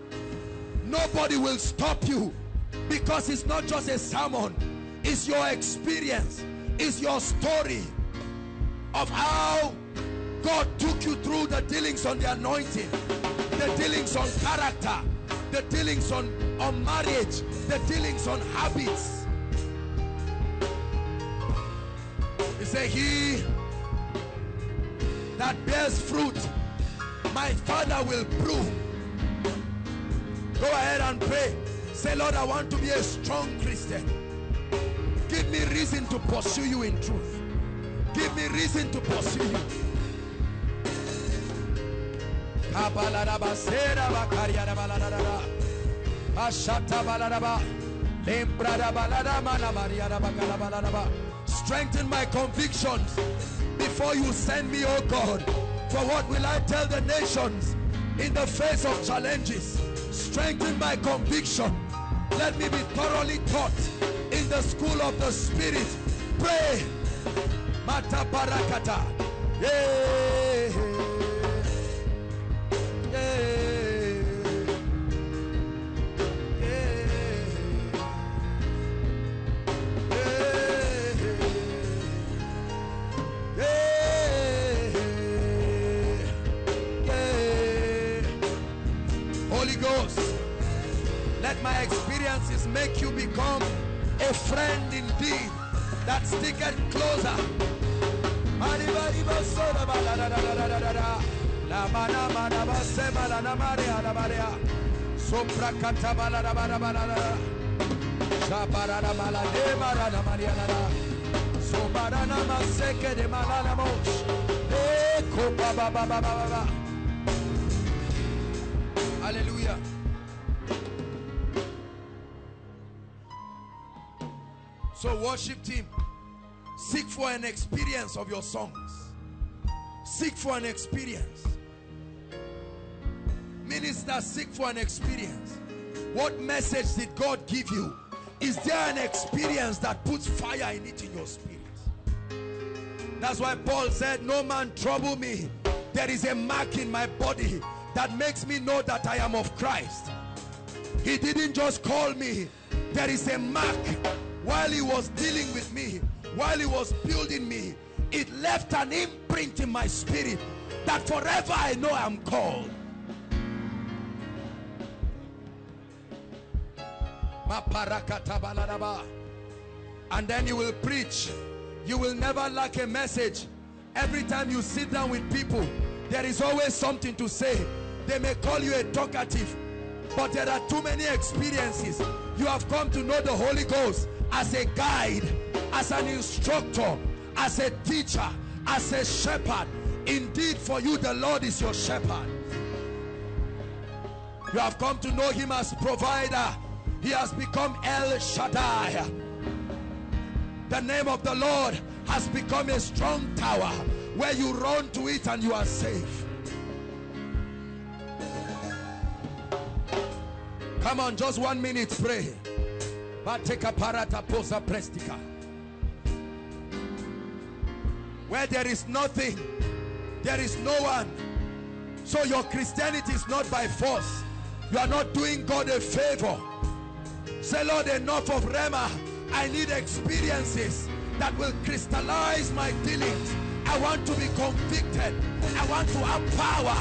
Nobody will stop you because it's not just a sermon. It's your experience. It's your story of how God took you through the dealings on the anointing, the dealings on character, the dealings on, on marriage, the dealings on habits. He said, He that bears fruit, my Father will prove. Go ahead and pray. Say, Lord, I want to be a strong Christian. Give me reason to pursue you in truth. Give me reason to pursue you. Strengthen my convictions before you send me, oh God. For what will I tell the nations in the face of challenges? Strengthen my conviction. Let me be thoroughly taught in the school of the Spirit. Pray. Mata parakata. Yeah. Experiences make you become a friend indeed that sticketh closer. Hallelujah. So worship team, seek for an experience of your songs. Seek for an experience. Minister, seek for an experience. What message did God give you? Is there an experience that puts fire in it in your spirit? That's why Paul said, no man trouble me. There is a mark in my body that makes me know that I am of Christ. He didn't just call me. There is a mark while he was dealing with me, while he was building me. It left an imprint in my spirit that forever I know I'm called. And then you will preach. You will never lack a message. Every time you sit down with people, there is always something to say. They may call you a talkative, but there are too many experiences. You have come to know the Holy Ghost as a guide, as an instructor, as a teacher, as a shepherd. Indeed, for you, the Lord is your shepherd. You have come to know him as provider. He has become El Shaddai. The name of the Lord has become a strong tower where you run to it and you are safe. Come on, just one minute, pray. Where there is nothing, there is no one. So your Christianity is not by force. You are not doing God a favor. Say, Lord, enough of Rhema. I need experiences that will crystallize my dealings. I want to be convicted. I want to have power,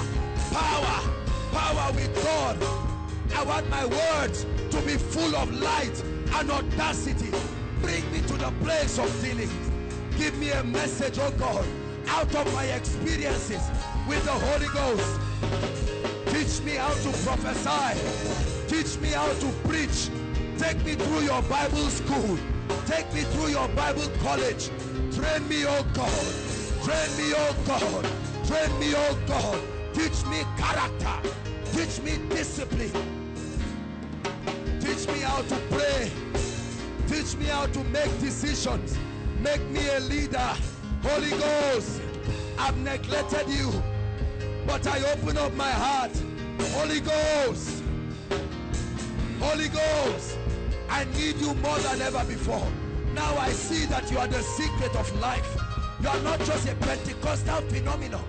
power, power with God. I want my words to be full of light and audacity. Bring me to the place of dealings. Give me a message, oh God, out of my experiences with the Holy Ghost. Teach me how to prophesy. Teach me how to preach. Take me through your Bible school. Take me through your Bible college. Train me, oh God. Train me, oh God. Train me, oh God. Teach me character. Teach me discipline. Teach me how to pray. Teach me how to make decisions. Make me a leader. Holy Ghost, I've neglected you. But I open up my heart. Holy Ghost. Holy Ghost. I need you more than ever before. Now I see that you are the secret of life. You are not just a Pentecostal phenomenon.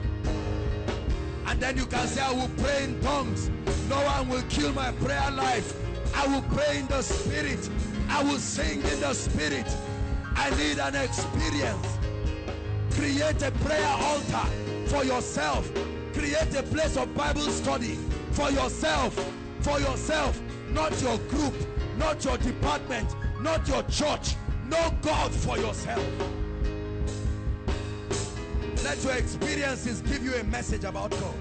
And then you can say, I will pray in tongues. No one will kill my prayer life. I will pray in the spirit. I will sing in the spirit. I need an experience. Create a prayer altar for yourself. Create a place of Bible study for yourself. For yourself. Not your group. Not your department. Not your church. Know God for yourself. Let your experiences give you a message about God.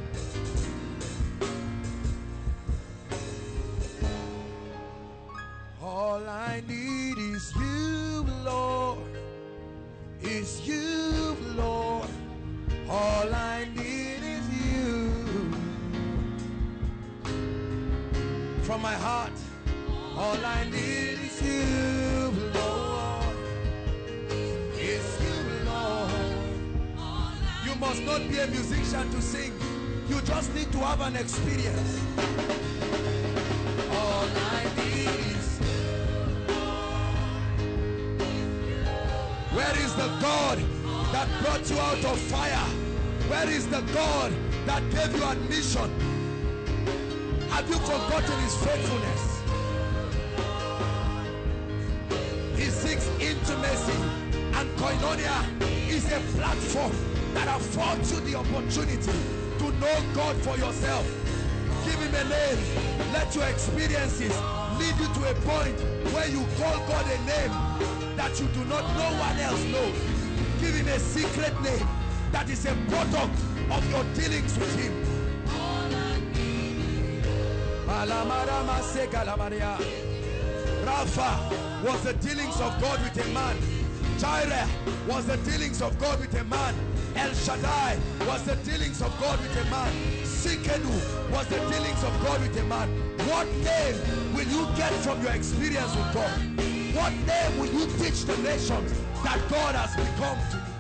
All I need is you, Lord. Is you, Lord. All I need is you. From my heart, all I need is you, Lord. Is you, Lord. You must not be a musician to sing. You just need to have an experience. All I Where is the God that brought you out of fire? Where is the God that gave you admission? Have you forgotten his faithfulness? He seeks intimacy and koinonia is a platform that affords you the opportunity to know God for yourself. Give him a name. Let your experiences lead you to a point where you call God a name that you do not know one else knows. Give him a secret name that is a product of your dealings with him. Rapha was the dealings of God with a man. Jireh was the dealings of God with a man. El Shaddai was the dealings of God with a man. Was the dealings of God with a man. What name will you get from your experience with God? What name will you teach the nations that God has become to you?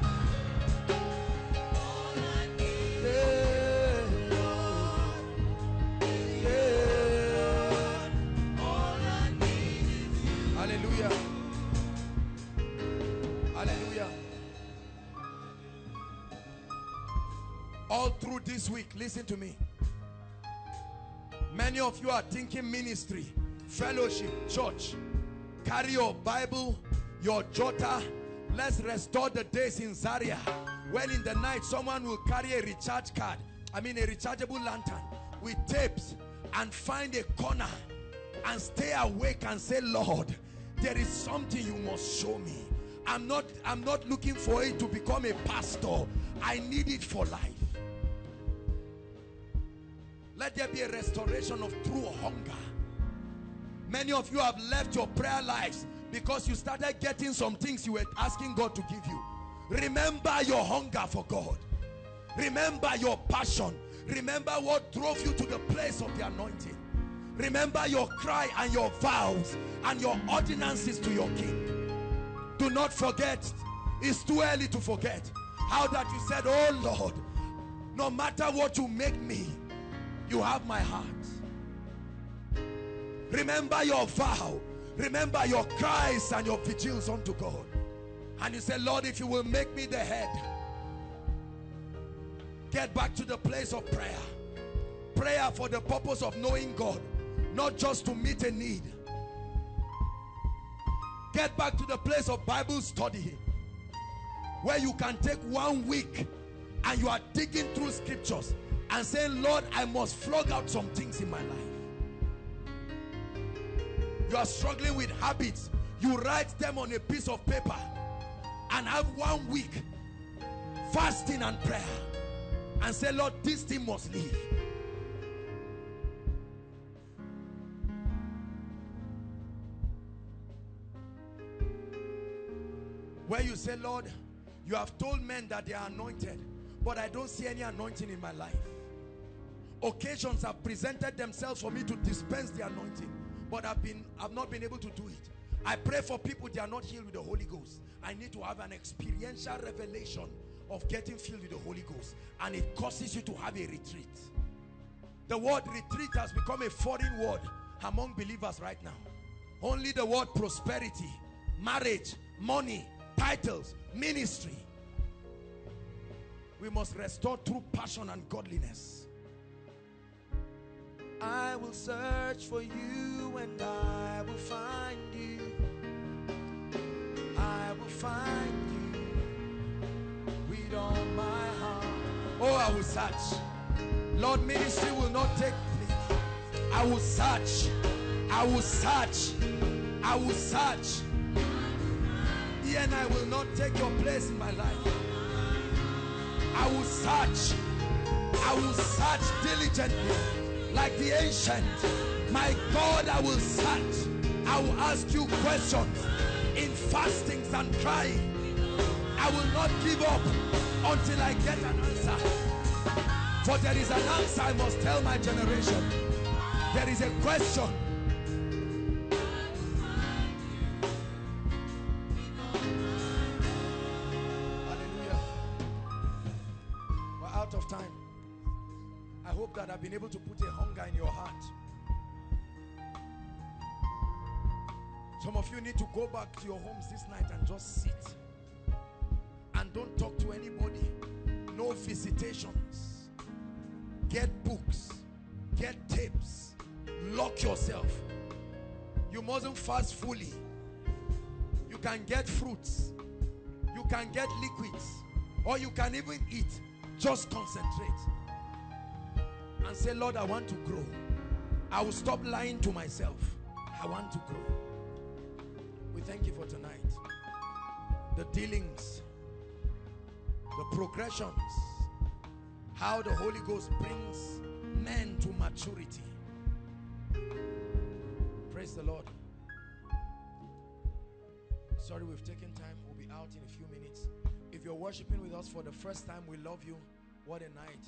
This week, listen to me. Many of you are thinking ministry, fellowship, church. Carry your Bible, your jotter. Let's restore the days in Zaria when in the night someone will carry a recharge card, I mean a rechargeable lantern with tapes and find a corner and stay awake and say, Lord, there is something you must show me. I'm not, I'm not looking for it to become a pastor. I need it for life. Let there be a restoration of true hunger. Many of you have left your prayer lives because you started getting some things you were asking God to give you. Remember your hunger for God. Remember your passion. Remember what drove you to the place of the anointing. Remember your cry and your vows and your ordinances to your king. Do not forget. It's too early to forget. How that you said, oh Lord, no matter what you make me, you have my heart. Remember your vow. Remember your cries and your vigils unto God. And you say, Lord, if you will make me the head, get back to the place of prayer. Prayer for the purpose of knowing God, not just to meet a need. Get back to the place of Bible study where you can take one week and you are digging through scriptures and saying, Lord, I must flog out some things in my life. You are struggling with habits. You write them on a piece of paper and have one week fasting and prayer and say, Lord, this thing must leave. Where you say, Lord, you have told men that they are anointed, but I don't see any anointing in my life. Occasions have presented themselves for me to dispense the anointing, but I've been I've not been able to do it. I pray for people they are not healed with the Holy Ghost. I need to have an experiential revelation of getting filled with the Holy Ghost, and it causes you to have a retreat. The word retreat has become a foreign word among believers right now. Only the word prosperity, marriage, money, titles, ministry. We must restore true passion and godliness. I will search for you and I will find you. I will find you with all my heart. Oh, I will search. Lord, ministry will not take place. I will search. I will search. I will search. And I will not take your place in my life. I will search. I will search diligently like the ancient. My God, I will search. I will ask you questions in fastings and crying. I will not give up until I get an answer. For there is an answer I must tell my generation. There is a question you need to go back to your homes this night and just sit. And don't talk to anybody. No visitations. Get books. Get tapes. Lock yourself. You mustn't fast fully. You can get fruits. You can get liquids. Or you can even eat. Just concentrate. And say, Lord, I want to grow. I will stop lying to myself. I want to grow. We thank you for tonight. The dealings, the progressions, how the Holy Ghost brings men to maturity. Praise the Lord. Sorry, we've taken time. We'll be out in a few minutes. If you're worshiping with us for the first time, we love you. What a night.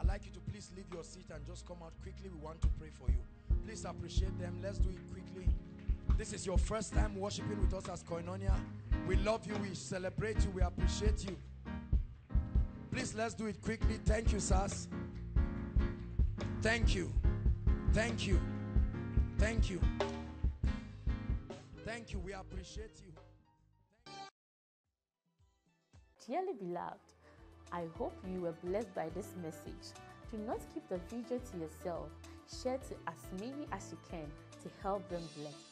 I'd like you to please leave your seat and just come out quickly. We want to pray for you. Please appreciate them. Let's do it quickly. This is your first time worshiping with us as Koinonia. We love you. We celebrate you. We appreciate you. Please, let's do it quickly. Thank you, Sas. Thank you. Thank you. Thank you. Thank you. We appreciate you. Dearly beloved, I hope you were blessed by this message. Do not keep the video to yourself. Share to as many as you can to help them bless.